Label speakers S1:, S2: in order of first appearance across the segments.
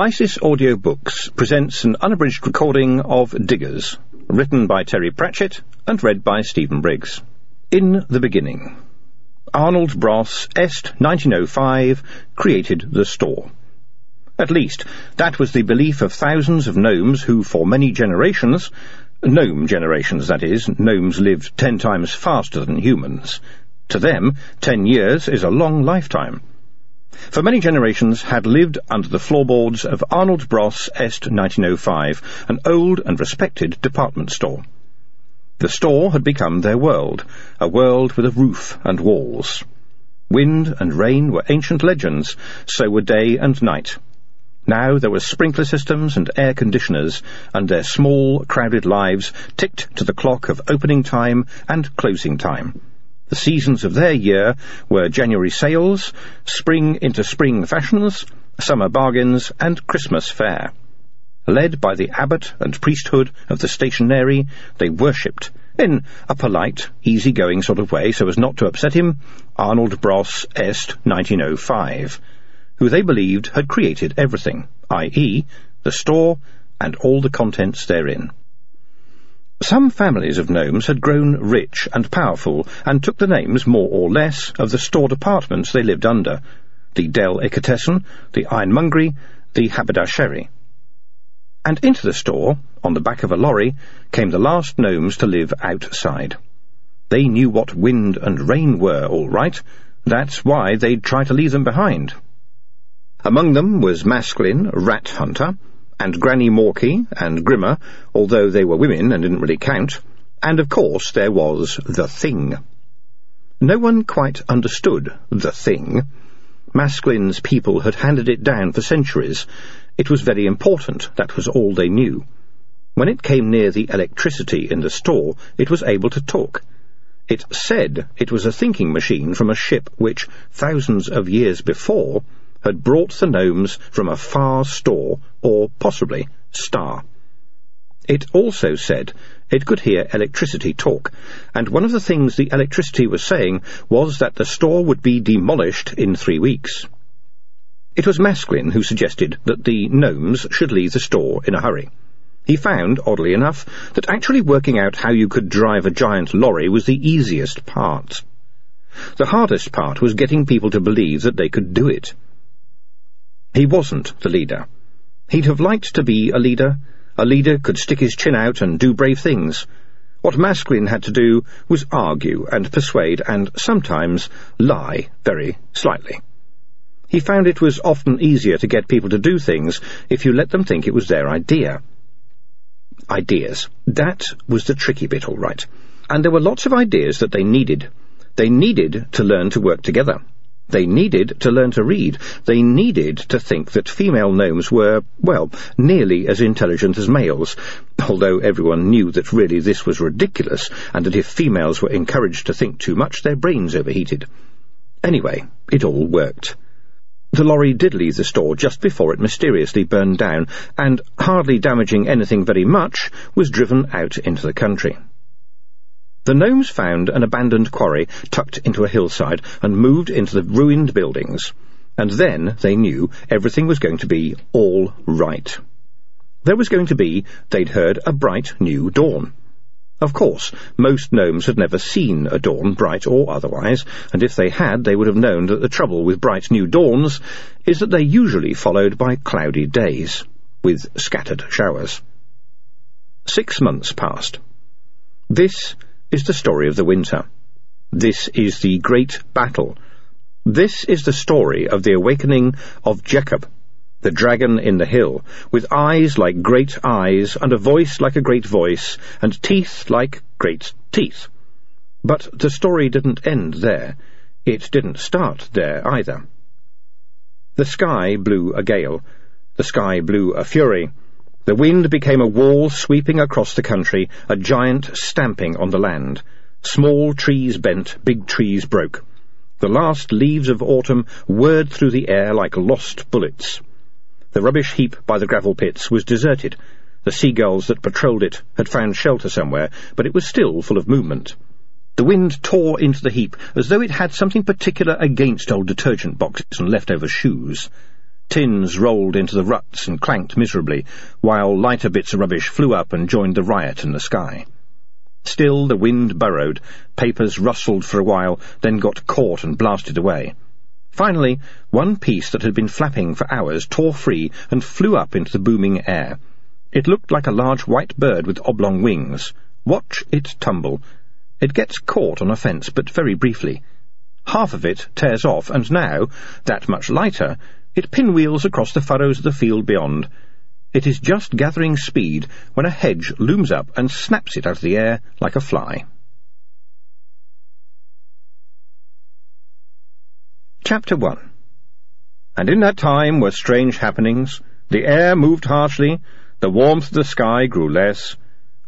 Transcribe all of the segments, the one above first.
S1: ISIS Audiobooks presents an unabridged recording of Diggers, written by Terry Pratchett and read by Stephen Briggs. In the beginning, Arnold Bros, Est 1905, created the store. At least, that was the belief of thousands of gnomes who, for many generations, gnome generations, that is, gnomes lived ten times faster than humans. To them, ten years is a long lifetime for many generations had lived under the floorboards of Arnold Bros Est 1905, an old and respected department store. The store had become their world, a world with a roof and walls. Wind and rain were ancient legends, so were day and night. Now there were sprinkler systems and air conditioners, and their small, crowded lives ticked to the clock of opening time and closing time. The seasons of their year were January sales, spring into spring fashions, summer bargains, and Christmas fair. Led by the abbot and priesthood of the stationery, they worshipped, in a polite, easy-going sort of way so as not to upset him, Arnold Bros. Est 1905, who they believed had created everything, i.e., the store and all the contents therein. Some families of gnomes had grown rich and powerful, and took the names, more or less, of the store departments they lived under, the Delicatessen, the Ironmongery, the Haberdashery. And into the store, on the back of a lorry, came the last gnomes to live outside. They knew what wind and rain were, all right. That's why they'd try to leave them behind. Among them was Masklin, Rat Hunter, and Granny Morky and Grimmer, although they were women and didn't really count, and of course there was the Thing. No one quite understood the Thing. Masklin's people had handed it down for centuries. It was very important, that was all they knew. When it came near the electricity in the store, it was able to talk. It said it was a thinking machine from a ship which, thousands of years before, had brought the gnomes from a far store, or possibly star. It also said it could hear electricity talk, and one of the things the electricity was saying was that the store would be demolished in three weeks. It was Masklin who suggested that the gnomes should leave the store in a hurry. He found, oddly enough, that actually working out how you could drive a giant lorry was the easiest part. The hardest part was getting people to believe that they could do it. He wasn't the leader. He'd have liked to be a leader. A leader could stick his chin out and do brave things. What Masklin had to do was argue and persuade and sometimes lie very slightly. He found it was often easier to get people to do things if you let them think it was their idea. Ideas. That was the tricky bit, all right. And there were lots of ideas that they needed. They needed to learn to work together. They needed to learn to read. They needed to think that female gnomes were, well, nearly as intelligent as males, although everyone knew that really this was ridiculous, and that if females were encouraged to think too much, their brains overheated. Anyway, it all worked. The lorry did leave the store just before it mysteriously burned down, and, hardly damaging anything very much, was driven out into the country. The gnomes found an abandoned quarry tucked into a hillside and moved into the ruined buildings. And then they knew everything was going to be all right. There was going to be, they'd heard, a bright new dawn. Of course, most gnomes had never seen a dawn, bright or otherwise, and if they had, they would have known that the trouble with bright new dawns is that they're usually followed by cloudy days, with scattered showers. Six months passed. This is the story of the winter. This is the great battle. This is the story of the awakening of Jekub, the dragon in the hill, with eyes like great eyes, and a voice like a great voice, and teeth like great teeth. But the story didn't end there. It didn't start there either. The sky blew a gale. The sky blew a fury. The wind became a wall sweeping across the country, a giant stamping on the land. Small trees bent, big trees broke. The last leaves of autumn whirred through the air like lost bullets. The rubbish heap by the gravel pits was deserted. The seagulls that patrolled it had found shelter somewhere, but it was still full of movement. The wind tore into the heap as though it had something particular against old detergent boxes and leftover shoes. Tins rolled into the ruts and clanked miserably, while lighter bits of rubbish flew up and joined the riot in the sky. Still the wind burrowed, papers rustled for a while, then got caught and blasted away. Finally, one piece that had been flapping for hours tore free and flew up into the booming air. It looked like a large white bird with oblong wings. Watch it tumble. It gets caught on a fence, but very briefly. Half of it tears off, and now, that much lighter, it pinwheels across the furrows of the field beyond. It is just gathering speed when a hedge looms up and snaps it out of the air like a fly. Chapter 1 And in that time were strange happenings. The air moved harshly, the warmth of the sky grew less.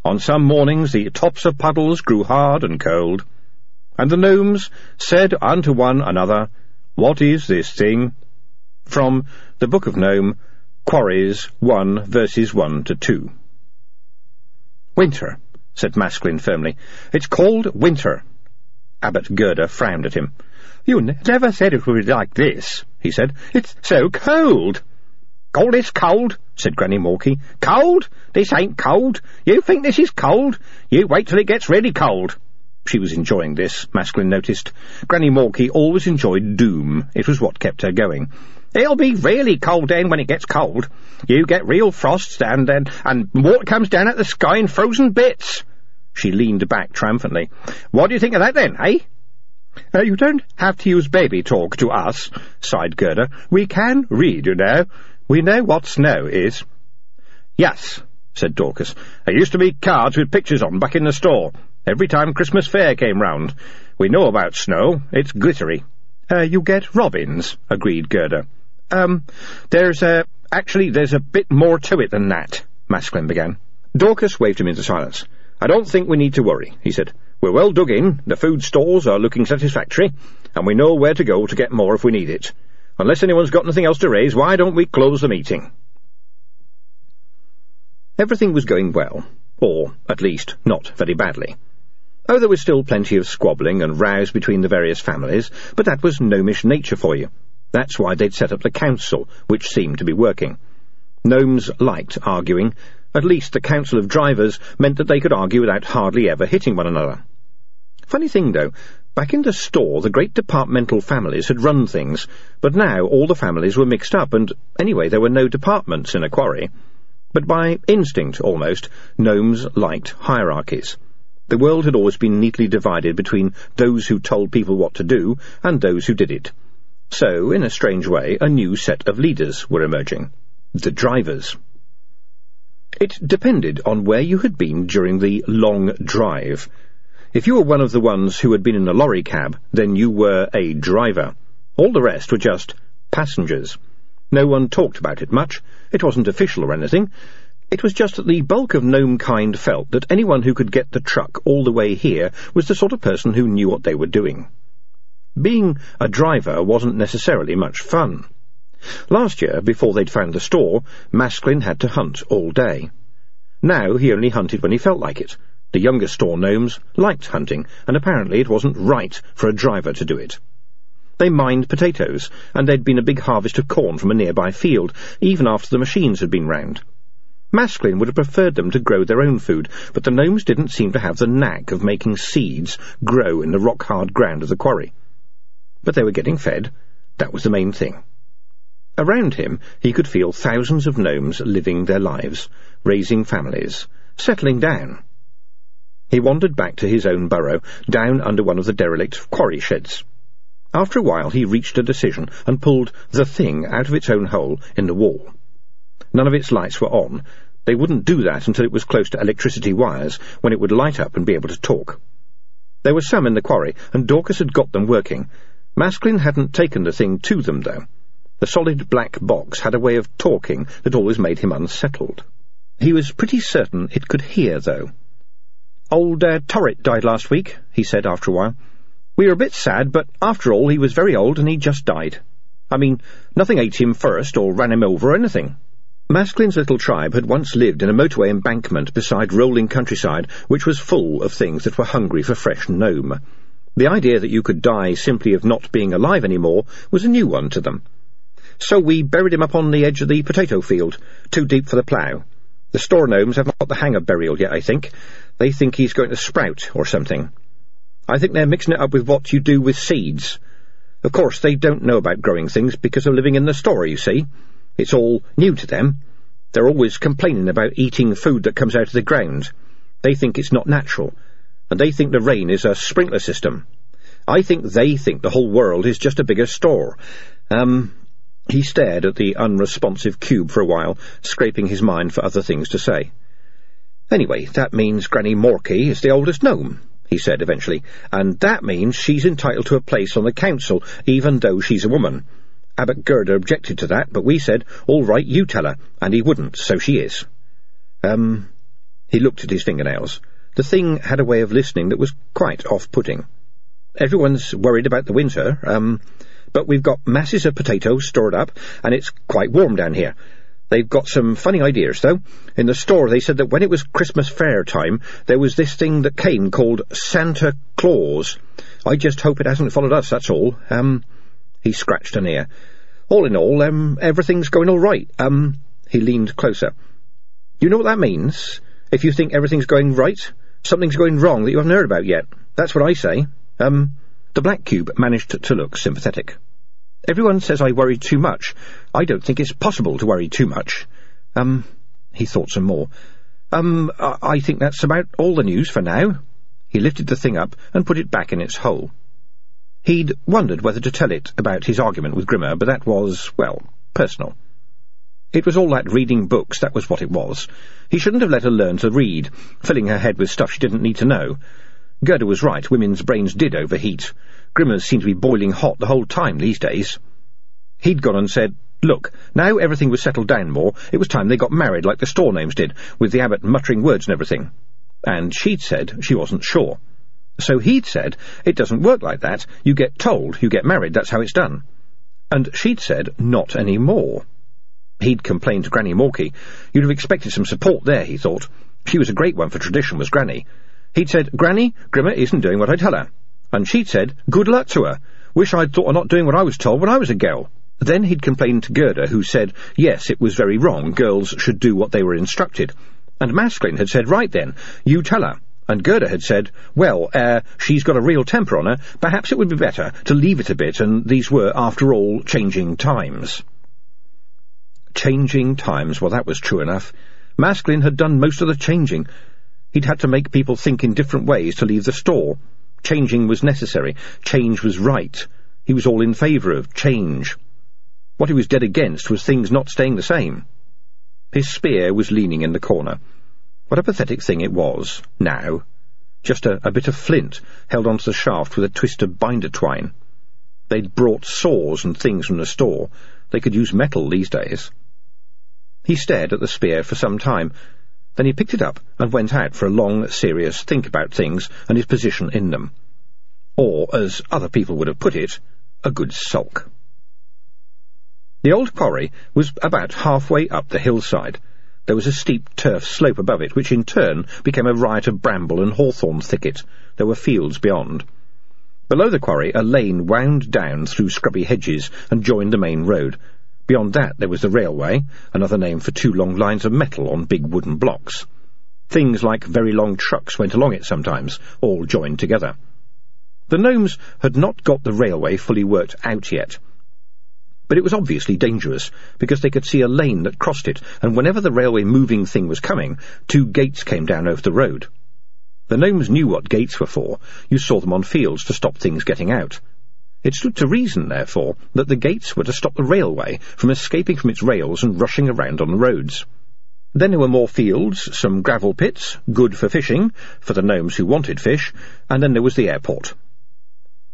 S1: On some mornings the tops of puddles grew hard and cold. And the gnomes said unto one another, What is this thing? From the Book of Gnome, Quarries 1, verses 1 to 2. Winter, said Masklin firmly. It's called winter. Abbot Gerda frowned at him. You never said it would be like this, he said. It's so cold. Call this cold, said Granny Morky. Cold? This ain't cold. You think this is cold? You wait till it gets really cold. She was enjoying this, Masklin noticed. Granny Morky always enjoyed doom. It was what kept her going. It'll be really cold then when it gets cold. You get real frosts and, and, and water comes down at the sky in frozen bits. She leaned back triumphantly. What do you think of that then, eh? Uh, you don't have to use baby talk to us, sighed Gerda. We can read, you know. We know what snow is. Yes, said Dorcas. There used to be cards with pictures on back in the store, every time Christmas fair came round. We know about snow. It's glittery. Uh, you get robins, agreed Gerda. Um, there's, uh, actually, there's a bit more to it than that, Masklin began. Dorcas waved him into silence. I don't think we need to worry, he said. We're well dug in, the food stores are looking satisfactory, and we know where to go to get more if we need it. Unless anyone's got anything else to raise, why don't we close the meeting? Everything was going well, or, at least, not very badly. Oh, there was still plenty of squabbling and rows between the various families, but that was gnomish nature for you. That's why they'd set up the council, which seemed to be working. Gnomes liked arguing. At least the council of drivers meant that they could argue without hardly ever hitting one another. Funny thing, though, back in the store the great departmental families had run things, but now all the families were mixed up, and anyway there were no departments in a quarry. But by instinct, almost, gnomes liked hierarchies. The world had always been neatly divided between those who told people what to do and those who did it. So, in a strange way, a new set of leaders were emerging. The drivers. It depended on where you had been during the long drive. If you were one of the ones who had been in a lorry cab, then you were a driver. All the rest were just passengers. No one talked about it much. It wasn't official or anything. It was just that the bulk of gnome kind felt that anyone who could get the truck all the way here was the sort of person who knew what they were doing. Being a driver wasn't necessarily much fun. Last year, before they'd found the store, Masklin had to hunt all day. Now he only hunted when he felt like it. The younger store gnomes liked hunting, and apparently it wasn't right for a driver to do it. They mined potatoes, and there'd been a big harvest of corn from a nearby field, even after the machines had been round. Masklin would have preferred them to grow their own food, but the gnomes didn't seem to have the knack of making seeds grow in the rock-hard ground of the quarry. But they were getting fed. That was the main thing. Around him he could feel thousands of gnomes living their lives, raising families, settling down. He wandered back to his own burrow, down under one of the derelict quarry sheds. After a while he reached a decision and pulled the thing out of its own hole in the wall. None of its lights were on. They wouldn't do that until it was close to electricity wires, when it would light up and be able to talk. There were some in the quarry, and Dorcas had got them working, Masklin hadn't taken the thing to them, though. The solid black box had a way of talking that always made him unsettled. He was pretty certain it could hear, though. Old uh, died last week, he said after a while. We were a bit sad, but after all he was very old and he just died. I mean, nothing ate him first or ran him over or anything. Masklin's little tribe had once lived in a motorway embankment beside rolling countryside which was full of things that were hungry for fresh gnome. The idea that you could die simply of not being alive any more was a new one to them. So we buried him up on the edge of the potato field, too deep for the plough. The store gnomes haven't got the hang of burial yet, I think. They think he's going to sprout or something. I think they're mixing it up with what you do with seeds. Of course, they don't know about growing things because of living in the store, you see. It's all new to them. They're always complaining about eating food that comes out of the ground. They think it's not natural, and they think the rain is a sprinkler system. I think they think the whole world is just a bigger store. Um, he stared at the unresponsive cube for a while, scraping his mind for other things to say. Anyway, that means Granny Morky is the oldest gnome, he said eventually, and that means she's entitled to a place on the council, even though she's a woman. Abbot Gerda objected to that, but we said, all right, you tell her, and he wouldn't, so she is. Um, he looked at his fingernails. The thing had a way of listening that was quite off-putting. Everyone's worried about the winter, um, but we've got masses of potatoes stored up, and it's quite warm down here. They've got some funny ideas, though. In the store, they said that when it was Christmas fair time, there was this thing that came called Santa Claus. I just hope it hasn't followed us, that's all. Um, he scratched an ear. All in all, um, everything's going all right. Um, he leaned closer. You know what that means? If you think everything's going right, something's going wrong that you haven't heard about yet. That's what I say. Um, the Black Cube managed to look sympathetic. Everyone says I worry too much. I don't think it's possible to worry too much. Um, he thought some more. Um, I, I think that's about all the news for now. He lifted the thing up and put it back in its hole. He'd wondered whether to tell it about his argument with Grimmer, but that was, well, personal. It was all that reading books, that was what it was. He shouldn't have let her learn to read, filling her head with stuff she didn't need to know. Gerda was right, women's brains did overheat. Grimmer's seemed to be boiling hot the whole time these days. He'd gone and said, Look, now everything was settled down more, it was time they got married like the store names did, with the abbot muttering words and everything. And she'd said she wasn't sure. So he'd said, It doesn't work like that. You get told, you get married, that's how it's done. And she'd said, Not any more. He'd complained to Granny Morky. You'd have expected some support there, he thought. She was a great one for tradition, was Granny. He'd said, Granny, Grimmer isn't doing what I tell her. And she'd said, Good luck to her. Wish I'd thought of not doing what I was told when I was a girl. Then he'd complained to Gerda, who said, yes, it was very wrong, girls should do what they were instructed. And Masklin had said, right then, you tell her. And Gerda had said, well, uh, she's got a real temper on her, perhaps it would be better to leave it a bit, and these were, after all, changing times. Changing times, well, that was true enough. Masklin had done most of the changing. He'd had to make people think in different ways to leave the store. Changing was necessary. Change was right. He was all in favour of change. What he was dead against was things not staying the same. His spear was leaning in the corner. What a pathetic thing it was, now. Just a, a bit of flint held onto the shaft with a twist of binder twine. They'd brought saws and things from the store. They could use metal these days. He stared at the spear for some time. Then he picked it up and went out for a long, serious think about things and his position in them. Or, as other people would have put it, a good sulk. The old quarry was about halfway up the hillside. There was a steep turf slope above it, which in turn became a riot of bramble and hawthorn thicket. There were fields beyond. Below the quarry, a lane wound down through scrubby hedges and joined the main road. Beyond that there was the railway, another name for two long lines of metal on big wooden blocks. Things like very long trucks went along it sometimes, all joined together. The gnomes had not got the railway fully worked out yet. But it was obviously dangerous, because they could see a lane that crossed it, and whenever the railway moving thing was coming, two gates came down over the road. The gnomes knew what gates were for. You saw them on fields to stop things getting out. It stood to reason, therefore, that the gates were to stop the railway from escaping from its rails and rushing around on the roads. Then there were more fields, some gravel pits, good for fishing, for the gnomes who wanted fish, and then there was the airport.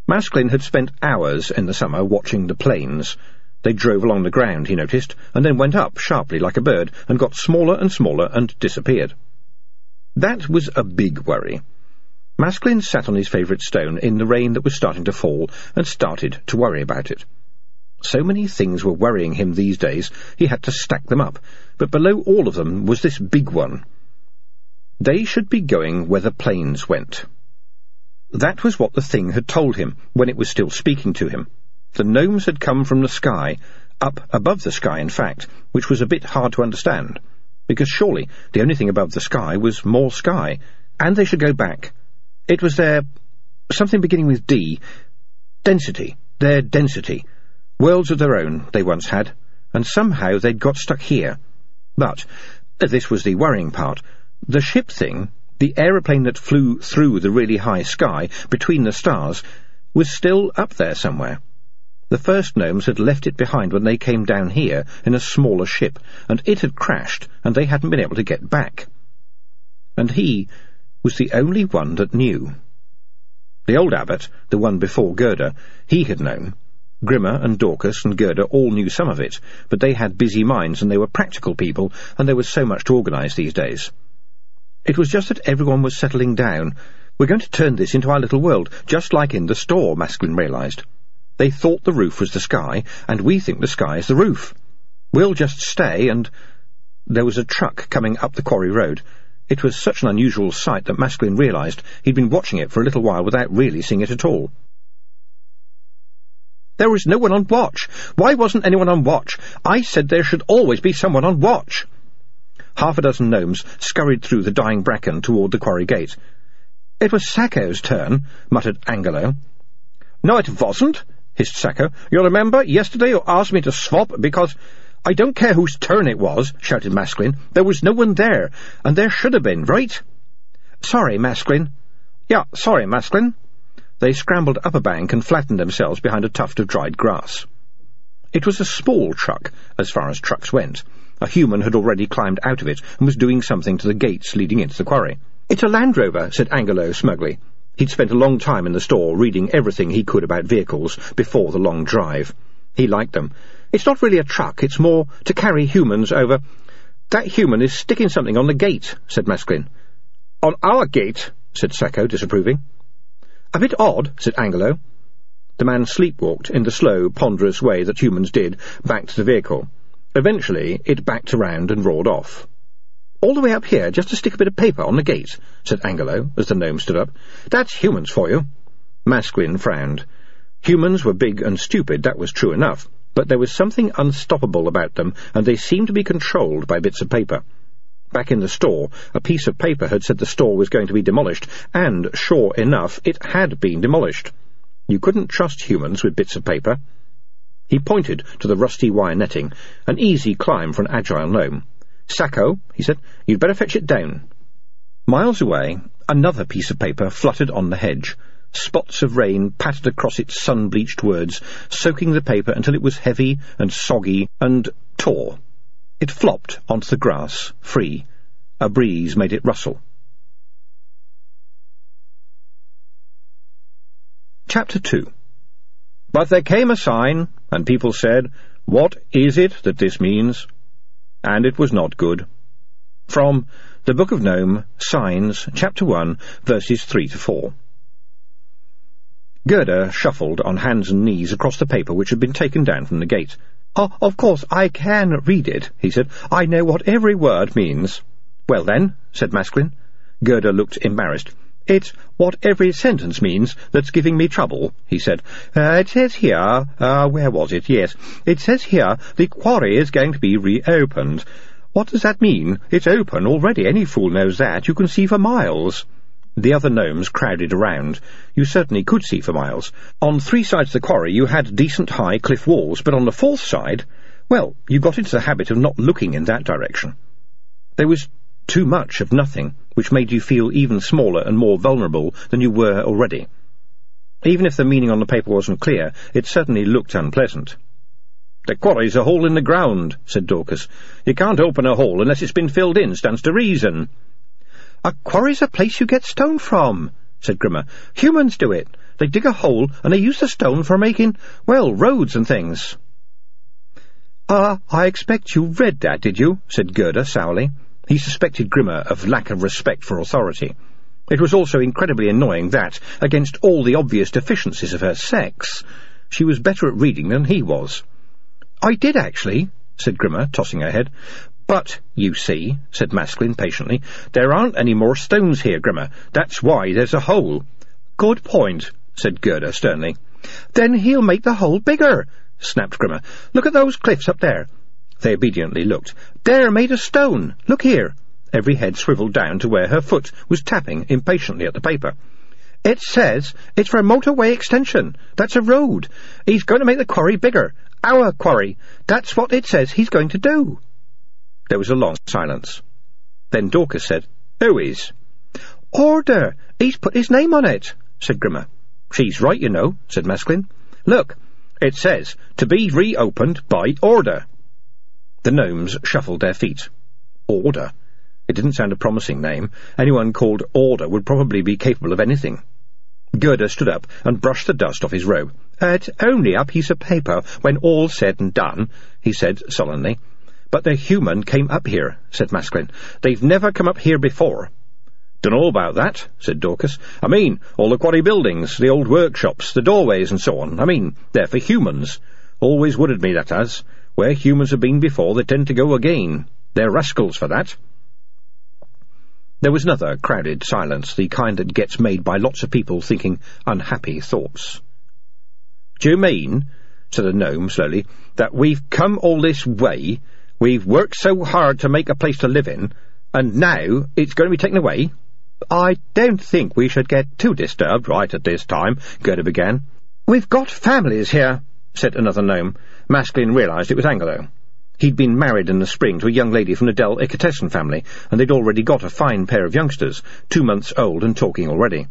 S1: Masklin had spent hours in the summer watching the planes, they drove along the ground, he noticed, and then went up sharply like a bird, and got smaller and smaller and disappeared. That was a big worry. Masklin sat on his favourite stone in the rain that was starting to fall, and started to worry about it. So many things were worrying him these days, he had to stack them up, but below all of them was this big one. They should be going where the planes went. That was what the thing had told him, when it was still speaking to him. The gnomes had come from the sky, Up above the sky, in fact, which was a bit hard to understand, because surely the only thing above the sky was more sky, and they should go back. It was their... something beginning with D. Density. Their density. Worlds of their own, they once had, and somehow they'd got stuck here. But, uh, this was the worrying part, the ship thing, the aeroplane that flew through the really high sky, between the stars, was still up there somewhere. The first gnomes had left it behind when they came down here in a smaller ship, and it had crashed, and they hadn't been able to get back. And he was the only one that knew. The old abbot, the one before Gerda, he had known. Grimmer and Dorcas and Gerda all knew some of it, but they had busy minds and they were practical people, and there was so much to organise these days. It was just that everyone was settling down. We're going to turn this into our little world, just like in the store, Masklin realised. They thought the roof was the sky, and we think the sky is the roof. We'll just stay, and... There was a truck coming up the quarry road. It was such an unusual sight that Masklin realised he'd been watching it for a little while without really seeing it at all. There was no one on watch. Why wasn't anyone on watch? I said there should always be someone on watch. Half a dozen gnomes scurried through the dying bracken toward the quarry gate. It was Sacco's turn, muttered Angelo. No, it wasn't, hissed Sacco. You remember, yesterday you asked me to swap because... I don't care whose turn it was, shouted Masklin. There was no one there, and there should have been, right? Sorry, Masklin. Yeah, sorry, Masklin. They scrambled up a bank and flattened themselves behind a tuft of dried grass. It was a small truck, as far as trucks went. A human had already climbed out of it and was doing something to the gates leading into the quarry. It's a Land Rover, said Angelo smugly. He'd spent a long time in the store reading everything he could about vehicles before the long drive. He liked them. It's not really a truck, it's more to carry humans over... That human is sticking something on the gate, said Masklin. On our gate, said Sacco, disapproving. A bit odd, said Angelo. The man sleepwalked in the slow, ponderous way that humans did back to the vehicle. Eventually, it backed around and roared off. All the way up here just to stick a bit of paper on the gate, said Angelo, as the gnome stood up. That's humans for you. Masklin frowned. Humans were big and stupid, that was true enough, but there was something unstoppable about them, and they seemed to be controlled by bits of paper. Back in the store, a piece of paper had said the store was going to be demolished, and, sure enough, it had been demolished. You couldn't trust humans with bits of paper. He pointed to the rusty wire netting, an easy climb for an agile gnome. Sacco, he said, you'd better fetch it down. Miles away, another piece of paper fluttered on the hedge. Spots of rain pattered across its sun-bleached words, soaking the paper until it was heavy and soggy and tore. It flopped onto the grass, free. A breeze made it rustle. Chapter 2 But there came a sign, and people said, What is it that this means? and it was not good. From the Book of Gnome, Signs, Chapter 1, verses 3 to 4. Gerda shuffled on hands and knees across the paper which had been taken down from the gate. Oh, of course, I can read it, he said. I know what every word means. Well then, said Masklin. Gerda looked embarrassed. It's what every sentence means that's giving me trouble, he said. Uh, it says here, uh, where was it? Yes. It says here the quarry is going to be reopened. What does that mean? It's open already. Any fool knows that. You can see for miles. The other gnomes crowded around. You certainly could see for miles. On three sides of the quarry you had decent high cliff walls, but on the fourth side, well, you got into the habit of not looking in that direction. There was too much of nothing, which made you feel even smaller and more vulnerable than you were already. Even if the meaning on the paper wasn't clear, it certainly looked unpleasant. The quarry's a hole in the ground, said Dorcas. You can't open a hole unless it's been filled in, stands to reason. A quarry's a place you get stone from, said Grimmer. Humans do it. They dig a hole, and they use the stone for making, well, roads and things. Ah, I expect you read that, did you? said Gerda sourly. He suspected Grimmer of lack of respect for authority. It was also incredibly annoying that, against all the obvious deficiencies of her sex, she was better at reading than he was. I did, actually, said Grimmer, tossing her head. But, you see, said Masklin patiently, there aren't any more stones here, Grimmer. That's why there's a hole. Good point, said Gerda sternly. Then he'll make the hole bigger, snapped Grimmer. Look at those cliffs up there. They obediently looked. They're made of stone. Look here. Every head swiveled down to where her foot was tapping impatiently at the paper. It says it's for a motorway extension. That's a road. He's going to make the quarry bigger. Our quarry. That's what it says he's going to do. There was a long silence. Then Dorcas said, Who is? Order. He's put his name on it, said Grimmer. She's right, you know, said Masklin. Look, it says, to be reopened by order. The gnomes shuffled their feet. Order? It didn't sound a promising name. Anyone called Order would probably be capable of anything. Gerda stood up and brushed the dust off his robe. It's only a piece of paper, when all's said and done, he said sullenly. But the human came up here, said Masklin. They've never come up here before. Dunno about that, said Dorcas. I mean, all the quarry buildings, the old workshops, the doorways and so on. I mean, they're for humans. Always worried me, that has. Where humans have been before, they tend to go again. They're rascals for that. There was another crowded silence, the kind that gets made by lots of people thinking unhappy thoughts. Do you mean, said the gnome slowly, that we've come all this way, we've worked so hard to make a place to live in, and now it's going to be taken away? I don't think we should get too disturbed right at this time, Gerda began. We've got families here, said another gnome. Masklin realised it was Angelo. He'd been married in the spring to a young lady from the Delicatessen family, and they'd already got a fine pair of youngsters, two months old and talking already.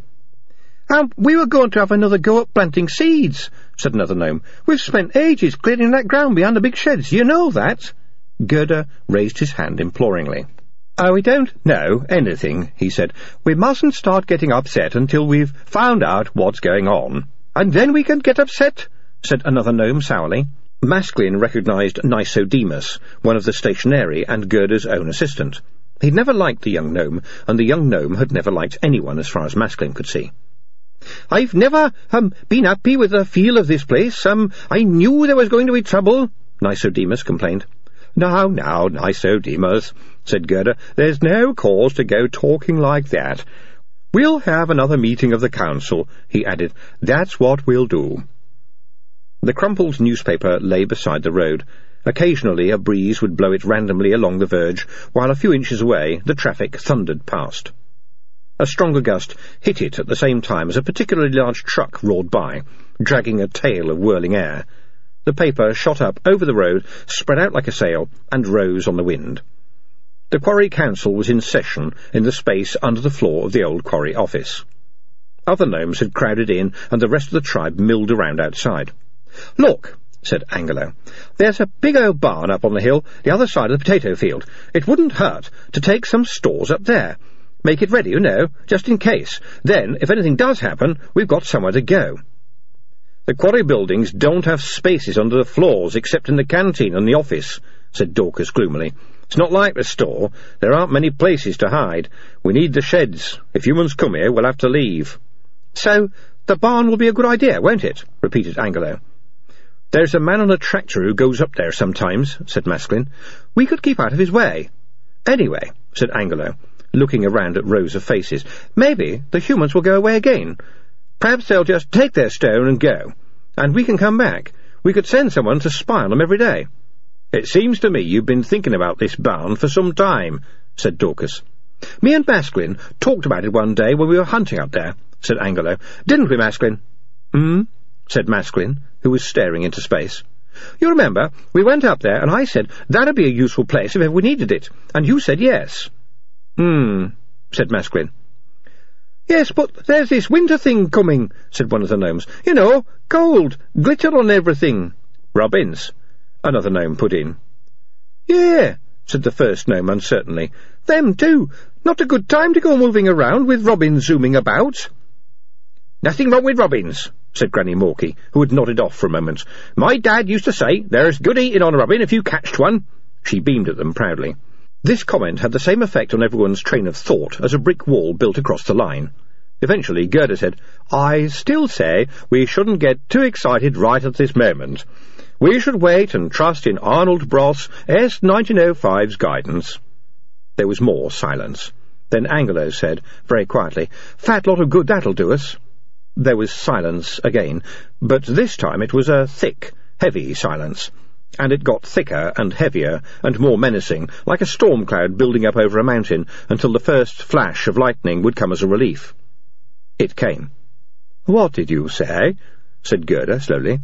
S1: Um, we were going to have another go at planting seeds, said another gnome. We've spent ages clearing that ground behind the big sheds, you know that? Gerda raised his hand imploringly. Oh, we don't know anything, he said. We mustn't start getting upset until we've found out what's going on. And then we can get upset, said another gnome sourly. Masklin recognised Nicodemus, one of the stationery and Gerda's own assistant. He'd never liked the young gnome, and the young gnome had never liked anyone as far as Masklin could see. I've never, um, been happy with the feel of this place. Um, I knew there was going to be trouble, Nicodemus complained. Now, now, Nicodemus, said Gerda, there's no cause to go talking like that. We'll have another meeting of the council, he added. That's what we'll do. The crumpled newspaper lay beside the road. Occasionally a breeze would blow it randomly along the verge, while a few inches away the traffic thundered past. A stronger gust hit it at the same time as a particularly large truck roared by, dragging a tail of whirling air. The paper shot up over the road, spread out like a sail, and rose on the wind. The Quarry Council was in session in the space under the floor of the old Quarry office. Other gnomes had crowded in, and the rest of the tribe milled around outside. Look, said Angelo. There's a big old barn up on the hill, the other side of the potato field. It wouldn't hurt to take some stores up there. Make it ready, you know, just in case. Then, if anything does happen, we've got somewhere to go. The quarry buildings don't have spaces under the floors except in the canteen and the office, said Dorcas gloomily. It's not like the store. There aren't many places to hide. We need the sheds. If humans come here, we'll have to leave. So, the barn will be a good idea, won't it? repeated Angelo. There's a man on a tractor who goes up there sometimes, said Masklin. We could keep out of his way. Anyway, said Angelo, looking around at rows of faces, maybe the humans will go away again. Perhaps they'll just take their stone and go, and we can come back. We could send someone to spy on them every day. It seems to me you've been thinking about this barn for some time, said Dorcas. Me and Masklin talked about it one day when we were hunting up there, said Angelo. Didn't we, Masklin? Hmm? said Masklin, who was staring into space. You remember, we went up there, and I said that'd be a useful place if ever we needed it, and you said yes. Hmm, said Masklin. Yes, but there's this winter thing coming, said one of the gnomes. You know, cold, glitter on everything. Robins, another gnome put in. Yeah, said the first gnome uncertainly. Them too. Not a good time to go moving around with robins zooming about. Nothing wrong with robins, said Granny Morky, who had nodded off for a moment. My dad used to say, there's good eating on a robin if you catched one. She beamed at them proudly. This comment had the same effect on everyone's train of thought as a brick wall built across the line. Eventually, Gerda said, I still say we shouldn't get too excited right at this moment. We should wait and trust in Arnold Bros S1905's guidance. There was more silence. Then Angelo said, very quietly, Fat lot of good that'll do us. There was silence again, but this time it was a thick, heavy silence, and it got thicker and heavier and more menacing, like a storm cloud building up over a mountain, until the first flash of lightning would come as a relief. It came. "'What did you say?' said Gerda slowly.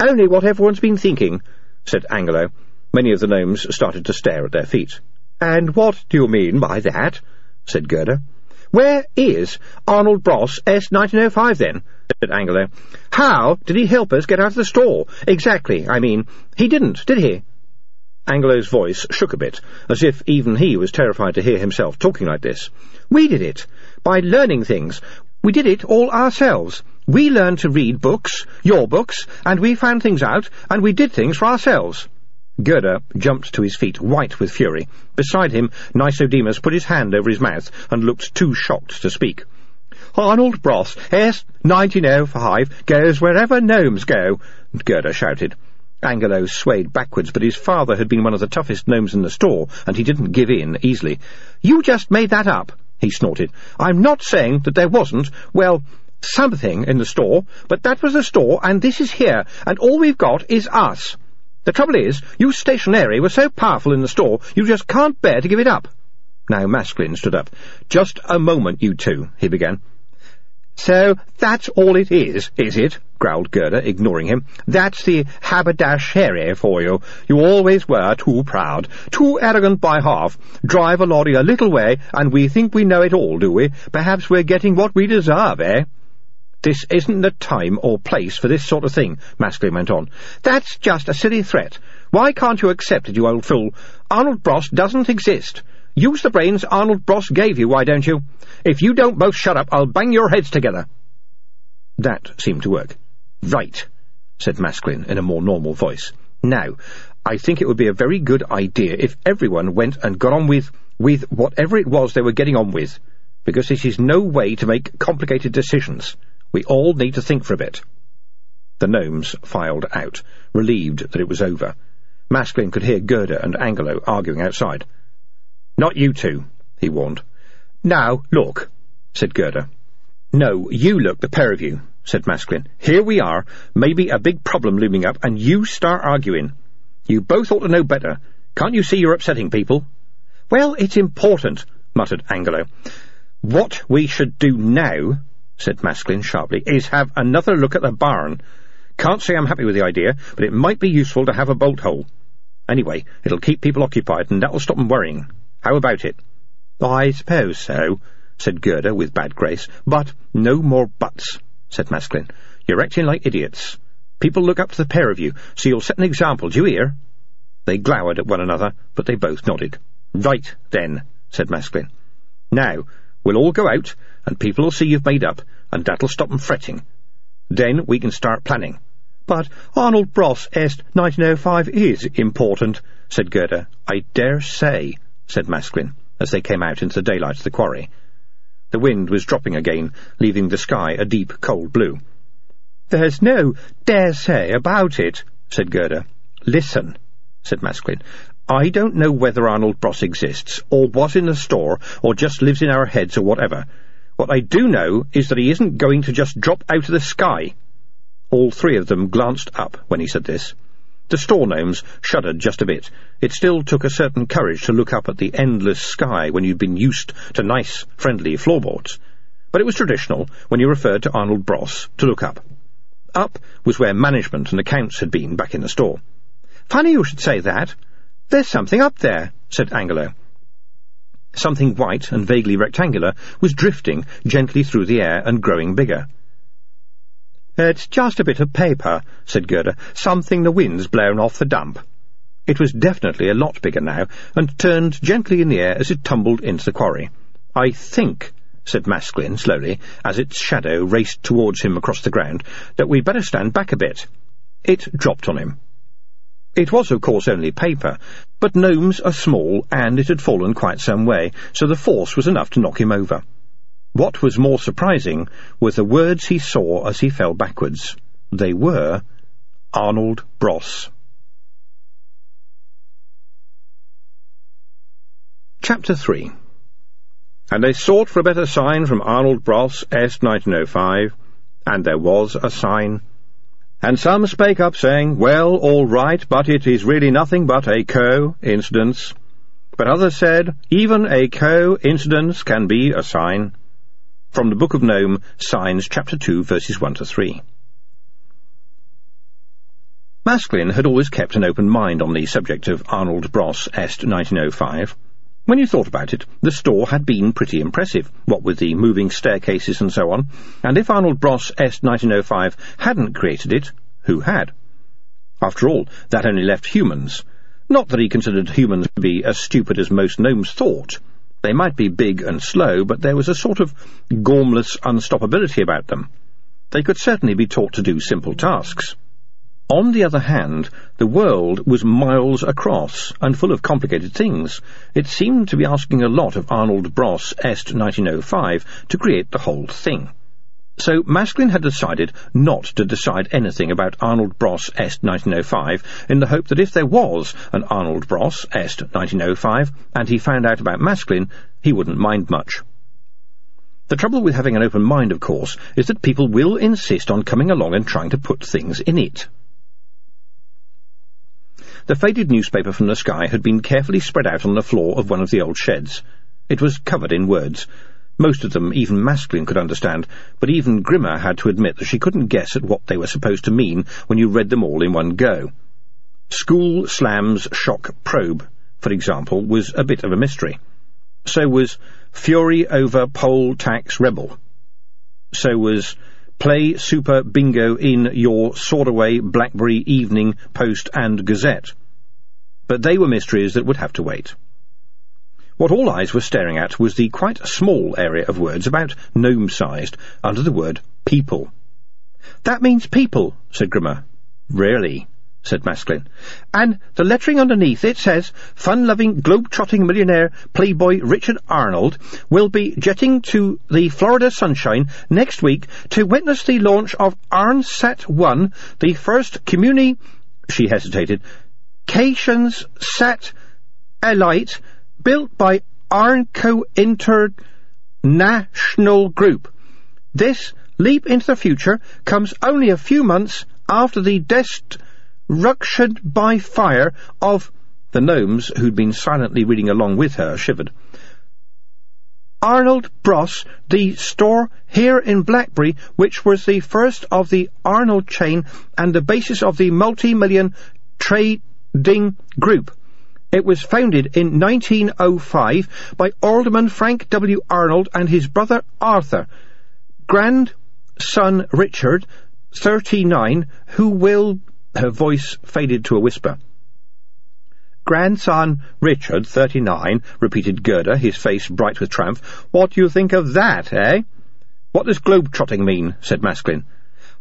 S1: "'Only what everyone's been thinking,' said Angelo. Many of the gnomes started to stare at their feet. "'And what do you mean by that?' said Gerda. "'Where is Arnold Bros S-1905, then?' Said Angelo. "'How did he help us get out of the store? Exactly, I mean. He didn't, did he?' Angelo's voice shook a bit, as if even he was terrified to hear himself talking like this. "'We did it. By learning things. We did it all ourselves. We learned to read books, your books, and we found things out, and we did things for ourselves.' Gerda jumped to his feet, white with fury. Beside him, Nicodemus put his hand over his mouth and looked too shocked to speak. "'Arnold Bros, S-1905, goes wherever gnomes go,' Gerda shouted. Angelo swayed backwards, but his father had been one of the toughest gnomes in the store, and he didn't give in easily. "'You just made that up!' he snorted. I'm not saying that there wasn't, well, something in the store, but that was the store, and this is here, and all we've got is us. The trouble is, you stationery were so powerful in the store, you just can't bear to give it up. Now Masklin stood up. Just a moment, you two, he began. So that's all it is, is it? growled Gerda, ignoring him. That's the haberdashery for you. You always were too proud, too arrogant by half. Drive a lorry a little way, and we think we know it all, do we? Perhaps we're getting what we deserve, eh? This isn't the time or place for this sort of thing, Masklin went on. That's just a silly threat. Why can't you accept it, you old fool? Arnold Bros doesn't exist. Use the brains Arnold Bros gave you, why don't you? If you don't both shut up, I'll bang your heads together. That seemed to work. Right, said Masklin in a more normal voice. Now, I think it would be a very good idea if everyone went and got on with, with whatever it was they were getting on with, because this is no way to make complicated decisions. We all need to think for a bit. The gnomes filed out, relieved that it was over. Masklin could hear Gerda and Angelo arguing outside. Not you two, he warned. Now, look, said Gerda. No, you look, the pair of you, said Masklin. Here we are, maybe a big problem looming up, and you start arguing. You both ought to know better. Can't you see you're upsetting people? Well, it's important, muttered Angelo. What we should do now, said Masklin sharply, is have another look at the barn. Can't say I'm happy with the idea, but it might be useful to have a bolt hole. Anyway, it'll keep people occupied, and that'll stop them worrying. How about it? I suppose so, said Gerda with bad grace. But no more buts said Masklin. You're acting like idiots. People look up to the pair of you, so you'll set an example, do you hear? They glowered at one another, but they both nodded. Right, then, said Masklin. Now, we'll all go out, and people will see you've made up, and that'll stop them fretting. Then we can start planning. But Arnold Bros est 1905 is important, said Gerda. I dare say, said Masklin, as they came out into the daylight of the quarry. The wind was dropping again, leaving the sky a deep, cold blue. "'There's no dare say about it,' said Gerda. "'Listen,' said Masklin. "'I don't know whether Arnold Bros exists, or was in the store, or just lives in our heads, or whatever. What I do know is that he isn't going to just drop out of the sky.' All three of them glanced up when he said this. The store gnomes shuddered just a bit. It still took a certain courage to look up at the endless sky when you'd been used to nice, friendly floorboards. But it was traditional, when you referred to Arnold Bros, to look up. Up was where management and accounts had been back in the store. Funny you should say that. There's something up there, said Angelo. Something white and vaguely rectangular was drifting gently through the air and growing bigger. It's just a bit of paper, said Gerda, something the wind's blown off the dump. It was definitely a lot bigger now, and turned gently in the air as it tumbled into the quarry. I think, said Masklin slowly, as its shadow raced towards him across the ground, that we'd better stand back a bit. It dropped on him. It was, of course, only paper, but gnomes are small, and it had fallen quite some way, so the force was enough to knock him over. What was more surprising were the words he saw as he fell backwards. They were Arnold Bros. Chapter 3 And they sought for a better sign from Arnold Bros, S. 1905, and there was a sign. And some spake up, saying, Well, all right, but it is really nothing but a co-incidence. But others said, Even a co-incidence can be a sign. From the Book of Nome, Signs, chapter 2, verses 1 to 3. Masklin had always kept an open mind on the subject of Arnold Bros. Est 1905. When you thought about it, the store had been pretty impressive, what with the moving staircases and so on, and if Arnold Bros. Est 1905 hadn't created it, who had? After all, that only left humans. Not that he considered humans to be as stupid as most gnomes thought. They might be big and slow, but there was a sort of gormless unstoppability about them. They could certainly be taught to do simple tasks. On the other hand, the world was miles across and full of complicated things. It seemed to be asking a lot of Arnold Bros. Est 1905 to create the whole thing. So Masklin had decided not to decide anything about Arnold Bros. Est 1905 in the hope that if there was an Arnold Bros. Est 1905 and he found out about Masklin, he wouldn't mind much. The trouble with having an open mind, of course, is that people will insist on coming along and trying to put things in it. The faded newspaper from the sky had been carefully spread out on the floor of one of the old sheds. It was covered in words. Most of them even Masklin could understand, but even Grimma had to admit that she couldn't guess at what they were supposed to mean when you read them all in one go. School Slams Shock Probe, for example, was a bit of a mystery. So was Fury over Poll Tax Rebel. So was Play Super Bingo in your Swordaway, Blackbury, Evening, Post and Gazette. But they were mysteries that would have to wait. What all eyes were staring at was the quite small area of words, about gnome-sized, under the word people. That means people, said Grimma. Really? said Masklin. And the lettering underneath it says, fun-loving, globe-trotting millionaire playboy Richard Arnold will be jetting to the Florida sunshine next week to witness the launch of ARNSAT 1, the first community, she hesitated, Cations Sat Elite, built by Arnco International Group. This leap into the future comes only a few months after the dest ruction by fire of the gnomes, who'd been silently reading along with her, shivered. Arnold Bros, the store here in Blackbury, which was the first of the Arnold chain and the basis of the multi-million trading group. It was founded in 1905 by Alderman Frank W. Arnold and his brother Arthur, grandson Richard, 39, who will her voice faded to a whisper. Grandson Richard, thirty-nine, repeated Gurder, his face bright with triumph. What do you think of that, eh? What does globe-trotting mean? said Masklin.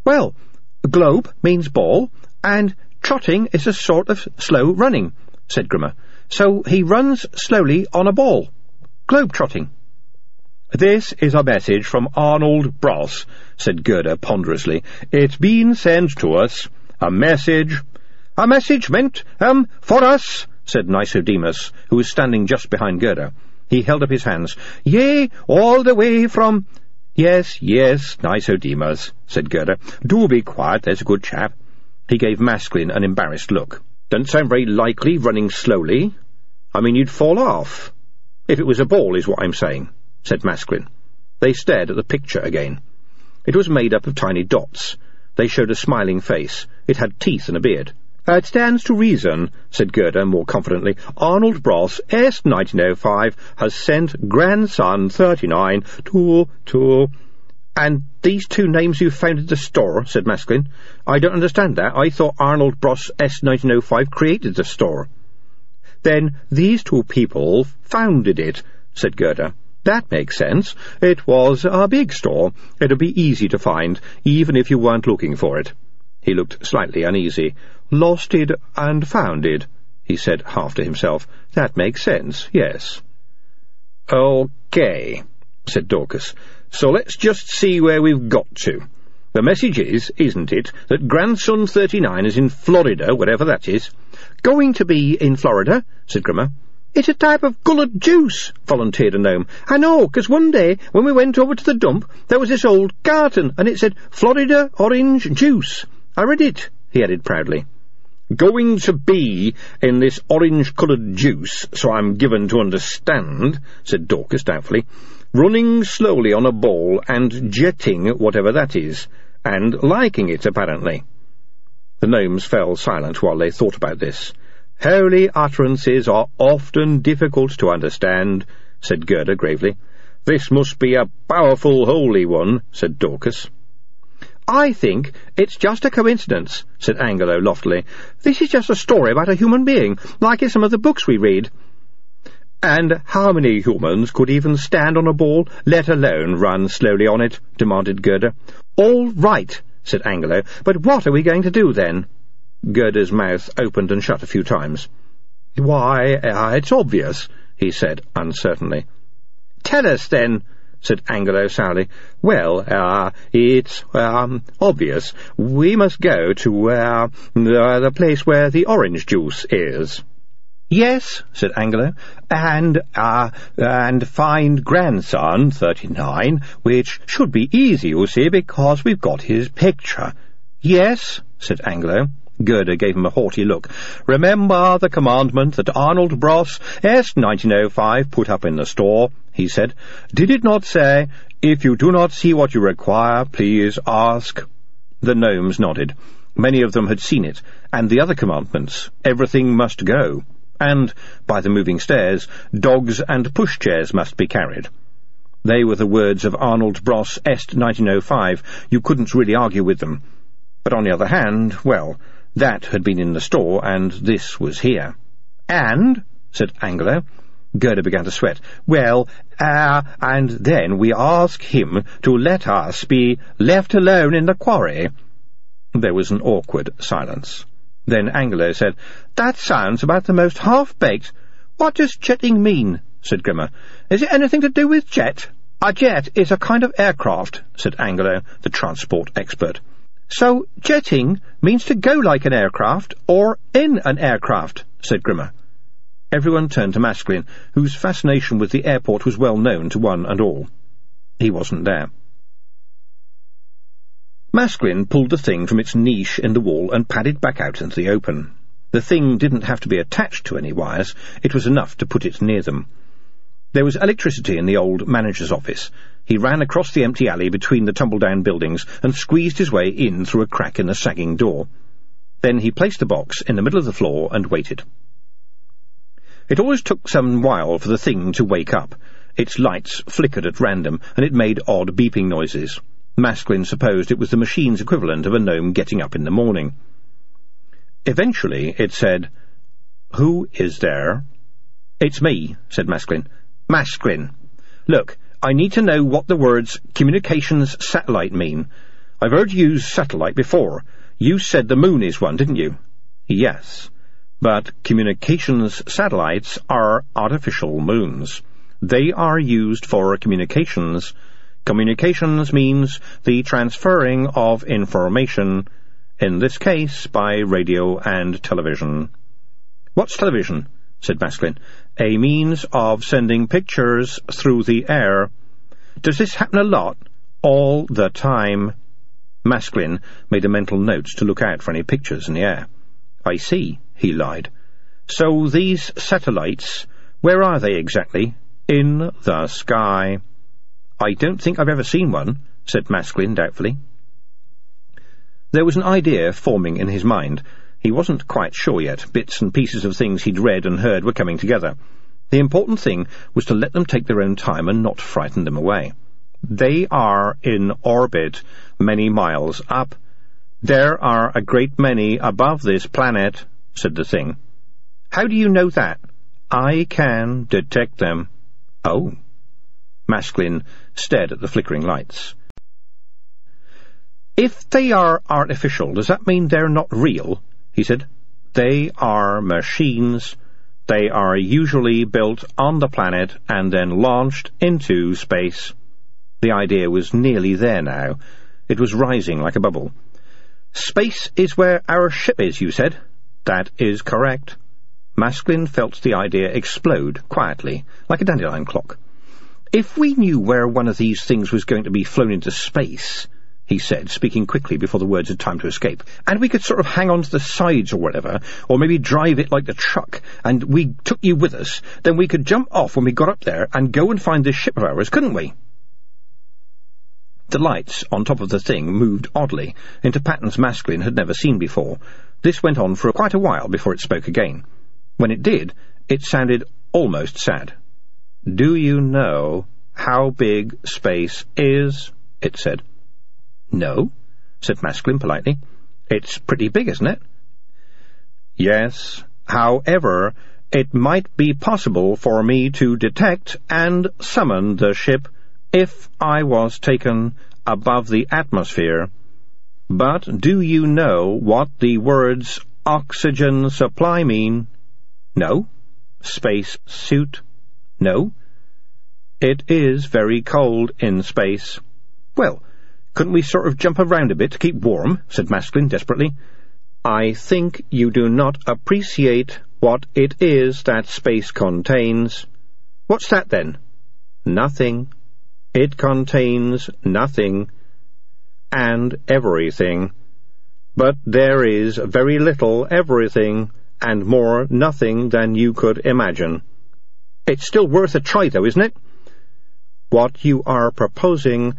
S1: Well, globe means ball, and trotting is a sort of slow running, said Grimma. So he runs slowly on a ball. Globe-trotting. This is a message from Arnold Bros, said Gurder ponderously. It's been sent to us. A message. A message meant, um, for us, said Nicodemus, who was standing just behind Gurder. He held up his hands. Yea, all the way from... Yes, yes, Nicodemus, said Gurder. Do be quiet, there's a good chap. He gave Masklin an embarrassed look. Don't sound very likely running slowly. I mean, you'd fall off. If it was a ball, is what I'm saying, said Masklin. They stared at the picture again. It was made up of tiny dots. They showed a smiling face. It had teeth and a beard. Uh, it stands to reason, said Gurder more confidently. Arnold Bros, Est 1905, has sent grandson 39 to... to... And these two names you found founded the store, said Masklin. I don't understand that. I thought Arnold Bros, Est 1905 created the store. Then these two people founded it, said Gurder. That makes sense. It was a big store. It'd be easy to find, even if you weren't looking for it. He looked slightly uneasy. Lost it and found it, he said half to himself. That makes sense, yes. Okay, said Dorcas. So let's just see where we've got to. The message is, isn't it, that grandson 39 is in Florida, whatever that is. Going to be in Florida, said Grimma. It's a type of coloured juice, volunteered a gnome. I know, 'cause one day, when we went over to the dump, there was this old carton, and it said Florida orange juice. I read it, he added proudly. Going to be in this orange-coloured juice, so I'm given to understand, said Dorcas doubtfully, running slowly on a ball and jetting whatever that is, and liking it, apparently. The gnomes fell silent while they thought about this. Holy utterances are often difficult to understand, said Gurder gravely. This must be a powerful holy one, said Dorcas. I think it's just a coincidence, said Angelo loftily. This is just a story about a human being, like in some of the books we read. And how many humans could even stand on a ball, let alone run slowly on it? demanded Gurder. All right, said Angelo, but what are we going to do then? Gurder's mouth opened and shut a few times. Why, uh, it's obvious, he said uncertainly. Tell us, then, said Angelo sourly. Well, uh, it's, um, obvious. We must go to, uh, the, the place where the orange juice is. Yes, said Angelo, and, uh, and find grandson, thirty-nine, which should be easy, you see, because we've got his picture. Yes, said Angelo. Gurder gave him a haughty look. Remember the commandment that Arnold Bros, S. 1905, put up in the store, he said. Did it not say, if you do not see what you require, please ask? The gnomes nodded. Many of them had seen it, and the other commandments. Everything must go. And, by the moving stairs, dogs and pushchairs must be carried. They were the words of Arnold Bros, Est 1905. You couldn't really argue with them. But on the other hand, well, that had been in the store, and this was here. And, said Angelo, Gurder began to sweat. Well, uh, and then we ask him to let us be left alone in the quarry. There was an awkward silence. Then Angelo said, That sounds about the most half-baked. What does jetting mean? said Grimma. Is it anything to do with jet? A jet is a kind of aircraft, said Angelo, the transport expert. So jetting means to go like an aircraft, or in an aircraft, said Grimma. Everyone turned to Masklin, whose fascination with the airport was well known to one and all. He wasn't there. Masklin pulled the thing from its niche in the wall and padded back out into the open. The thing didn't have to be attached to any wires, it was enough to put it near them. There was electricity in the old manager's office. He ran across the empty alley between the tumble-down buildings and squeezed his way in through a crack in the sagging door. Then he placed the box in the middle of the floor and waited. It always took some while for the thing to wake up. Its lights flickered at random, and it made odd beeping noises. Masklin supposed it was the machine's equivalent of a gnome getting up in the morning. Eventually it said, Who is there? It's me, said Masklin. Masklin. Look, I need to know what the words communications satellite mean. I've heard you use satellite before. You said the moon is one, didn't you? Yes. But communications satellites are artificial moons. They are used for communications. Communications means the transferring of information, in this case by radio and television. What's television? said Masklin. A means of sending pictures through the air. Does this happen a lot? All the time. Masklin made a mental note to look out for any pictures in the air. I see, he lied. So these satellites, where are they exactly? In the sky. I don't think I've ever seen one, said Masklin doubtfully. There was an idea forming in his mind. He wasn't quite sure yet. Bits and pieces of things he'd read and heard were coming together. The important thing was to let them take their own time and not frighten them away. They are in orbit many miles up. There are a great many above this planet, said the thing. How do you know that? I can detect them. Oh. Masklin stared at the flickering lights. If they are artificial, does that mean they're not real? he said. They are machines. They are usually built on the planet and then launched into space. The idea was nearly there now. It was rising like a bubble. Space is where our ship is, you said. That is correct. Masklin felt the idea explode quietly, like a dandelion clock. If we knew where one of these things was going to be flown into space, he said, speaking quickly before the words had time to escape. And we could sort of hang on to the sides or whatever, or maybe drive it like the truck, and we took you with us, then we could jump off when we got up there and go and find this ship of ours, couldn't we? The lights on top of the thing moved oddly, into patterns Masklin had never seen before. This went on for quite a while before it spoke again. When it did, it sounded almost sad. Do you know how big space is? it said. No, said Masklin politely. It's pretty big, isn't it? Yes. However, it might be possible for me to detect and summon the ship if I was taken above the atmosphere. But do you know what the words oxygen supply mean? No. Space suit? No. It is very cold in space. Well, couldn't we sort of jump around a bit to keep warm? said Masklin desperately. I think you do not appreciate what it is that space contains. What's that, then? Nothing. It contains nothing. And everything. But there is very little everything, and more nothing than you could imagine. It's still worth a try, though, isn't it? What you are proposing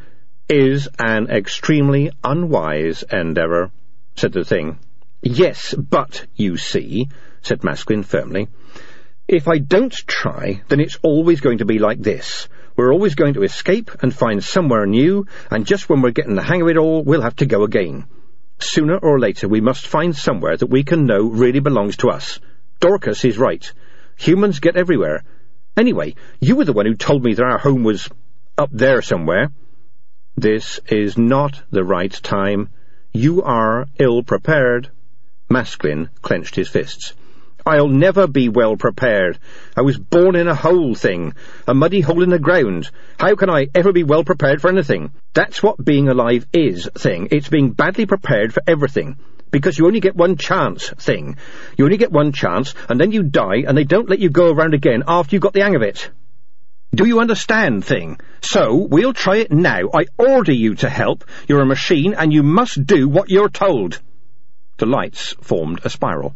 S1: is an extremely unwise endeavour, said the thing. Yes, but, you see, said Masklin firmly, if I don't try, then it's always going to be like this. We're always going to escape and find somewhere new, and just when we're getting the hang of it all, we'll have to go again. Sooner or later we must find somewhere that we can know really belongs to us. Dorcas is right. Humans get everywhere. Anyway, you were the one who told me that our home was up there somewhere. This is not the right time. You are ill-prepared. Masklin clenched his fists. I'll never be well prepared. I was born in a hole thing, a muddy hole in the ground. How can I ever be well prepared for anything? That's what being alive is, thing. It's being badly prepared for everything. Because you only get one chance, thing. You only get one chance, and then you die, and they don't let you go around again after you've got the hang of it. Do you understand, thing? So, we'll try it now. I order you to help. You're a machine, and you must do what you're told. The lights formed a spiral.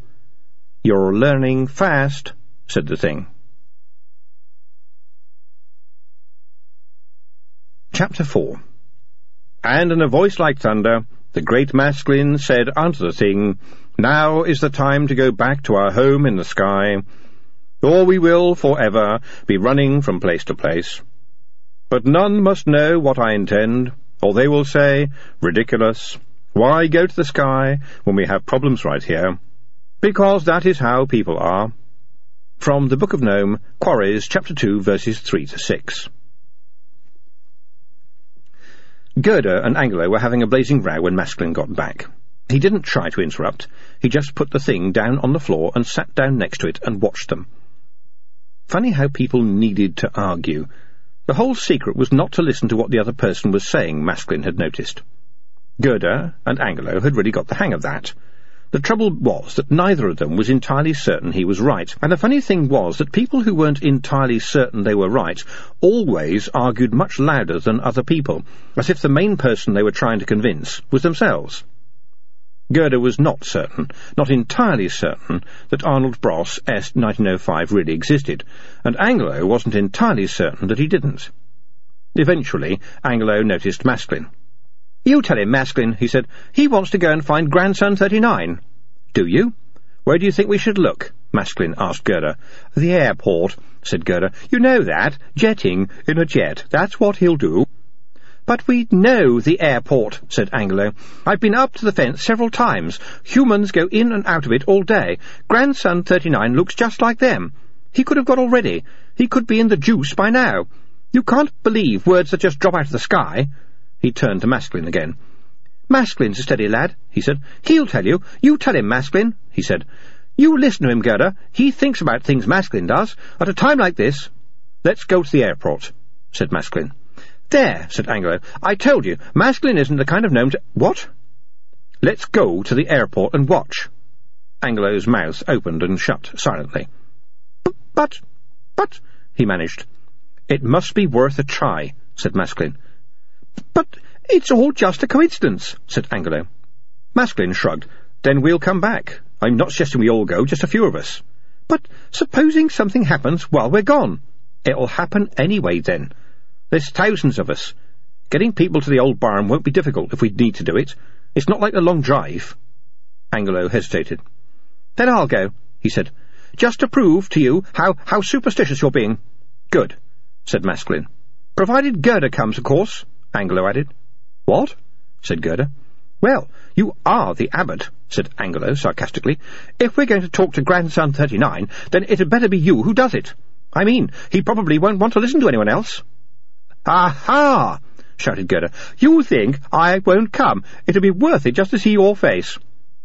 S1: You're learning fast, said the thing. Chapter 4 And in a voice like thunder, the great Masklin said unto the thing, Now is the time to go back to our home in the sky, or we will for ever be running from place to place. But none must know what I intend, or they will say, Ridiculous! Why go to the sky when we have problems right here? Because that is how people are. From the Book of Nome, Quarries, Chapter 2, verses 3 to 6. Gurder and Angelo were having a blazing row when Masklin got back. He didn't try to interrupt. He just put the thing down on the floor and sat down next to it and watched them. Funny how people needed to argue. The whole secret was not to listen to what the other person was saying, Masklin had noticed. Gurder and Angelo had really got the hang of that. The trouble was that neither of them was entirely certain he was right, and the funny thing was that people who weren't entirely certain they were right always argued much louder than other people, as if the main person they were trying to convince was themselves. Gurder was not certain, not entirely certain, that Arnold Bros S-1905 really existed, and Angelo wasn't entirely certain that he didn't. Eventually, Angelo noticed Masklin. You tell him, Masklin, he said. He wants to go and find Grandson 39. Do you? Where do you think we should look? Masklin asked Gurder. The airport, said Gurder. You know that. Jetting in a jet. That's what he'll do. But we know the airport, said Angelo. I've been up to the fence several times. Humans go in and out of it all day. Grandson 39 looks just like them. He could have got already. He could be in the juice by now. You can't believe words that just drop out of the sky. He turned to Masklin again. Masklin's a steady lad, he said. He'll tell you. You tell him, Masklin, he said. You listen to him, Gurder. He thinks about things Masklin does. At a time like this... Let's go to the airport, said Masklin. There, said Angelo. I told you, Masklin isn't the kind of gnome to... What? Let's go to the airport and watch. Angelo's mouth opened and shut silently. But, but, he managed. It must be worth a try, said Masklin. But It's all just a coincidence, said Angelo. Masklin shrugged. Then we'll come back. I'm not suggesting we all go, just a few of us. But supposing something happens while we're gone? It'll happen anyway, then. There's thousands of us. Getting people to the old barn won't be difficult if we need to do it. It's not like the long drive. Angelo hesitated. Then I'll go, he said, just to prove to you how, how superstitious you're being. Good, said Masklin. Provided Gurder comes, of course, Angelo added. What? said Gurder. Well, you are the abbot, said Angelo sarcastically. If we're going to talk to grandson 39, then it had better be you who does it. I mean, he probably won't want to listen to anyone else. Aha! shouted Gurder. You think I won't come? It'll be worth it just to see your face.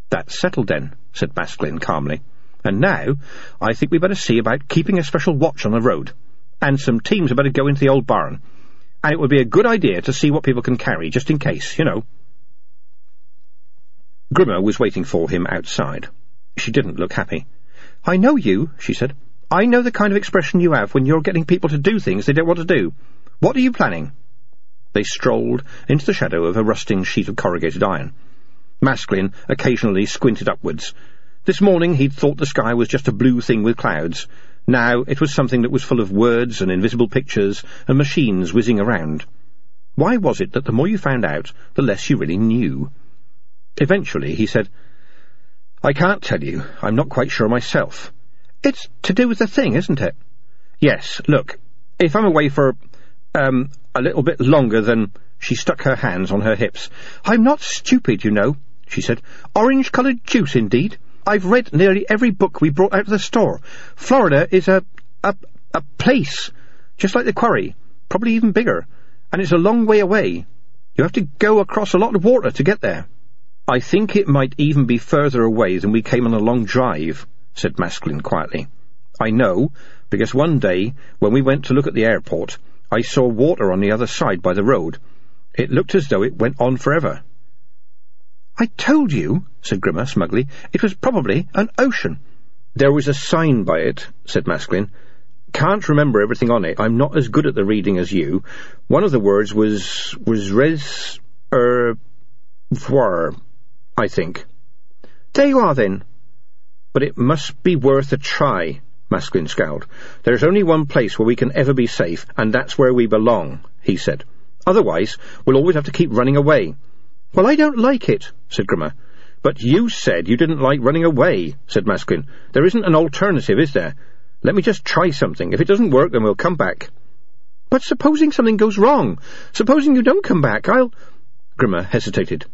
S1: That's settled then, said Masklin calmly. And now, I think we'd better see about keeping a special watch on the road. And some teams had better go into the old barn. And it would be a good idea to see what people can carry, just in case, you know. Grimma was waiting for him outside. She didn't look happy. I know you, she said. I know the kind of expression you have when you're getting people to do things they don't want to do. What are you planning? They strolled into the shadow of a rusting sheet of corrugated iron. Masklin occasionally squinted upwards. This morning he'd thought the sky was just a blue thing with clouds. Now it was something that was full of words and invisible pictures and machines whizzing around. Why was it that the more you found out, the less you really knew? Eventually he said, I can't tell you. I'm not quite sure myself. It's to do with the thing, isn't it? Yes, look, if I'm away for, um, a little bit longer than... She stuck her hands on her hips. I'm not stupid, you know, she said. Orange-coloured juice, indeed. I've read nearly every book we brought out of the store. Florida is a... a... a place. Just like the quarry. Probably even bigger. And it's a long way away. You have to go across a lot of water to get there. I think it might even be further away than we came on a long drive, said Masklin quietly. I know, because one day, when we went to look at the airport, I saw water on the other side by the road. It looked as though it went on forever. I told you, said Grimma smugly, it was probably an ocean. There was a sign by it, said Masklin. Can't remember everything on it. I'm not as good at the reading as you. One of the words was... was res... er... voir. I think. There you are, then. But it must be worth a try, Masklin scowled. There's only one place where we can ever be safe, and that's where we belong, he said. Otherwise, we'll always have to keep running away. Well, I don't like it, said Grimma. But you said you didn't like running away, said Masklin. There isn't an alternative, is there? Let me just try something. If it doesn't work, then we'll come back. But supposing something goes wrong? Supposing you don't come back, I'll... Grimma hesitated.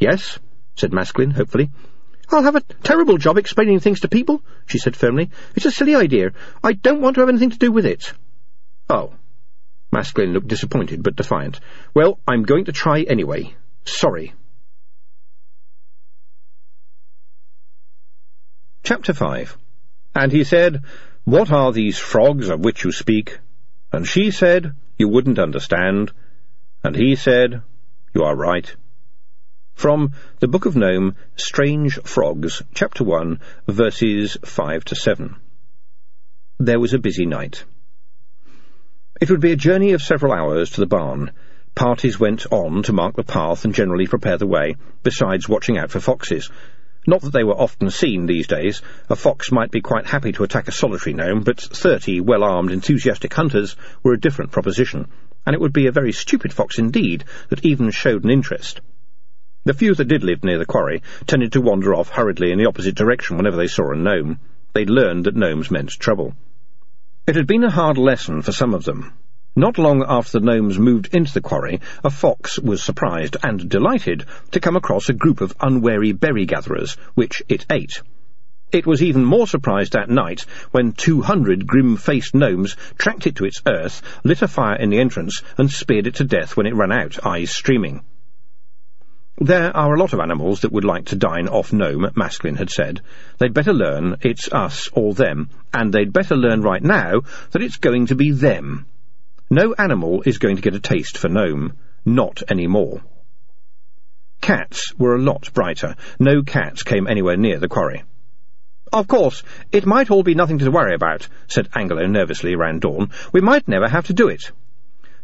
S1: Yes, said Masklin, hopefully. I'll have a terrible job explaining things to people, she said firmly. It's a silly idea. I don't want to have anything to do with it. Oh. Masklin looked disappointed but defiant. Well, I'm going to try anyway. Sorry. Chapter 5 And he said, What are these frogs of which you speak? And she said, You wouldn't understand. And he said, You are right. From the Book of Nome, Strange Frogs, Chapter 1, verses 5 to 7. There was a busy night. It would be a journey of several hours to the barn. Parties went on to mark the path and generally prepare the way, besides watching out for foxes. Not that they were often seen these days. A fox might be quite happy to attack a solitary gnome, but thirty well-armed, enthusiastic hunters were a different proposition, and it would be a very stupid fox indeed that even showed an interest. The few that did live near the quarry tended to wander off hurriedly in the opposite direction whenever they saw a gnome. They'd learned that gnomes meant trouble. It had been a hard lesson for some of them. Not long after the gnomes moved into the quarry, a fox was surprised and delighted to come across a group of unwary berry-gatherers, which it ate. It was even more surprised at night when two hundred grim-faced gnomes tracked it to its earth, lit a fire in the entrance, and speared it to death when it ran out, eyes streaming. There are a lot of animals that would like to dine off Gnome, Masklin had said. They'd better learn it's us or them, and they'd better learn right now that it's going to be them. No animal is going to get a taste for Nome. Not any more. Cats were a lot brighter. No cats came anywhere near the quarry. Of course, it might all be nothing to worry about, said Angelo nervously around dawn. We might never have to do it.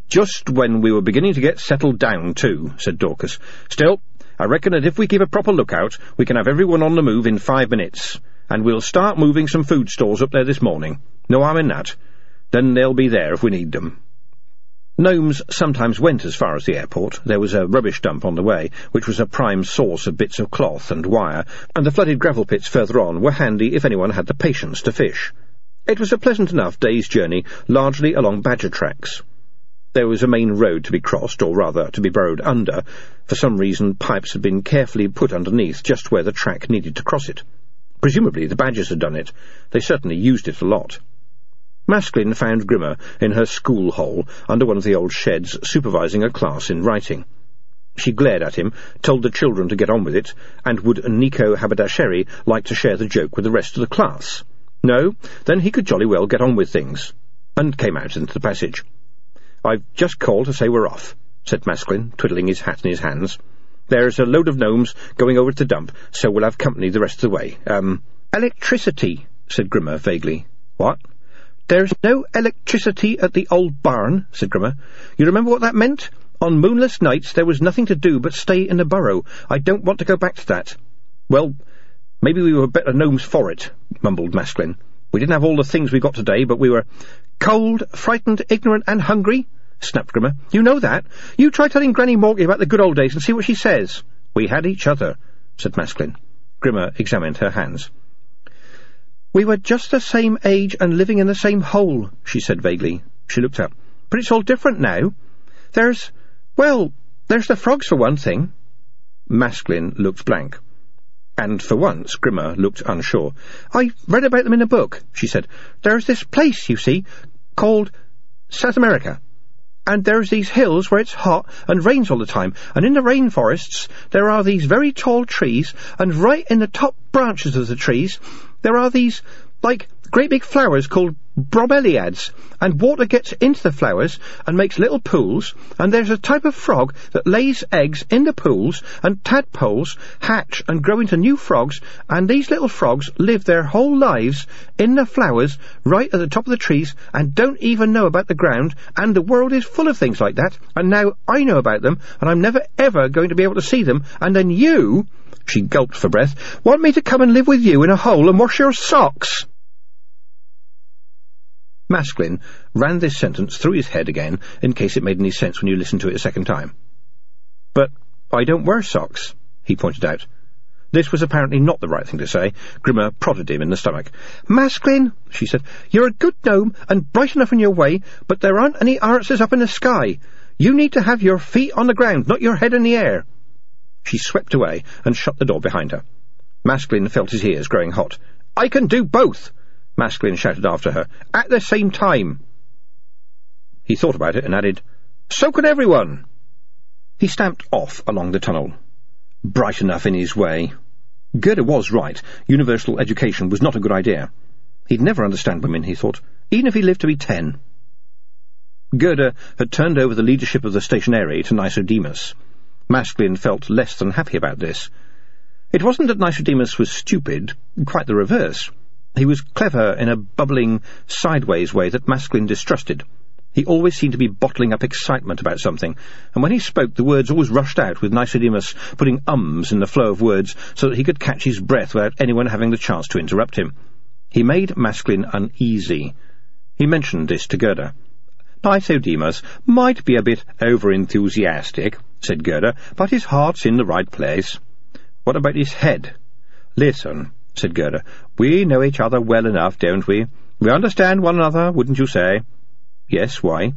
S1: Just when we were beginning to get settled down, too, said Dorcas. Still, I reckon that if we keep a proper lookout, we can have everyone on the move in five minutes. And we'll start moving some food stores up there this morning. No harm in that. Then they'll be there if we need them. Gnomes sometimes went as far as the airport. There was a rubbish dump on the way, which was a prime source of bits of cloth and wire, and the flooded gravel pits further on were handy if anyone had the patience to fish. It was a pleasant enough day's journey, largely along badger tracks. There was a main road to be crossed, or rather, to be burrowed under. For some reason, pipes had been carefully put underneath, just where the track needed to cross it. Presumably the badgers had done it. They certainly used it a lot. Masklin found Grimma in her school hole, under one of the old sheds, supervising a class in writing. She glared at him, told the children to get on with it, and would Nico Haberdashery like to share the joke with the rest of the class? No? Then he could jolly well get on with things. And came out into the passage. I've just called to say we're off, said Masklin, twiddling his hat in his hands. There's a load of gnomes going over to the dump, so we'll have company the rest of the way. Um, electricity, said Grimma vaguely. What? There's no electricity at the old barn, said Grimma. You remember what that meant? On moonless nights there was nothing to do but stay in the burrow. I don't want to go back to that. Well, maybe we were better gnomes for it, mumbled Masklin. We didn't have all the things we got today, but we were cold, frightened, ignorant, and hungry, snapped Grimma. You know that. You try telling Granny Morky about the good old days and see what she says. We had each other, said Masklin. Grimma examined her hands. We were just the same age and living in the same hole, she said vaguely. She looked up. But it's all different now. There's... well, there's the frogs for one thing. Masklin looked blank. And for once, Grimma looked unsure. I read about them in a book, she said. There's this place, you see, called South America. And there's these hills where it's hot and rains all the time, and in the rainforests there are these very tall trees, and right in the top branches of the trees there are these, like, great big flowers called bromeliads, and water gets into the flowers and makes little pools, and there's a type of frog that lays eggs in the pools, and tadpoles hatch and grow into new frogs, and these little frogs live their whole lives in the flowers, right at the top of the trees, and don't even know about the ground, and the world is full of things like that, and now I know about them, and I'm never ever going to be able to see them, and then you, she gulped for breath, want me to come and live with you in a hole and wash your socks? Masklin ran this sentence through his head again, in case it made any sense when you listened to it a second time. But I don't wear socks, he pointed out. This was apparently not the right thing to say. Grimma prodded him in the stomach. Masklin, she said, you're a good gnome and bright enough in your way, but there aren't any answers up in the sky. You need to have your feet on the ground, not your head in the air. She swept away and shut the door behind her. Masklin felt his ears growing hot. I can do both! Masklin shouted after her. At the same time! He thought about it and added, So can everyone! He stamped off along the tunnel. Bright enough in his way. Gurder was right. Universal education was not a good idea. He'd never understand women, he thought, even if he lived to be ten. Gurder had turned over the leadership of the stationery to Nicodemus. Masklin felt less than happy about this. It wasn't that Nicodemus was stupid, quite the reverse. He was clever in a bubbling, sideways way that Masklin distrusted. He always seemed to be bottling up excitement about something, and when he spoke the words always rushed out, with Nicodemus putting ums in the flow of words so that he could catch his breath without anyone having the chance to interrupt him. He made Masklin uneasy. He mentioned this to Gurder. Nicodemus might be a bit over-enthusiastic, said Gurder, but his heart's in the right place. What about his head? Listen, said Gurder. We know each other well enough, don't we? We understand one another, wouldn't you say? Yes, why?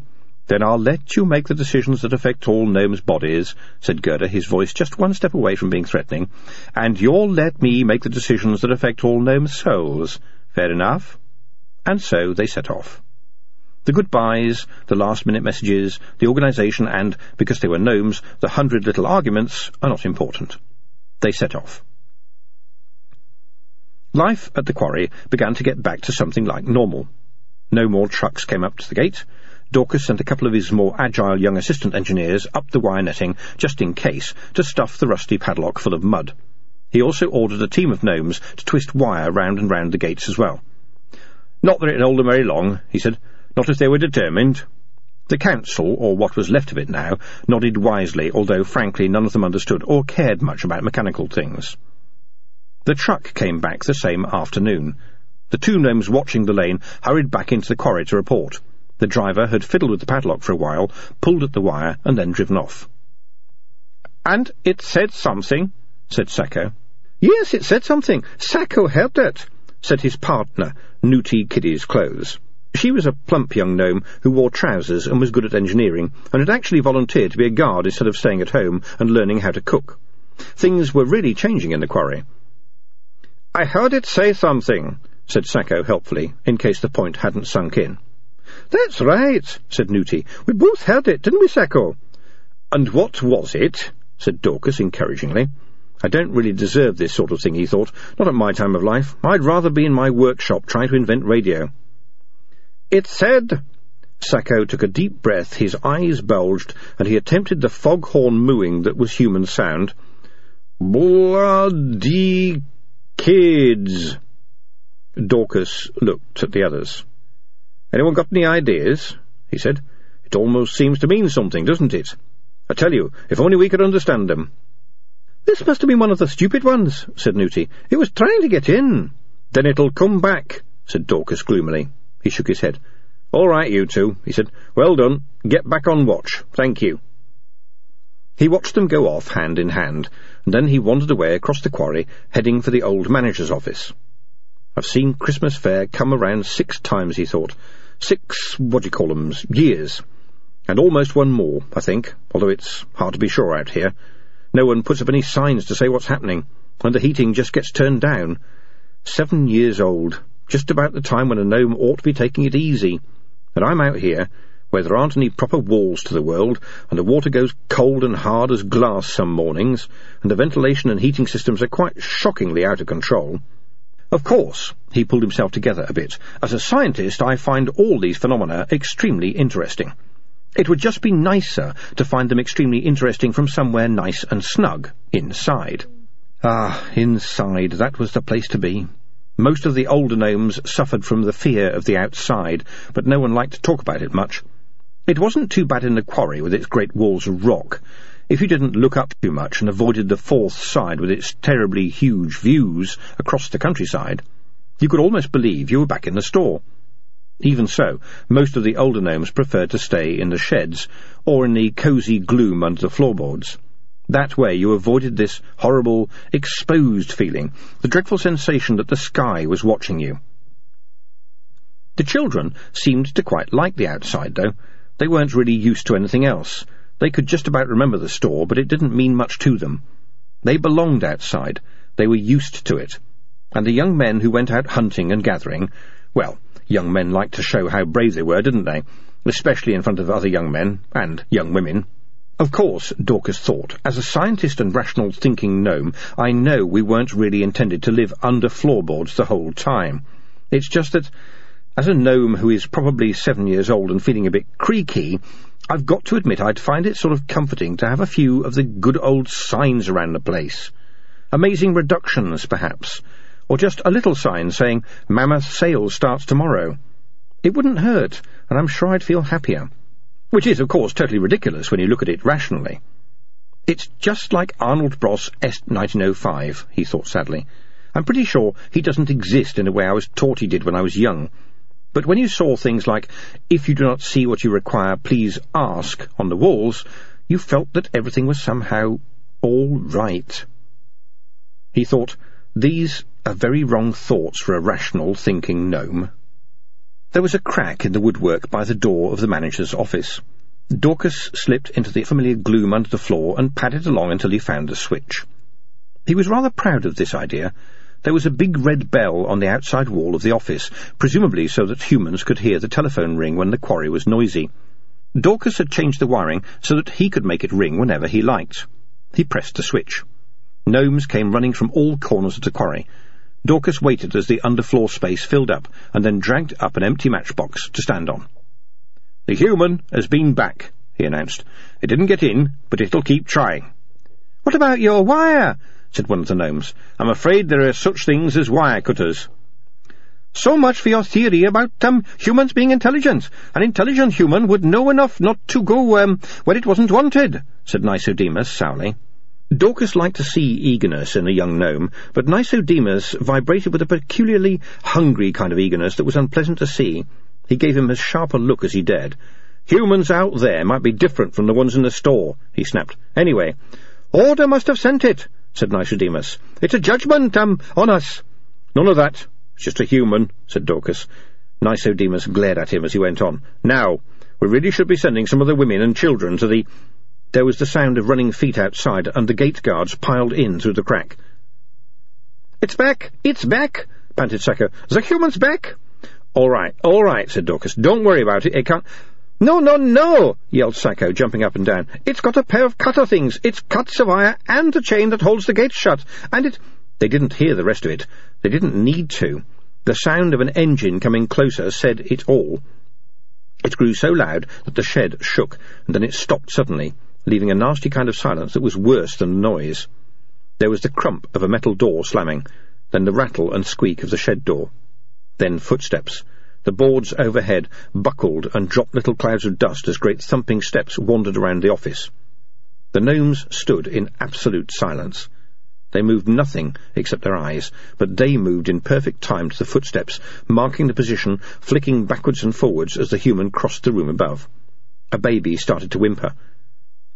S1: Then I'll let you make the decisions that affect all gnomes' bodies, said Gurder, his voice just one step away from being threatening. And you'll let me make the decisions that affect all gnomes' souls. Fair enough? And so they set off. The goodbyes, the last-minute messages, the organisation, and, because they were gnomes, the hundred little arguments are not important. They set off. Life at the quarry began to get back to something like normal. No more trucks came up to the gate. Dorcas sent a couple of his more agile young assistant engineers up the wire netting, just in case, to stuff the rusty padlock full of mud. He also ordered a team of gnomes to twist wire round and round the gates as well. Not that it'd hold them very long, he said. Not if they were determined. The council, or what was left of it now, nodded wisely, although frankly none of them understood or cared much about mechanical things. The truck came back the same afternoon. The two gnomes watching the lane hurried back into the quarry to report. The driver had fiddled with the padlock for a while, pulled at the wire, and then driven off.
S2: And it said something, said Sacco.
S1: Yes, it said something. Sacco helped it, said his partner, Nooty Kiddy's clothes. She was a plump young gnome who wore trousers and was good at engineering, and had actually volunteered to be a guard instead of staying at home and learning how to cook. Things were really changing in the quarry.
S2: I heard it say something, said Sacco helpfully, in case the point hadn't sunk in.
S1: That's right, said Nooty. We both heard it, didn't we, Sacco?
S2: And what was it? said Dorcas encouragingly. I don't really deserve this sort of thing, he thought. Not at my time of life. I'd rather be in my workshop trying to invent radio.
S1: It said... Sacco took a deep breath, his eyes bulged, and he attempted the foghorn mooing that was human sound. Bloody kids! Dorcas looked at the others.
S2: Anyone got any ideas? he said. It almost seems to mean something, doesn't it? I tell you, if only we could understand them.
S1: This must have been one of the stupid ones, said Nooty. It was trying to get in.
S2: Then it'll come back, said Dorcas gloomily. He shook his head. All right, you two, he said. Well done. Get back on watch. Thank you. He watched them go off hand in hand, and then he wandered away across the quarry, heading for the old manager's office. I've seen Christmas Fair come around six times, he thought. Six, what do you call 'em, years. And almost one more, I think, although it's hard to be sure out here. No one puts up any signs to say what's happening, and the heating just gets turned down. Seven years old, just about the time when a gnome ought to be taking it easy. And I'm out here, where there aren't any proper walls to the world, and the water goes cold and hard as glass some mornings, and the ventilation and heating systems are quite shockingly out of control. Of course, he pulled himself together a bit. As a scientist, I find all these phenomena extremely interesting. It would just be nicer to find them extremely interesting from somewhere nice and snug, inside. Ah, inside, that was the place to be. Most of the older gnomes suffered from the fear of the outside, but no one liked to talk about it much. It wasn't too bad in the quarry with its great walls of rock. If you didn't look up too much and avoided the fourth side with its terribly huge views across the countryside, you could almost believe you were back in the store. Even so, most of the older gnomes preferred to stay in the sheds, or in the cosy gloom under the floorboards. That way you avoided this horrible, exposed feeling, the dreadful sensation that the sky was watching you. The children seemed to quite like the outside, though. They weren't really used to anything else. They could just about remember the store, but it didn't mean much to them. They belonged outside. They were used to it. And the young men who went out hunting and gathering, well, Young men liked to show how brave they were, didn't they? Especially in front of other young men, and young women. Of course, Dorcas thought, as a scientist and rational thinking gnome, I know we weren't really intended to live under floorboards the whole time. It's just that, as a gnome who is probably seven years old and feeling a bit creaky, I've got to admit I'd find it sort of comforting to have a few of the good old signs around the place. Amazing reductions, perhaps, or just a little sign saying, Mammoth Sales starts tomorrow. It wouldn't hurt, and I'm sure I'd feel happier. Which is, of course, totally ridiculous when you look at it rationally. It's just like Arnold Bros. Est 1905, he thought sadly. I'm pretty sure he doesn't exist in the way I was taught he did when I was young. But when you saw things like, if you do not see what you require, please ask, on the walls, you felt that everything was somehow all right. He thought, these are very wrong thoughts for a rational, thinking gnome. There was a crack in the woodwork by the door of the manager's office. Dorcas slipped into the familiar gloom under the floor and padded along until he found the switch. He was rather proud of this idea. There was a big red bell on the outside wall of the office, presumably so that humans could hear the telephone ring when the quarry was noisy. Dorcas had changed the wiring so that he could make it ring whenever he liked. He pressed the switch. Gnomes came running from all corners of the quarry. Dorcas waited as the underfloor space filled up, and then dragged up an empty matchbox to stand on. The human has been back, he announced. It didn't get in, but it'll keep trying.
S1: What about your wire? said one of the gnomes.
S2: I'm afraid there are such things as wire cutters.
S1: So much for your theory about, um, humans being intelligent. An intelligent human would know enough not to go, um, where it wasn't wanted, said Nicodemus sourly. Dorcas liked to see eagerness in a young gnome, but Nicodemus vibrated with a peculiarly hungry kind of eagerness that was unpleasant to see. He gave him as sharp a look as he dared. Humans out there might be different from the ones in the store, he snapped. Anyway, Order must have sent it, said Nicodemus. It's a judgment, um, on us. None of that. It's just a human, said Dorcas. Nicodemus glared at him as he went on. Now, we really should be sending some of the women and children to the... There was the sound of running feet outside, and the gate guards piled in through the crack. It's back! It's back! panted Sacco. The human's back! All right, all right, said Dorcas. Don't worry about it. It can't... No, no, no! yelled Sacco, jumping up and down. It's got a pair of cutter things. It's cuts of wire and the chain that holds the gate shut. And it... They didn't hear the rest of it. They didn't need to. The sound of an engine coming closer said it all. It grew so loud that the shed shook, and then it stopped suddenly, leaving a nasty kind of silence that was worse than noise. There was the crump of a metal door slamming, then the rattle and squeak of the shed door. Then footsteps. The boards overhead buckled and dropped little clouds of dust as great thumping steps wandered around the office. The gnomes stood in absolute silence. They moved nothing except their eyes, but they moved in perfect time to the footsteps, marking the position, flicking backwards and forwards as the human crossed the room above. A baby started to whimper.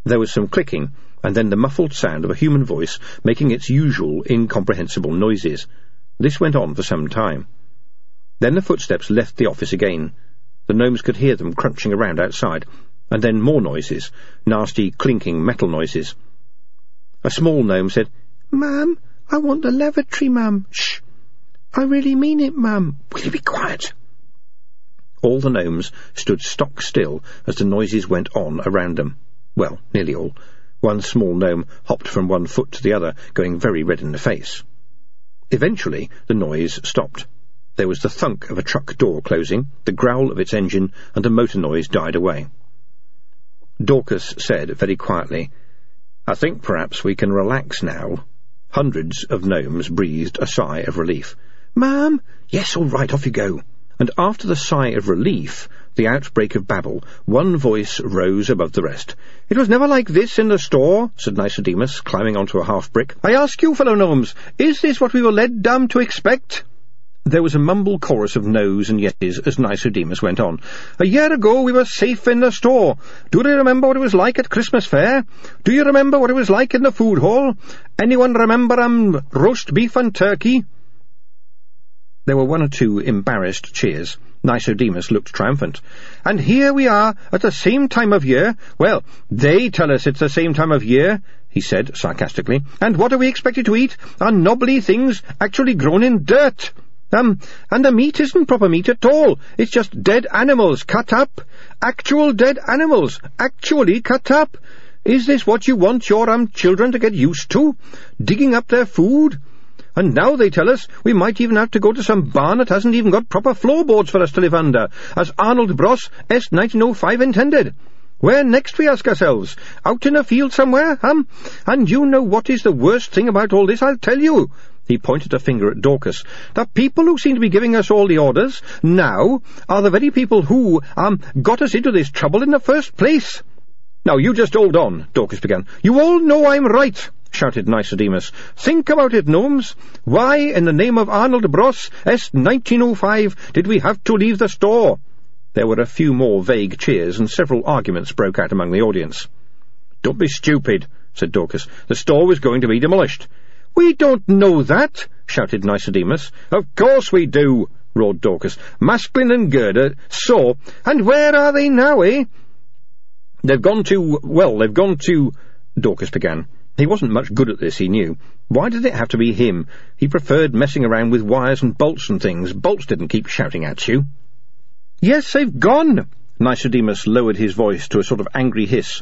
S1: There was some clicking, and then the muffled sound of a human voice making its usual incomprehensible noises. This went on for some time. Then the footsteps left the office again. The gnomes could hear them crunching around outside, and then more noises, nasty, clinking metal noises. A small gnome said, Ma'am, I want the lavatory, ma'am. Shh! I really mean it, ma'am. Will you be quiet? All the gnomes stood stock still as the noises went on around them. Well, nearly all. One small gnome hopped from one foot to the other, going very red in the face. Eventually the noise stopped. There was the thunk of a truck door closing, the growl of its engine, and the motor noise died away. Dorcas said very quietly, I think perhaps we can relax now. Hundreds of gnomes breathed a sigh of relief. Ma'am? Yes, all right, off you go. And after the sigh of relief, the outbreak of babble, one voice rose above the rest. It was never like this in the store, said Nicodemus, climbing onto a half-brick. I ask you, fellow gnomes, is this what we were led dumb to expect? There was a mumbled chorus of noes and yeses as Nicodemus went on. A year ago we were safe in the store. Do you remember what it was like at Christmas fair? Do you remember what it was like in the food hall? Anyone remember, um, roast beef and turkey? There were one or two embarrassed cheers. Nicodemus looked triumphant. And here we are, at the same time of year. Well, they tell us it's the same time of year, he said sarcastically. And what are we expected to eat? Are knobbly things actually grown in dirt? Um, and the meat isn't proper meat at all. It's just dead animals cut up. Actual dead animals, actually cut up. Is this what you want your, um, children to get used to? Digging up their food? And now they tell us we might even have to go to some barn that hasn't even got proper floorboards for us to live under, as Arnold Bros Est. 1905 intended. Where next, we ask ourselves? Out in a field somewhere, hum? And you know what is the worst thing about all this, I'll tell you. He pointed a finger at Dorcas. The people who seem to be giving us all the orders now are the very people who, um, got us into this trouble in the first place. Now, you just hold on, Dorcas began. You all know I'm right, shouted Nicodemus. Think about it, gnomes. Why, in the name of Arnold Bros, Est. 1905, did we have to leave the store? There were a few more vague cheers, and several arguments broke out among the audience. Don't be stupid, said Dorcas. The store was going to be demolished. We don't know that, shouted Nicodemus. Of course we do, roared Dorcas. Masklin and Gurder saw. And where are they now, eh? They've gone to... well, they've gone to... Dorcas began. He wasn't much good at this, he knew. Why did it have to be him? He preferred messing around with wires and bolts and things. Bolts didn't keep shouting at you. Yes, they've gone. Nicodemus lowered his voice to a sort of angry hiss.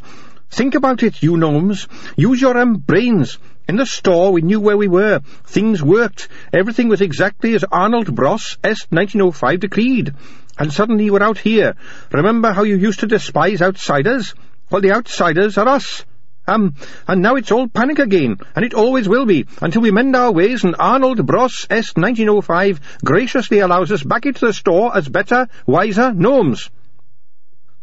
S1: Think about it, you gnomes. Use your brains. In the store, we knew where we were. Things worked. Everything was exactly as Arnold Bros, Est. 1905, decreed. And suddenly we're out here. Remember how you used to despise outsiders? Well, the outsiders are us. Um, and now it's all panic again, and it always will be, until we mend our ways and Arnold Bros Est 1905 graciously allows us back into the store as better, wiser gnomes.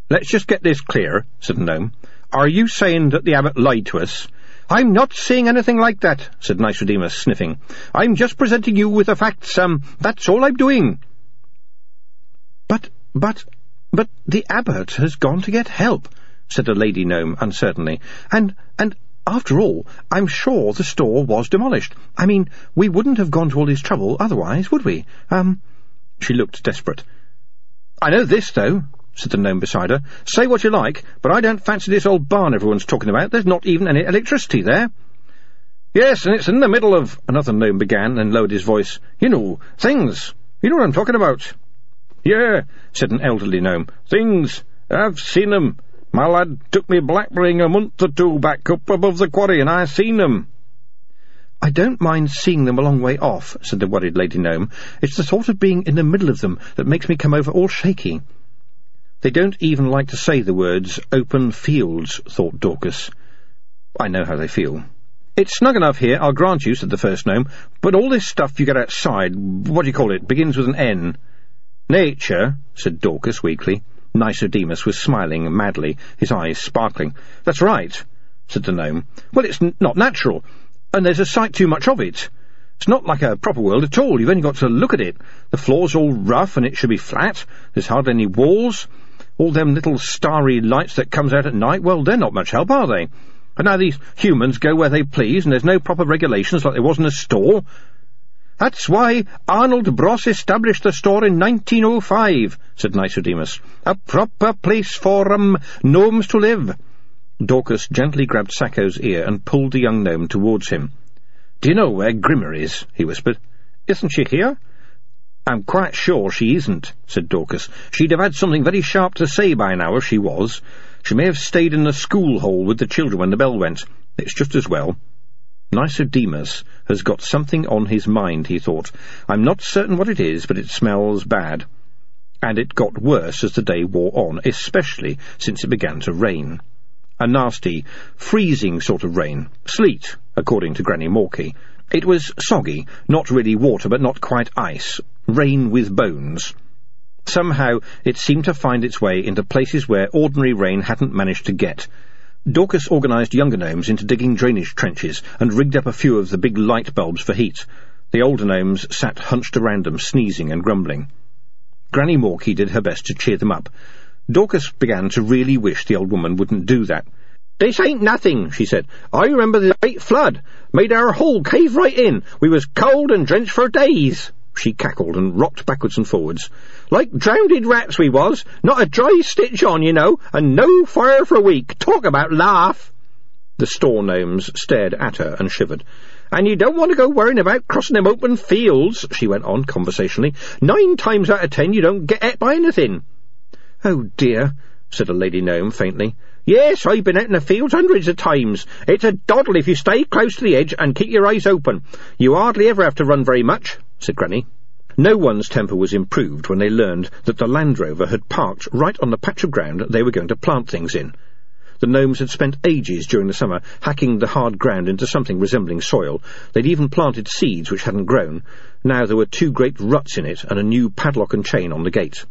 S1: Let's just get this clear, said the gnome. Are you saying that the abbot lied to us? I'm not saying anything like that, said Nicodemus, sniffing. I'm just presenting you with the facts, um, that's all I'm doing. But, but, but the abbot has gone to get help, said the lady gnome uncertainly. And, and, after all, I'm sure the store was demolished. I mean, we wouldn't have gone to all this trouble otherwise, would we? Um, she looked desperate. I know this, though, said the gnome beside her. Say what you like, but I don't fancy this old barn everyone's talking about. There's not even any electricity there. Yes, and it's in the middle of... Another gnome began, and lowered his voice. You know, things. You know what I'm talking about. Yeah, said an elderly gnome. Things. I've seen 'em. My lad took me blackberrying a month or two back up above the quarry, and I seen 'em. I don't mind seeing them a long way off, said the worried lady gnome. It's the thought of being in the middle of them that makes me come over all shaky. They don't even like to say the words open fields, thought Dorcas. I know how they feel. It's snug enough here, I'll grant you, said the first gnome, but all this stuff you get outside, what do you call it, begins with an N. Nature, said Dorcas weakly. Nicodemus was smiling madly, his eyes sparkling. That's right, said the gnome. Well, it's not natural, and there's a sight too much of it. It's not like a proper world at all. You've only got to look at it. The floor's all rough, and it should be flat. There's hardly any walls. All them little starry lights that comes out at night, well, they're not much help, are they? And now these humans go where they please, and there's no proper regulations like there was in a store. That's why Arnold Bros established the store in 1905, said Nicodemus. A proper place for, um, gnomes to live. Dorcas gently grabbed Sacco's ear and pulled the young gnome towards him. Do you know where Grimma is? he whispered. Isn't she here? I'm quite sure she isn't, said Dorcas. She'd have had something very sharp to say by now if she was. She may have stayed in the school hall with the children when the bell went. It's just as well. Nicodemus has got something on his mind, he thought. I'm not certain what it is, but it smells bad. And it got worse as the day wore on, especially since it began to rain. A nasty, freezing sort of rain. Sleet, according to Granny Morky. It was soggy, not really water, but not quite ice. Rain with bones. Somehow it seemed to find its way into places where ordinary rain hadn't managed to get. Dorcas organised younger gnomes into digging drainage trenches and rigged up a few of the big light bulbs for heat. The older gnomes sat hunched around them, sneezing and grumbling. Granny Morky did her best to cheer them up. Dorcas began to really wish the old woman wouldn't do that. This ain't nothing, she said. I remember the great flood. Made our whole cave right in. We was cold and drenched for days. She cackled and rocked backwards and forwards. Like drowned rats we was, not a dry stitch on, you know, and no fire for a week. Talk about laugh! The store gnomes stared at her and shivered. And you don't want to go worrying about crossing them open fields, she went on conversationally. Nine times out of ten you don't get et by anything. Oh dear, said a lady gnome faintly. Yes, I've been out in the fields hundreds of times. It's a doddle if you stay close to the edge and keep your eyes open. You hardly ever have to run very much, said Granny. No one's temper was improved when they learned that the Land Rover had parked right on the patch of ground they were going to plant things in. The gnomes had spent ages during the summer hacking the hard ground into something resembling soil. They'd even planted seeds which hadn't grown. Now there were two great ruts in it and a new padlock and chain on the gate.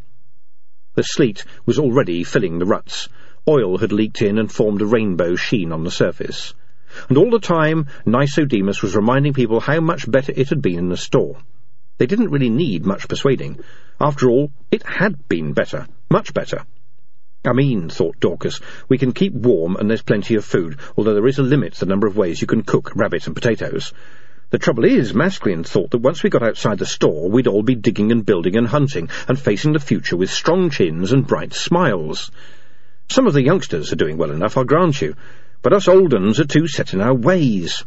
S1: The sleet was already filling the ruts. Oil had leaked in and formed a rainbow sheen on the surface. And all the time Nicodemus was reminding people how much better it had been in the store. They didn't really need much persuading. After all, it had been better. Much better. I mean, thought Dorcas, we can keep warm and there's plenty of food, although there is a limit to the number of ways you can cook rabbit and potatoes. The trouble is, Masklin thought that once we got outside the store, we'd all be digging and building and hunting, and facing the future with strong chins and bright smiles. Some of the youngsters are doing well enough, I'll grant you, but us old uns are too set in our ways.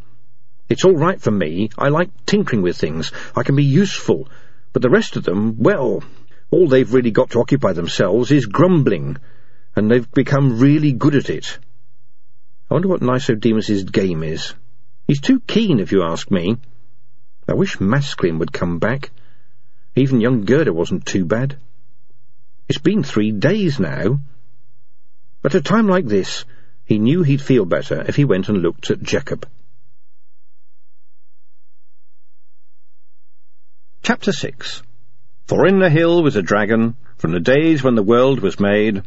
S1: It's all right for me. I like tinkering with things. I can be useful. But the rest of them, well, all they've really got to occupy themselves is grumbling, and they've become really good at it. I wonder what Nicodemus's game is. He's too keen, if you ask me. I wish Masklin would come back. Even young Gurder wasn't too bad. It's been three days now. But at a time like this,
S2: He knew he'd feel better if he went and looked at Jekub.
S1: Chapter 6 For in the hill was a dragon, from the days when the world was made.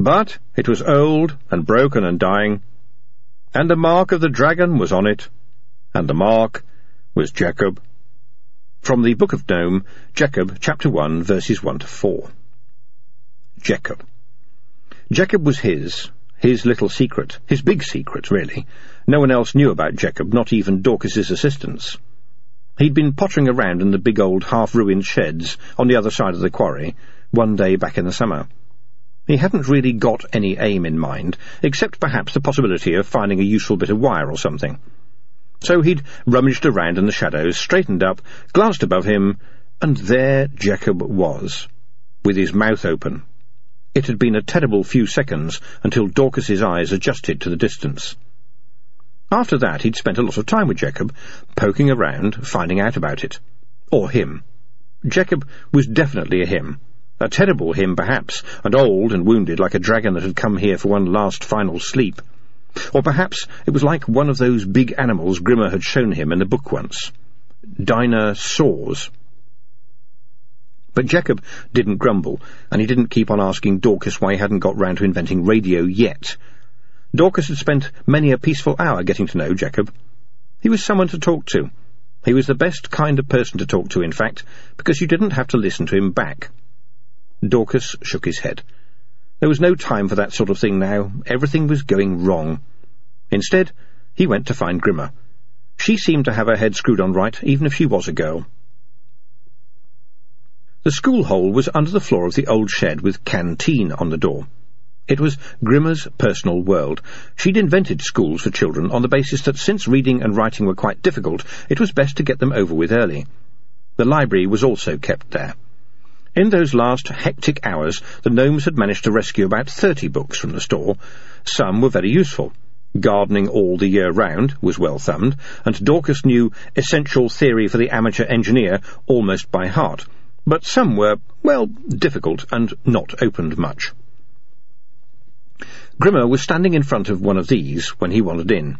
S1: But it was old, and broken, and dying, and the mark of the dragon was on it, and the mark was Jekub. From the Book of Nome, Jekub, chapter 1, verses 1 to 4. Jekub. Jekub was his, his little secret, his big secret, really. No one else knew about Jekub, not even Dorcas's assistants. He'd been pottering around in the big old half-ruined sheds on the other side of the quarry one day back in the summer. He hadn't really got any aim in mind, except perhaps the possibility of finding a useful bit of wire or something. So he'd rummaged around in the shadows, straightened up, glanced above him, and there Jekub was, with his mouth open. It had been a terrible few seconds until Dorcas's eyes adjusted to the distance. After that, he'd spent a lot of time with Jekub, poking around, finding out about it. Or him. Jekub was definitely a him. A terrible him, perhaps, and old and wounded like a dragon that had come here for one last final sleep. Or perhaps it was like one of those big animals Grimma had shown him in the book once. Dinosaurs. But Jekub didn't grumble, and he didn't keep on asking Dorcas why he hadn't got round to inventing radio yet, Dorcas had spent many a peaceful hour getting to know Jekub. He was someone to talk to. He was the best kind of person to talk to, in fact, because you didn't have to listen to him back. Dorcas shook his head. There was no time for that sort of thing now. Everything was going wrong. Instead, he went to find Grimma. She seemed to have her head screwed on right, even if she was a girl. The school hole was under the floor of the old shed with canteen on the door. It was Grimma's personal world. She'd invented schools for children on the basis that since reading and writing were quite difficult, it was best to get them over with early. The library was also kept there. In those last hectic hours, the gnomes had managed to rescue about thirty books from the store. Some were very useful. Gardening all the year round was well thumbed, and Dorcas knew Essential Theory for the Amateur Engineer almost by heart. But some were, well, difficult and not opened much. Grimma was standing in front of one of these when he wandered in.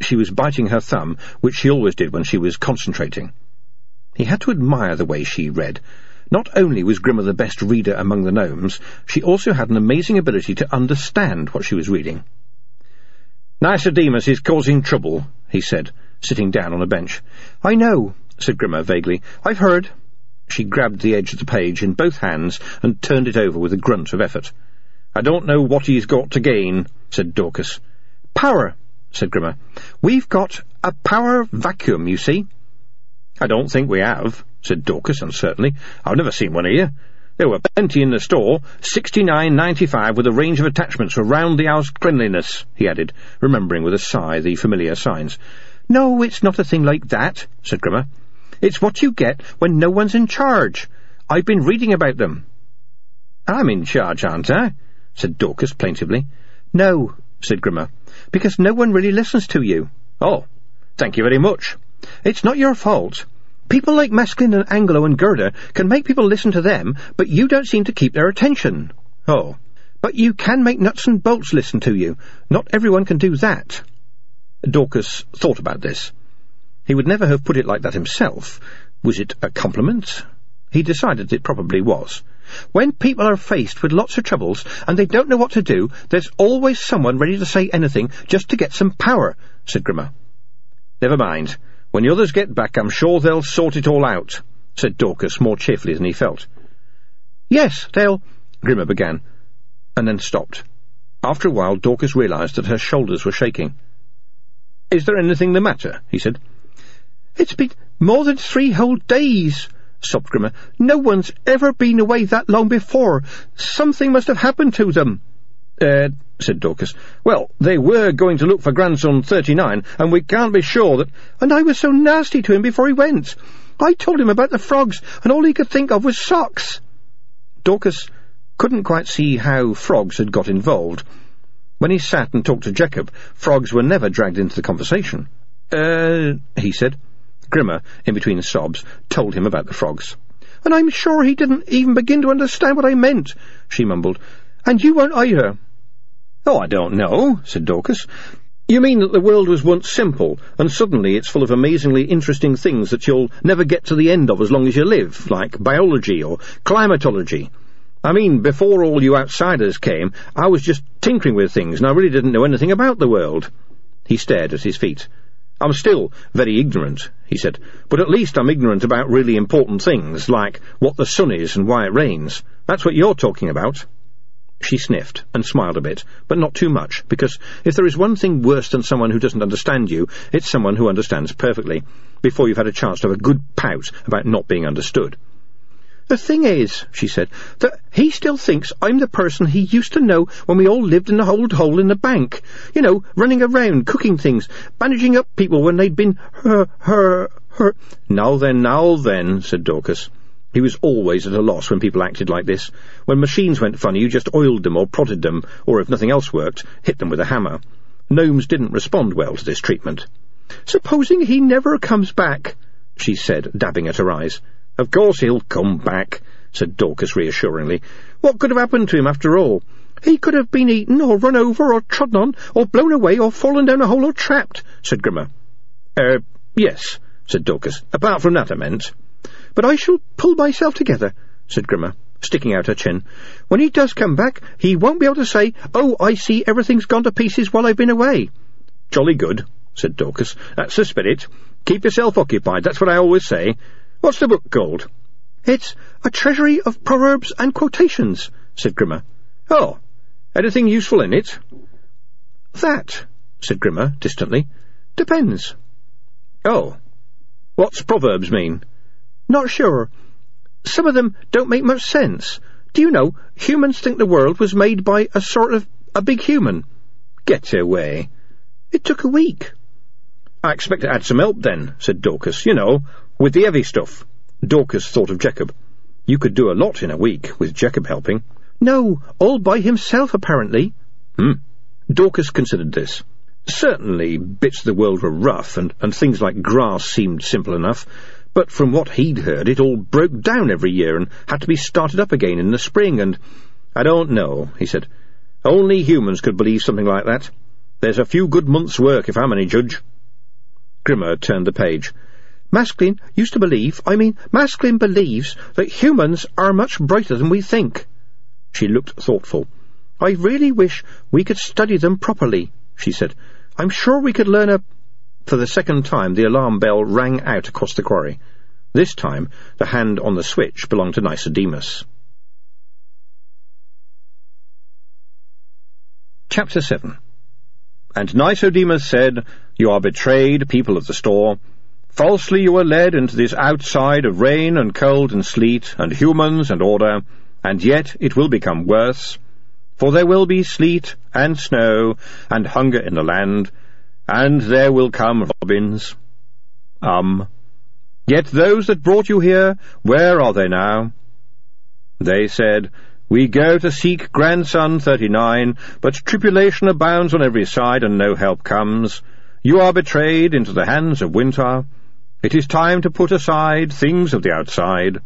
S1: She was biting her thumb, which she always did when she was concentrating. He had to admire the way she read. Not only was Grimma the best reader among the gnomes, she also had an amazing ability to understand what she was reading. Nicodemus is causing trouble, he said, sitting down on a bench. I know, said Grimma vaguely. I've heard. She grabbed the edge of the page in both hands and turned it over with a grunt of effort. I don't know what he's got to gain, said Dorcas. Power, said Grimma. We've got a power vacuum, you see. I don't think we have, said Dorcas uncertainly. I've never seen one here. There were plenty in the store, sixty-nine ninety-five with a range of attachments for round-the-house cleanliness, he added, remembering with a sigh the familiar signs. No, it's not a thing like that, said Grimma. It's what you get when no one's in charge. I've been reading about them. I'm in charge, aren't I? Said Dorcas plaintively. No, said Grimma, because no one really listens to you. Oh, thank you very much. It's not your fault. People like Masklin and Angalo and Gurder can make people listen to them, but you don't seem to keep their attention. Oh, but you can make nuts and bolts listen to you. Not everyone can do that. Dorcas thought about this. He would never have put it like that himself. Was it a compliment? He decided it probably was. When people are faced with lots of troubles and they don't know what to do, there's always someone ready to say anything just to get some power, said Grimma. Never mind. When the others get back, I'm sure they'll sort it all out, said Dorcas more cheerfully than he felt. Yes, they'll... Grimma began, and then stopped. After a while, Dorcas realised that her shoulders were shaking. Is there anything the matter? he said. It's been more than three whole days, sobbed Grimma. No one's ever been away that long before. Something must have happened to them.
S2: Uh, said Dorcas. Well, they were going to look for grandson 39, and we can't be sure that...
S3: And I was so nasty to him before he went. I told him about the frogs, and all he could think of was socks.
S2: Dorcas couldn't quite see how frogs had got involved. When he sat and talked to Jekub, frogs were never dragged into the conversation.
S3: Uh,
S2: he said. Grimma, in between sobs, told him about the frogs.
S3: And I'm sure he didn't even begin to understand what I meant, she mumbled. And you won't either.
S2: Oh, I don't know, said Dorcas. You mean that the world was once simple, and suddenly it's full of amazingly interesting things that you'll never get to the end of as long as you live, like biology or climatology. I mean, before all you outsiders came, I was just tinkering with things, and I really didn't know anything about the world. He stared at his feet. I'm still very ignorant, he said, but at least I'm ignorant about really important things, like what the sun is and why it rains. That's what you're talking about. She sniffed and smiled a bit, but not too much, because if there is one thing worse than someone who doesn't understand you, it's someone who understands perfectly, before you've had a chance to have a good pout about not being understood.
S3: The thing is, she said, that he still thinks I'm the person he used to know when we all lived in the old hole in the bank. You know, running around, cooking things, bandaging up people when they'd been her, her, her...
S2: Now then, now then, said Dorcas. He was always at a loss when people acted like this. When machines went funny, you just oiled them or prodded them, or if nothing else worked, hit them with a hammer. Gnomes didn't respond well to this treatment.
S3: Supposing he never comes back, she said, dabbing at her eyes.
S2: Of course he'll come back, said Dorcas reassuringly. What could have happened to him after all?
S3: He could have been eaten, or run over, or trodden on, or blown away, or fallen down a hole, or trapped, said Grimma.
S2: Er, yes, said Dorcas. Apart from that, I meant.
S3: But I shall pull myself together, said Grimma, sticking out her chin. When he does come back, he won't be able to say, Oh, I see everything's gone to pieces while I've been away.
S2: Jolly good, said Dorcas. That's the spirit. Keep yourself occupied, that's what I always say. What's the book called?
S3: It's A Treasury of Proverbs and Quotations, said Grimma.
S2: Oh, anything useful in it?
S3: That, said Grimma, distantly, depends.
S2: Oh, what's proverbs mean?
S3: Not sure. Some of them don't make much sense. Do you know, humans think the world was made by a sort of a big human.
S2: Get away.
S3: It took a week.
S2: I expect it had some help then, said Dorcas. You know, with the heavy stuff. Dorcas thought of Jekub. You could do a lot in a week, with Jekub helping.
S3: No, all by himself, apparently.
S2: Hmm. Dorcas considered this. Certainly, bits of the world were rough, and, and things like grass seemed simple enough, but from what he'd heard, it all broke down every year and had to be started up again in the spring, and... I don't know, he said. Only humans could believe something like that. There's a few good months' work, if I'm any judge. Grimma turned the page.
S3: Masklin used to believe, I mean, Masklin believes that humans are much brighter than we think.
S2: She looked thoughtful.
S3: I really wish we could study them properly, she said. I'm sure we could learn a...
S2: For the second time the alarm bell rang out across the quarry. This time the hand on the switch belonged to Nicodemus. Chapter 7 And Nicodemus said, You are betrayed, people of the store. Falsely you were led into this outside of rain and cold and sleet, and humans and order, and yet it will become worse. For there will be sleet and snow and hunger in the land, and there will come robins. Um. Yet those that brought you here, where are they now? They said, We go to seek grandson thirty-nine, but tribulation abounds on every side, and no help comes. You are betrayed into the hands of winter. It is time to put aside things of the outside.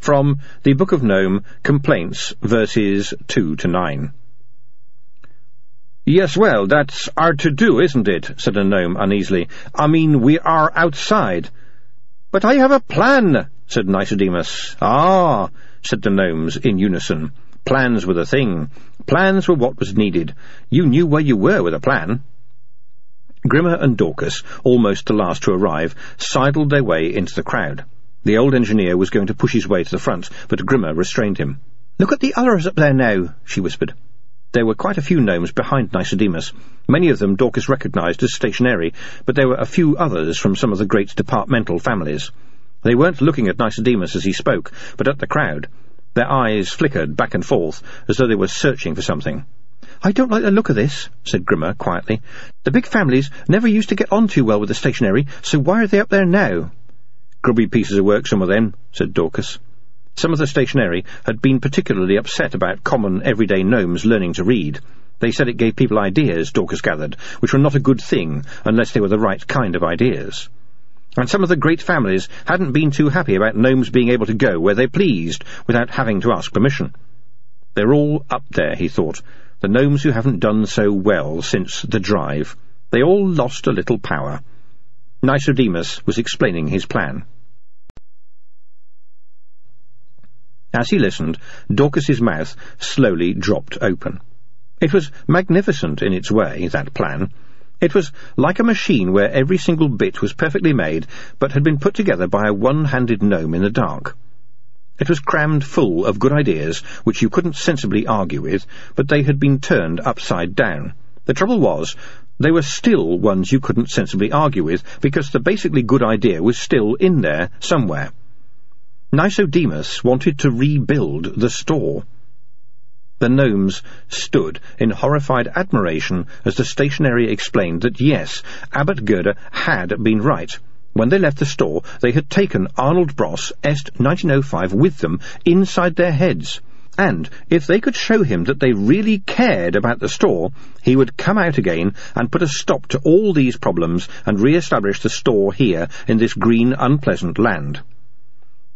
S2: From the Book of Nome, Complaints, verses 2 to 9. Yes, well, that's our to-do, isn't it? said a gnome uneasily. I mean, we are outside. But I have a plan, said Nicodemus. Ah, said the gnomes in unison. Plans were the thing. Plans were what was needed. You knew where you were with a plan. Grimma and Dorcas, almost the last to arrive, sidled their way into the crowd. The old engineer was going to push his way to the front, but Grimma restrained him.
S3: Look at the others up there now, she whispered.
S2: There were quite a few gnomes behind Nicodemus. Many of them Dorcas recognised as stationery, but there were a few others from some of the great departmental families. They weren't looking at Nicodemus as he spoke, but at the crowd. Their eyes flickered back and forth, as though they were searching for something.
S3: I don't like the look of this, said Grimma quietly. The big families never used to get on too well with the stationery, so why are they up there now?
S2: Grubby pieces of work, some of them, said Dorcas. Some of the stationery had been particularly upset about common, everyday gnomes learning to read. They said it gave people ideas, Dorcas gathered, which were not a good thing unless they were the right kind of ideas. And some of the great families hadn't been too happy about gnomes being able to go where they pleased without having to ask permission. They're all up there, he thought.
S1: The gnomes who haven't done so well since the drive. They all lost a little power. Nicodemus was explaining his plan. As he listened, Dorcas's mouth slowly dropped open. It was magnificent in its way, that plan. It was like a machine where every single bit was perfectly made, but had been put together by a one-handed gnome in the dark. It was crammed full of good ideas which you couldn't sensibly argue with, but they had been turned upside down. The trouble was, they were still ones you couldn't sensibly argue with, because the basically good idea was still in there somewhere. Nicodemus wanted to rebuild the store. The gnomes stood in horrified admiration as the stationery explained that yes, Abbot Gurder had been right. When they left the store, they had taken Arnold Bros Est 1905 with them inside their heads. And if they could show him that they really cared about the store, he would come out again and put a stop to all these problems and re-establish the store here in this green, unpleasant land.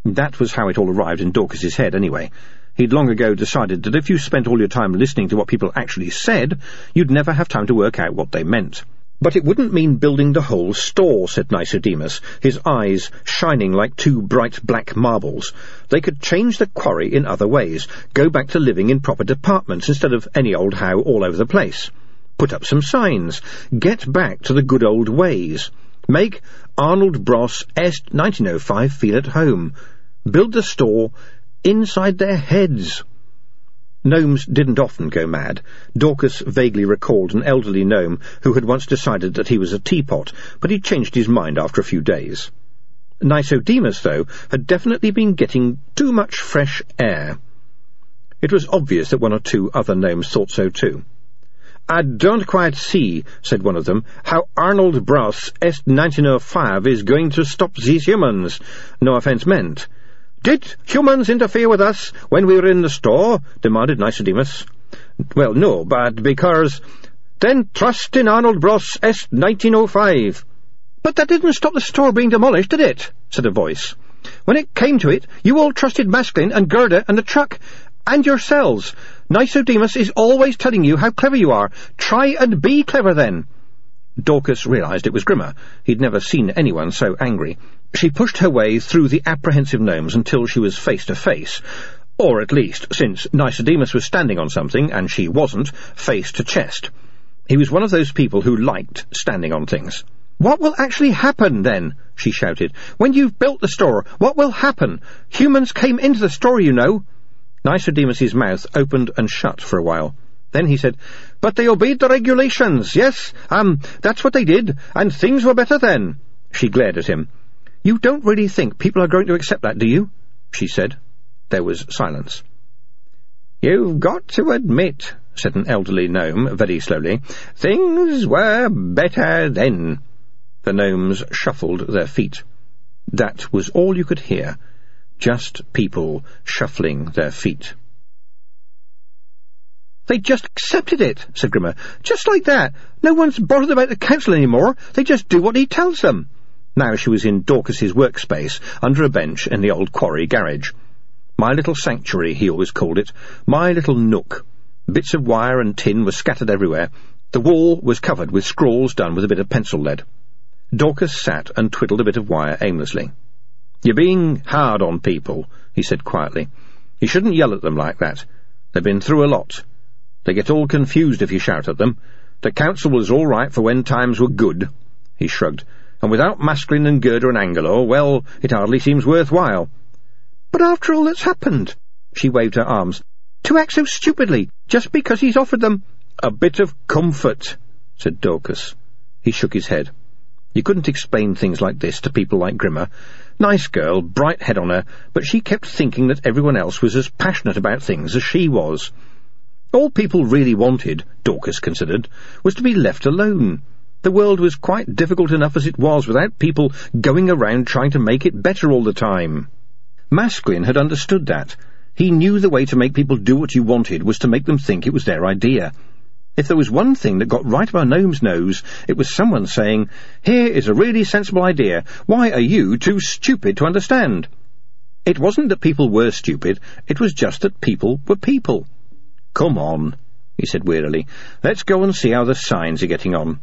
S1: That was how it all arrived in Dorcas's head, anyway. He'd long ago decided that if you spent all your time listening to what people actually said, you'd never have time to work out what they meant. But it wouldn't mean building the whole store, said Nicodemus, his eyes shining like two bright black marbles. They could change the quarry in other ways, go back to living in proper departments instead of any old how all over the place. Put up some signs, get back to the good old ways. Make Arnold Bros Est 1905 feel at home. Build the store inside their heads. Gnomes didn't often go mad. Dorcas vaguely recalled an elderly gnome who had once decided that he was a teapot, but he'd changed his mind after a few days. Nicodemus, though, had definitely been getting too much fresh air. It was obvious that one or two other gnomes thought so too. I don't quite see, said one of them, how Arnold Bros Est 1905 is going to stop these humans. No offence meant. Did humans interfere with us when we were in the store? demanded Nicodemus. Well, no, but because... Then trust in Arnold Bros Est. 1905. But that didn't stop the store being demolished, did it? said a voice. When it came to it, you all trusted Masklin and Gurder and the truck, and yourselves. Nicodemus is always telling you how clever you are. Try and be clever, then. Dorcas realised it was Grimma. He'd never seen anyone so angry. She pushed her way through the apprehensive gnomes until she was face to face, or at least, since Nicodemus was standing on something, and she wasn't, face to chest. He was one of those people who liked standing on things. What will actually happen, then? she shouted. When you've built the store, what will happen? Humans came into the store, you know. Nicodemus's mouth opened and shut for a while. Then he said, But they obeyed the regulations, yes, um, that's what they did, and things were better then. She glared at him. You don't really think people are going to accept that, do you? she said. There was silence. You've got to admit, said an elderly gnome very slowly, things were better then. The gnomes shuffled their feet. That was all you could hear. Just people shuffling their feet. They just accepted it, said Grimma. Just like that. No one's bothered about the council any more. They just do what he tells them. Now she was in Dorcas's workspace, under a bench in the old quarry garage. My little sanctuary, he always called it. My little nook. Bits of wire and tin were scattered everywhere. The wall was covered with scrawls done with a bit of pencil lead. Dorcas sat and twiddled a bit of wire aimlessly. You're being hard on people, he said quietly. You shouldn't yell at them like that. They've been through a lot. They get all confused if you shout at them. The council was all right for when times were good, he shrugged, and without Masklin and Gurder and Angalo, well, it hardly seems worthwhile. But after all that's happened, she waved her arms, to act so stupidly, just because he's offered them a bit of comfort, said Dorcas. He shook his head. You couldn't explain things like this to people like Grimma. Nice girl, bright head on her, but she kept thinking that everyone else was as passionate about things as she was. All people really wanted, Dorcas considered, was to be left alone. The world was quite difficult enough as it was without people going around trying to make it better all the time. Masklin had understood that. He knew the way to make people do what you wanted was to make them think it was their idea. If there was one thing that got right up our gnome's nose, it was someone saying, Here is a really sensible idea. Why are you too stupid to understand? It wasn't that people were stupid, it was just that people were people. Come on. he said wearily. Let's go and see how the signs are getting on.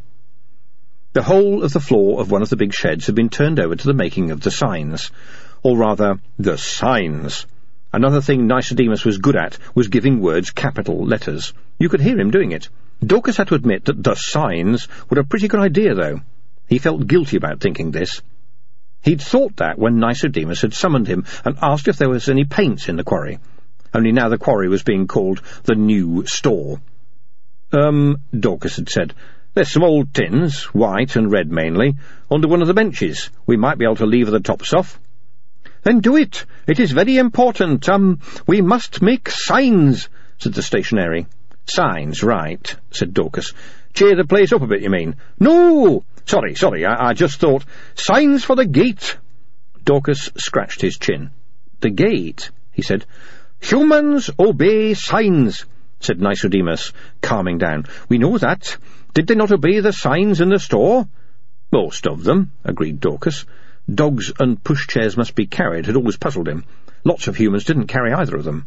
S1: The whole of the floor of one of the big sheds had been turned over to the making of the signs. Or rather, the signs. Another thing Nicodemus was good at was giving words capital letters. You could hear him doing it. Dorcas had to admit that the signs were a pretty good idea, though. He felt guilty about thinking this. He'd thought that when Nicodemus had summoned him and asked if there was any paints in the quarry. Only now the quarry was being called the New Store. Um, Dorcas had said, there's some old tins, white and red mainly, under one of the benches. We might be able to lever the tops off. Then do it. It is very important. Um, we must make signs, said the stationery. Signs, right, said Dorcas. Cheer the place up a bit, you mean? No! Sorry, sorry, I, I just thought. Signs for the gate! Dorcas scratched his chin. The gate, he said. Humans obey signs, said Nicodemus, calming down. We know that. Did they not obey the signs in the store? Most of them, agreed Dorcas. Dogs and pushchairs must be carried had always puzzled him. Lots of humans didn't carry either of them.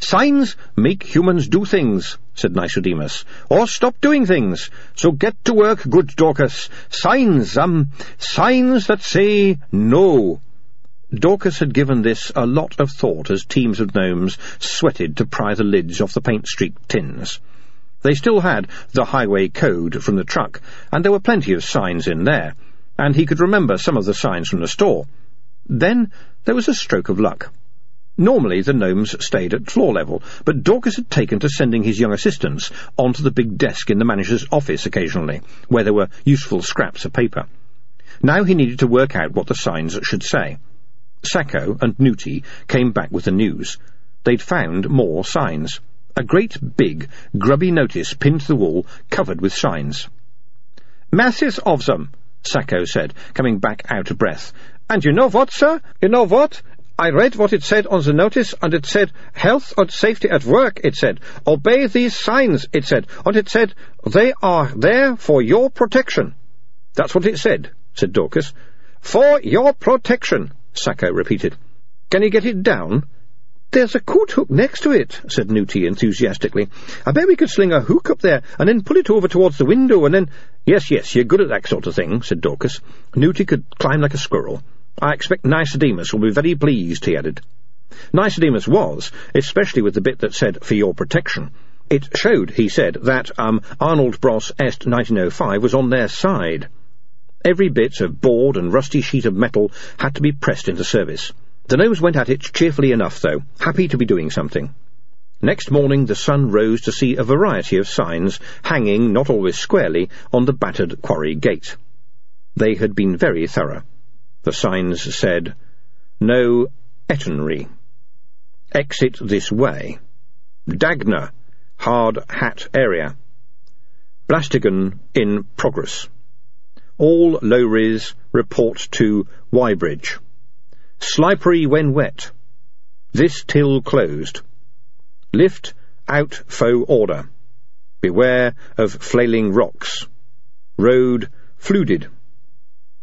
S1: Signs make humans do things, said Nicodemus, or stop doing things. So get to work, good Dorcas. Signs, um, signs that say no. Dorcas had given this a lot of thought as teams of gnomes sweated to pry the lids off the paint-streaked tins. They still had the highway code from the truck, and there were plenty of signs in there, and he could remember some of the signs from the store. Then there was a stroke of luck. Normally the gnomes stayed at floor level, but Dorcas had taken to sending his young assistants onto the big desk in the manager's office occasionally, where there were useful scraps of paper. Now he needed to work out what the signs should say. Sacco and Nooty came back with the news. They'd found more signs. A great big, grubby notice pinned to the wall, covered with signs. Masses of them, Sacco said, coming back out of breath. And you know what, sir? You know what? I read what it said on the notice, and it said, health and safety at work, it said. Obey these signs, it said. And it said, they are there for your protection. That's what it said, said Dorcas. For your protection, Sacco repeated. Can you get it down? There's a coat hook next to it, said Nooty enthusiastically. I bet we could sling a hook up there, and then pull it over towards the window, and then— Yes, yes, you're good at that sort of thing, said Dorcas. Nooty could climb like a squirrel. I expect Nicodemus will be very pleased, he added. Nicodemus was, especially with the bit that said, for your protection. It showed, he said, that, um, Arnold Bros. Est 1905 was on their side. Every bit of board and rusty sheet of metal had to be pressed into service. The gnomes went at it cheerfully enough, though, happy to be doing something. Next morning the sun rose to see a variety of signs hanging, not always squarely, on the battered quarry gate. They had been very thorough. The signs said, No Etonry. Exit this way. Dagna, hard hat area. Blastigan in progress. All Lowries report to Wybridge. Slipery when wet. This till closed. Lift out foe order. Beware of flailing rocks. Road flooded.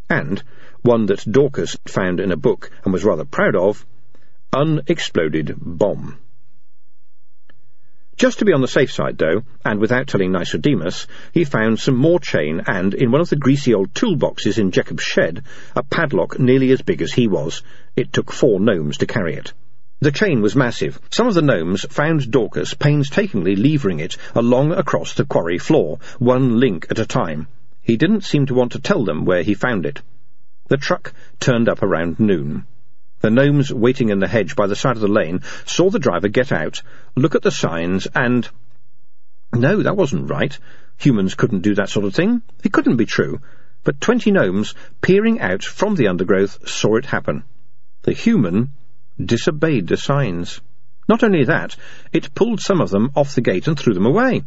S1: And, one that Dorcas found in a book and was rather proud of, unexploded bomb. Just to be on the safe side, though, and without telling Nicodemus, he found some more chain and, in one of the greasy old toolboxes in Jekub's shed, a padlock nearly as big as he was. It took four gnomes to carry it. The chain was massive. Some of the gnomes found Dorcas painstakingly levering it along across the quarry floor, one link at a time. He didn't seem to want to tell them where he found it. The truck turned up around noon. The gnomes waiting in the hedge by the side of the lane saw the driver get out, look at the signs, and... No, that wasn't right. Humans couldn't do that sort of thing. It couldn't be true. But twenty gnomes, peering out from the undergrowth, saw it happen. The human disobeyed the signs. Not only that, it pulled some of them off the gate and threw them away.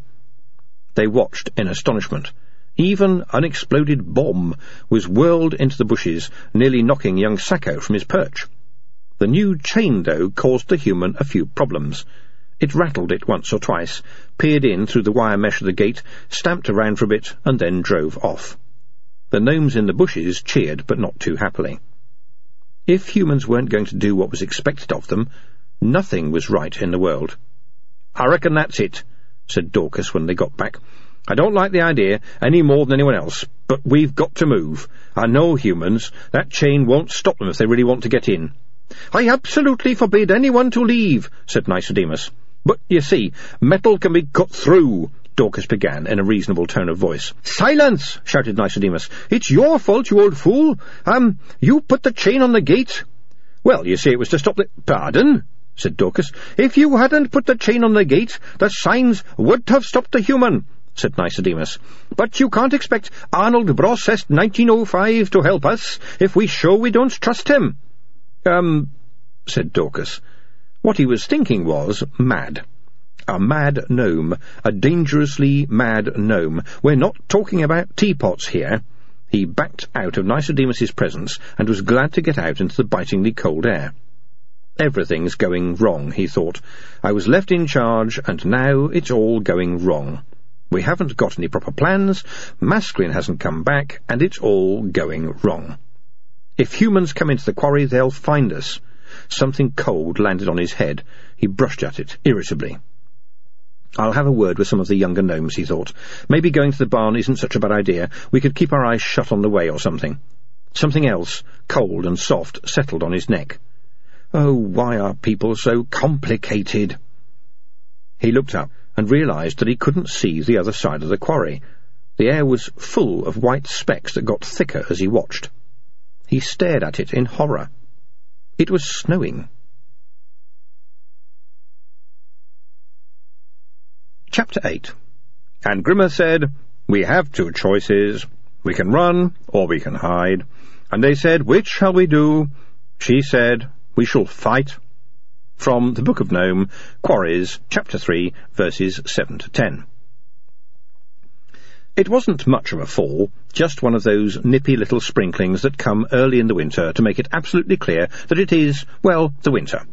S1: They watched in astonishment. Even an unexploded bomb was whirled into the bushes, nearly knocking young Sacco from his perch. The new chain, though, caused the human a few problems. It rattled it once or twice, peered in through the wire mesh of the gate, stamped around for a bit, and then drove off. The gnomes in the bushes cheered, but not too happily. If humans weren't going to do what was expected of them, nothing was right in the world. I reckon that's it,
S2: said Dorcas when they got back. I don't like the idea any more than anyone else, but we've got to move. I know humans. That chain won't stop them if they really want to get in.
S3: I absolutely forbid anyone to leave, said Nicodemus.
S2: But, you see, metal can be cut through, Dorcas began in a reasonable tone of voice.
S3: Silence! shouted Nicodemus. It's your fault, you old fool. Um, you put the chain on the gate.
S2: Well, you see, it was to stop the...
S3: Pardon? said Dorcas. If you hadn't put the chain on the gate, the signs would have stopped the human said Nicodemus. But you can't expect Arnold Bros Est 1905 to help us if we show we don't trust him.
S2: Um, said Dorcas. What he was thinking was mad. A mad gnome. A dangerously mad gnome. We're not talking about teapots here. He backed out of Nicodemus's presence and was glad to get out into the bitingly cold air. Everything's going wrong, he thought. I was left in charge, and now it's all going wrong. We haven't got any proper plans, Masklin hasn't come back, and it's all going wrong. If humans come into the quarry, they'll find us. Something cold landed on his head. He brushed at it, irritably. I'll have a word with some of the younger gnomes, he thought. Maybe going to the barn isn't such a bad idea. We could keep our eyes shut on the way or something. Something else, cold and soft, settled on his neck. Oh, why are people so complicated? He looked up and realised that he couldn't see the other side of the quarry. The air was full of white specks that got thicker as he watched. He stared at it in horror. It was snowing. Chapter 8 And Grimma said, We have two choices. We can run, or we can hide. And they said, Which shall we do? She said, We shall fight. From the Book of Nome, Quarries, Chapter 3, verses 7 to 10. It wasn't much of a fall, just one of those nippy little sprinklings that come early in the winter to make it absolutely clear that it is, well, the winter.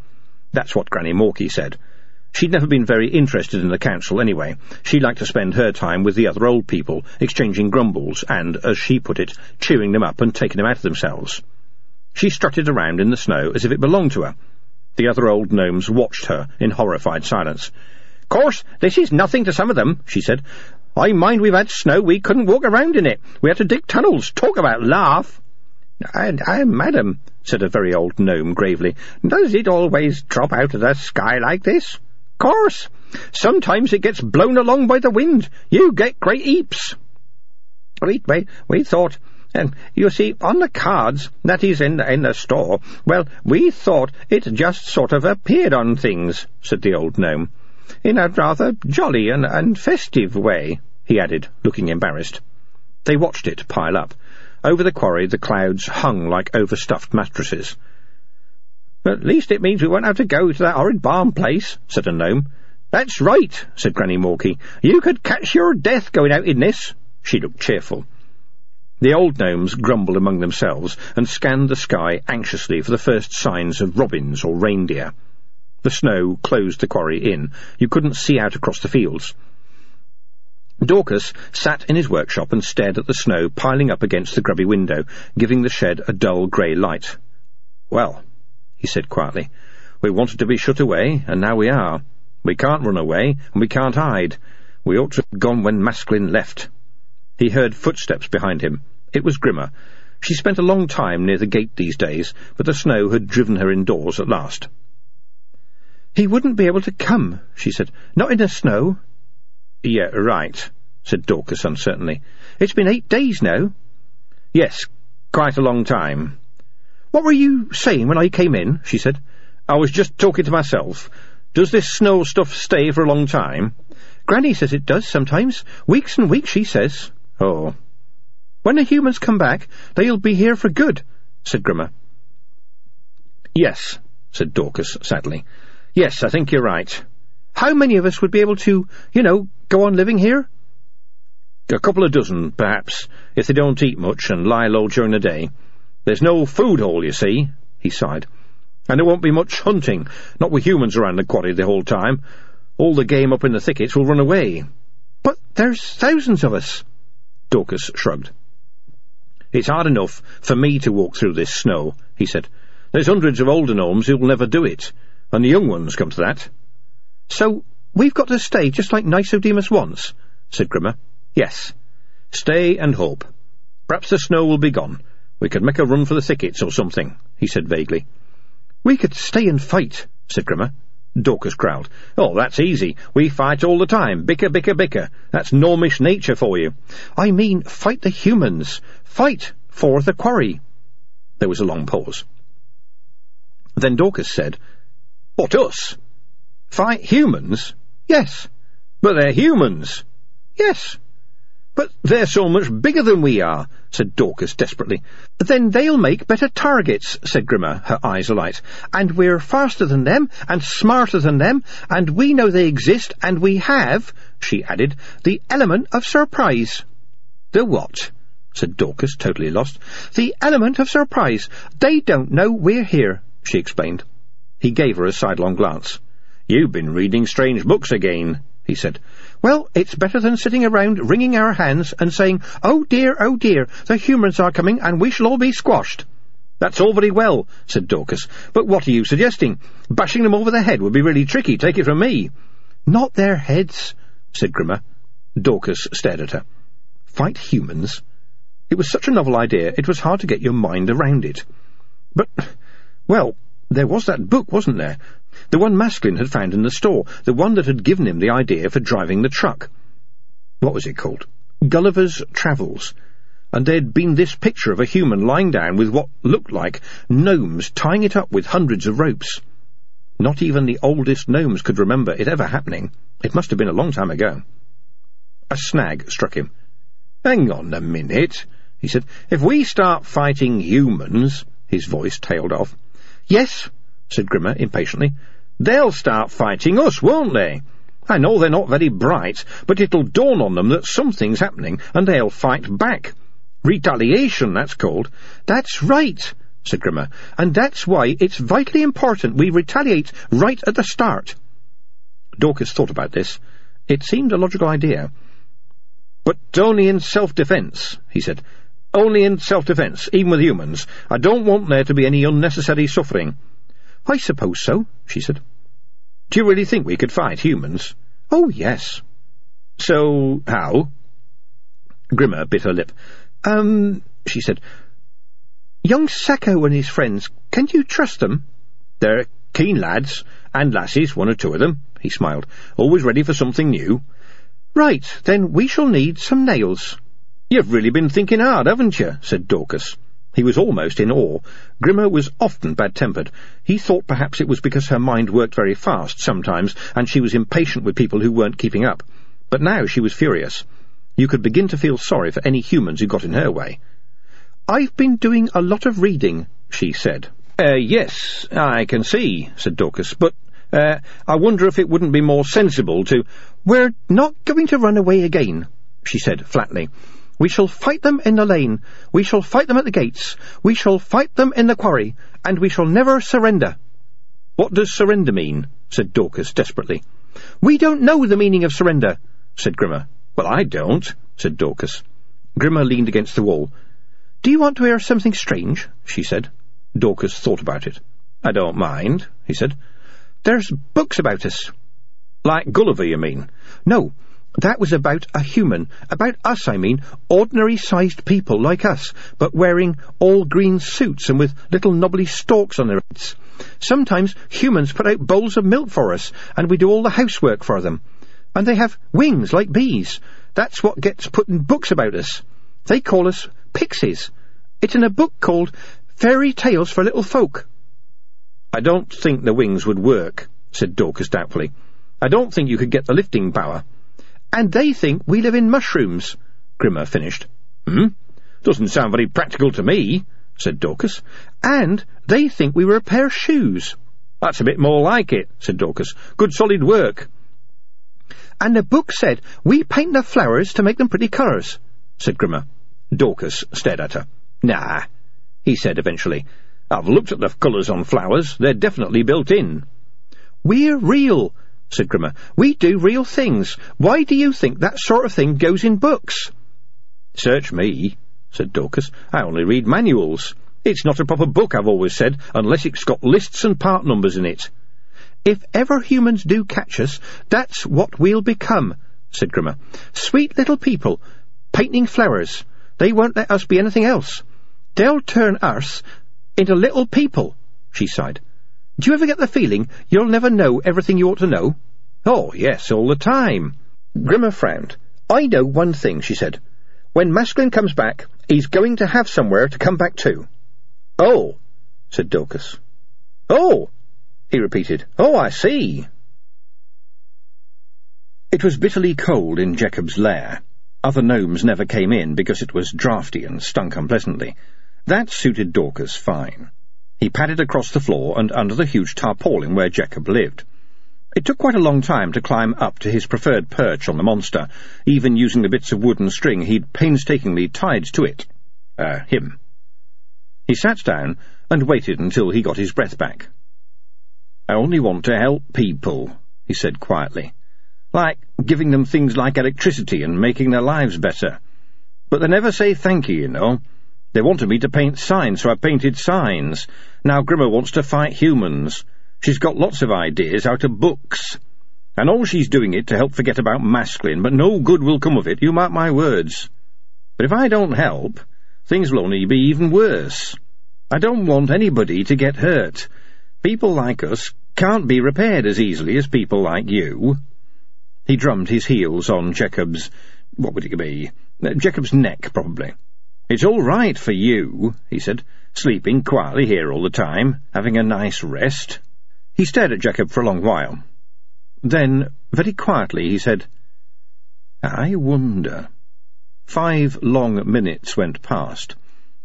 S2: That's what Granny Morky said. She'd never been very interested in the council anyway. She liked to spend her time with the other old people, exchanging grumbles and, as she put it, cheering them up and taking them out of themselves. She strutted around in the snow as if it belonged to her, the other old gnomes watched her in horrified silence.
S3: Course, this is nothing to some of them, she said. I mind we've had snow, we couldn't walk around in it. We had to dig tunnels. Talk about laugh.
S2: And, and, madam, said a very old gnome gravely, does it always drop out of the sky like this?
S3: Course. Sometimes it gets blown along by the wind. You get great heaps.
S2: We, we, we thought and you see, on the cards, that is, in, in the store, well, we thought it just sort of appeared on things, said the old gnome. In a rather jolly and, and festive way, he added, looking embarrassed. They watched it pile up. Over the quarry the clouds hung like overstuffed mattresses.
S3: At least it means we won't have to go to that horrid barn place, said a gnome. That's right, said Granny Morky. You could catch your death going out in this. She looked cheerful.
S2: The old gnomes grumbled among themselves and scanned the sky anxiously for the first signs of robins or reindeer. The snow closed the quarry in. You couldn't see out across the fields. Dorcas sat in his workshop and stared at the snow piling up against the grubby window, giving the shed a dull grey light. Well, he said quietly, we wanted to be shut away, and now we are. We can't run away, and we can't hide. We ought to have gone when Masklin left. He heard footsteps behind him. It was Grimma. She spent a long time near the gate these days, but the snow had driven her indoors at last.
S3: He wouldn't be able to come, she said. Not in the snow.
S2: Yeah, right, said Dorcas uncertainly.
S3: It's been eight days now.
S2: Yes, quite a long time.
S3: What were you saying when I came in? she said.
S2: I was just talking to myself. Does this snow stuff stay for a long time?
S3: Granny says it does sometimes. Weeks and weeks, she says.
S2: Oh.
S3: When the humans come back, they'll be here for good, said Grimma.
S2: Yes, said Dorcas sadly. Yes, I think you're right.
S3: How many of us would be able to, you know, go on living here?
S2: A couple of dozen, perhaps, if they don't eat much and lie low during the day. There's no food hole, you see, he sighed. And there won't be much hunting, not with humans around the quarry the whole time. All the game up in the thickets will run away.
S3: But there's thousands of us.
S2: Dorcas shrugged. It's hard enough for me to walk through this snow, he said. There's hundreds of older gnomes who'll never do it, and the young ones come to that.
S3: So we've got to stay just like Nicodemus wants, said Grimma.
S2: Yes. Stay and hope. Perhaps the snow will be gone. We could make a run for the thickets or something, he said vaguely.
S3: We could stay and fight, said Grimma.
S2: Dorcas growled. Oh, that's easy. We fight all the time. Bicker, bicker, bicker. That's Gnomish nature for you.
S3: I mean, fight the humans. Fight for the quarry.
S2: There was a long pause. Then Dorcas said, What, us? Fight humans?
S3: Yes.
S2: But they're humans.
S3: Yes.
S2: But they're so much bigger than we are, said Dorcas desperately.
S3: Then they'll make better targets, said Grimma, her eyes alight. And we're faster than them, and smarter than them, and we know they exist, and we have, she added, the element of surprise.
S2: The what? said Dorcas, totally lost.
S3: The element of surprise. They don't know we're here, she explained.
S2: He gave her a sidelong glance. You've been reading strange books again, he said.
S3: Well, it's better than sitting around wringing our hands and saying, Oh dear, oh dear, the humans are coming and we shall all be squashed.
S2: That's all very well, said Dorcas, but what are you suggesting? Bashing them over the head would be really tricky, take it from me.
S3: Not their heads, said Grimma.
S2: Dorcas stared at her.
S3: Fight humans? It was such a novel idea, it was hard to get your mind around it. But, well, there was that book, wasn't there? The one Masklin had found in the store, the one that had given him the idea for driving the truck.
S2: What was it called?
S3: Gulliver's Travels. And there'd been this picture of a human lying down with what looked like gnomes tying it up with hundreds of ropes. Not even the oldest gnomes could remember it ever happening. It must have been a long time ago.
S2: A snag struck him. Hang on a minute, he said. If we start fighting humans... His voice tailed off.
S3: Yes, said Grimma impatiently.
S2: They'll start fighting us, won't they? I know they're not very bright, but it'll dawn on them that something's happening, and they'll fight back. Retaliation, that's called.
S3: That's right, said Grimma, and that's why it's vitally important we retaliate right at the start.
S2: Dorcas thought about this. It seemed a logical idea. But only in self-defence, he said. Only in self-defence, even with humans. I don't want there to be any unnecessary suffering.
S3: I suppose so, she said.
S2: Do you really think we could fight humans?
S3: Oh, yes.
S2: So, how?
S3: Grimma bit her lip. Um, she said, Young Sacco and his friends, can you trust them?
S2: They're keen lads, and lassies, one or two of them, he smiled, always ready for something new.
S3: Right, then we shall need some nails.
S2: You've really been thinking hard, haven't you? said Dorcas. He was almost in awe. Grimma was often bad-tempered. He thought perhaps it was because her mind worked very fast sometimes, and she was impatient with people who weren't keeping up. But now she was furious. You could begin to feel sorry for any humans who got in her way.
S3: "'I've been doing a lot of reading,' she said.
S2: Uh, yes, I can see,' said Dorcas, but, uh, I wonder if it wouldn't be more sensible to—
S3: "'We're not going to run away again,' she said flatly. We shall fight them in the lane. We shall fight them at the gates. We shall fight them in the quarry. And we shall never surrender.
S2: What does surrender mean? said Dorcas desperately.
S3: We don't know the meaning of surrender, said Grimma.
S2: Well, I don't, said Dorcas. Grimma leaned against the wall.
S3: Do you want to hear something strange? she said.
S2: Dorcas thought about it. I don't mind, he said.
S3: There's books about us.
S2: Like Gulliver, you mean?
S3: No, that was about a human. About us, I mean. Ordinary-sized people like us, but wearing all-green suits and with little knobbly stalks on their heads. Sometimes humans put out bowls of milk for us, and we do all the housework for them. And they have wings like bees. That's what gets put in books about us. They call us pixies. It's in a book called Fairy Tales for Little Folk.
S2: I don't think the wings would work, said Dorcas doubtfully. I don't think you could get the lifting power.
S3: And they think we live in mushrooms, Grimma finished.
S2: Hmm? Doesn't sound very practical to me, said Dorcas.
S3: And they think we were a pair of shoes.
S2: That's a bit more like it, said Dorcas. Good solid work.
S3: And the book said we paint the flowers to make them pretty colours, said Grimma.
S2: Dorcas stared at her. Nah, he said eventually. I've looked at the colours on flowers. They're definitely built in.
S3: We're real, said Grimma. We do real things. Why do you think that sort of thing goes in books?
S2: Search me, said Dorcas. I only read manuals. It's not a proper book, I've always said, unless it's got lists and part numbers in it.
S3: If ever humans do catch us, that's what we'll become, said Grimma. Sweet little people, painting flowers. They won't let us be anything else. They'll turn us into little people, she sighed. Do you ever get the feeling you'll never know everything you ought to know?
S2: Oh, yes, all the time.
S3: Grimma frowned. I know one thing, she said. When Masklin comes back, he's going to have somewhere to come back to.
S2: Oh, said Dorcas.
S3: Oh, he repeated. Oh, I see.
S1: It was bitterly cold in Jekub's lair. Other gnomes never came in because it was draughty and stunk unpleasantly. That suited Dorcas fine. He padded across the floor and under the huge tarpaulin where Jekub lived. It took quite a long time to climb up to his preferred perch on the monster, even using the bits of wood and string he'd painstakingly tied to it. Uh, him. He sat down and waited until he got his breath back. I only want to help people, he said quietly. Like giving them things like electricity and making their lives better. But they never say thank you, you know. They wanted me to paint signs, so I painted signs. Now Grimma wants to fight humans. She's got lots of ideas out of books. And all she's doing it to help forget about Masklin, but no good will come of it, you mark my words. But if I don't help, things will only be even worse. I don't want anybody to get hurt. People like us can't be repaired as easily as people like you. He drummed his heels on Jekub's... what would it be? Uh, Jekub's neck, probably. It's all right for you, he said, sleeping quietly here all the time, having a nice rest. He stared at Jekub for a long while. Then, very quietly, he said, I wonder. Five long minutes went past.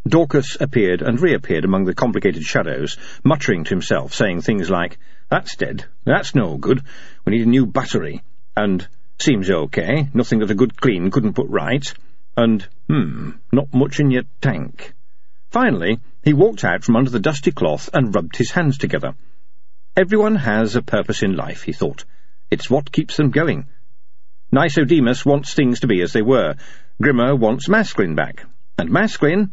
S1: Dorcas appeared and reappeared among the complicated shadows, muttering to himself, saying things like, That's dead. That's no good. We need a new battery. And, Seems okay. Nothing that a good clean couldn't put right. And, hmm, not much in your tank. Finally, he walked out from under the dusty cloth and rubbed his hands together. Everyone has a purpose in life, he thought. It's what keeps them going. Nicodemus wants things to be as they were. Grimma wants Masklin back. And Masklin...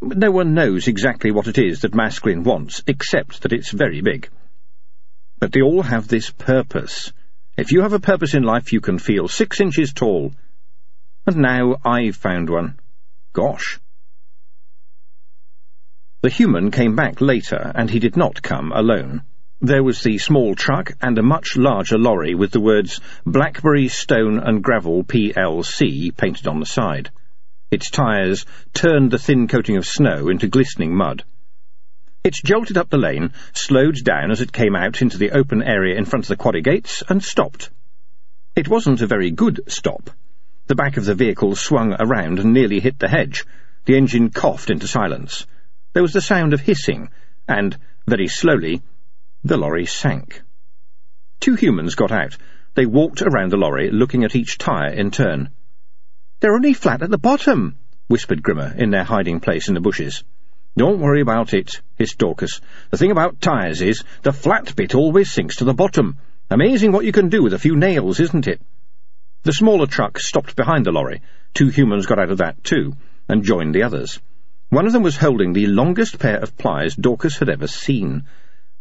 S1: No one knows exactly what it is that Masklin wants, except that it's very big. But they all have this purpose. If you have a purpose in life, you can feel six inches tall. And now I've found one. Gosh. The human came back later, and he did not come alone. There was the small truck and a much larger lorry with the words Blackbury Stone and Gravel PLC painted on the side. Its tyres turned the thin coating of snow into glistening mud. It jolted up the lane, slowed down as it came out into the open area in front of the quarry gates, and stopped. It wasn't a very good stop. The back of the vehicle swung around and nearly hit the hedge. The engine coughed into silence. There was the sound of hissing, and, very slowly, the lorry sank. Two humans got out. They walked around the lorry, looking at each tyre in turn.
S3: They're only flat at the bottom, whispered Grimma in their hiding place in the bushes.
S2: Don't worry about it, hissed Dorcas. The thing about tyres is, the flat bit always sinks to the bottom. Amazing what you can do with a few nails, isn't it? The smaller truck stopped behind the lorry. Two humans got out of that, too, and joined the others. One of them was holding the longest pair of pliers Dorcas had ever seen.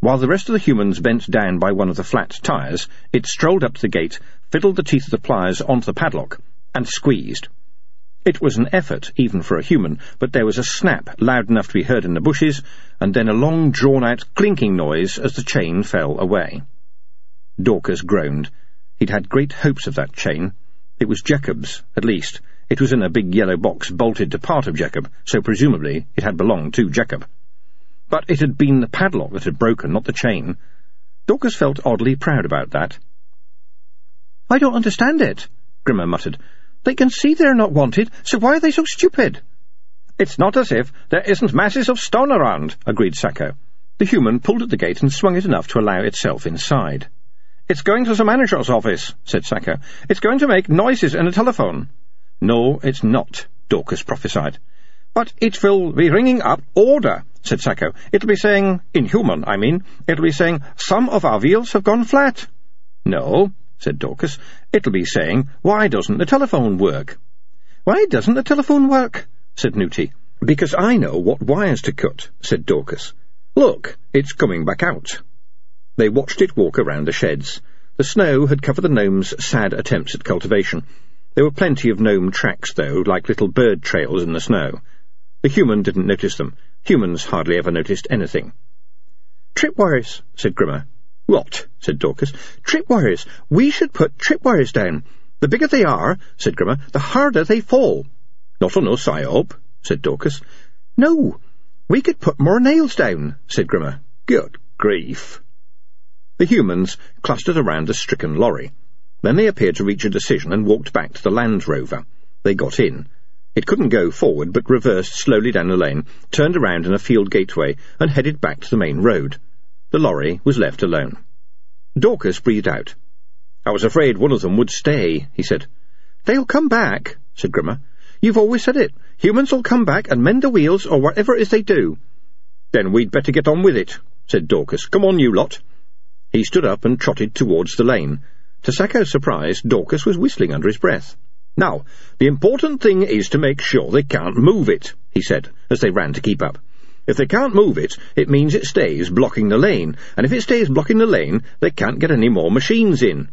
S2: While the rest of the humans bent down by one of the flat tyres, it strolled up to the gate, fiddled the teeth of the pliers onto the padlock, and squeezed. It was an effort, even for a human, but there was a snap loud enough to be heard in the bushes, and then a long, drawn-out clinking noise as the chain fell away. Dorcas groaned. He'd had great hopes of that chain. It was Jekub's, at least. It was in a big yellow box bolted to part of Jekub, so presumably it had belonged to Jekub. But it had been the padlock that had broken, not the chain. Dorcas felt oddly proud about that.
S3: I don't understand it, Grimma muttered. They can see they're not wanted, so why are they so stupid?
S2: It's not as if there isn't masses of stone around, agreed Sacco. The human pulled at the gate and swung it enough to allow itself inside. It's going to the manager's office, said Sacco. It's going to make noises in the telephone.
S1: No, it's not, Dorcas prophesied.
S2: But it will be ringing up order, said Sacco. It'll be saying, inhuman, I mean, it'll be saying, some of our wheels have gone flat.
S1: No, said Dorcas. It'll be saying, why doesn't the telephone work?
S3: Why doesn't the telephone work? said Nooty.
S1: Because I know what wires to cut, said Dorcas. Look, it's coming back out.
S2: They watched it walk around the sheds. The snow had covered the gnomes' sad attempts at cultivation. There were plenty of gnome tracks, though, like little bird trails in the snow. The human didn't notice them. Humans hardly ever noticed anything.
S3: Trip Tripwires, said Grimma.
S2: What? said Dorcas.
S3: Trip Tripwires. We should put trip tripwires down. The bigger they are, said Grimma, the harder they fall.
S2: Not on us, I hope, said Dorcas.
S3: No, we could put more nails down, said Grimma.
S2: Good grief. The humans clustered around the stricken lorry. Then they appeared to reach a decision and walked back to the Land Rover. They got in. It couldn't go forward, but reversed slowly down the lane, turned around in a field gateway, and headed back to the main road. The lorry was left alone. Dorcas breathed out. I was afraid one of them would stay, he said.
S3: They'll come back, said Grimma. You've always said it. Humans will come back and mend the wheels or whatever it is they do.
S2: Then we'd better get on with it, said Dorcas. Come on, you lot. He stood up and trotted towards the lane. To Sacco's surprise, Dorcas was whistling under his breath. Now, the important thing is to make sure they can't move it, he said, as they ran to keep up. If they can't move it, it means it stays blocking the lane, and if it stays blocking the lane, they can't get any more machines in.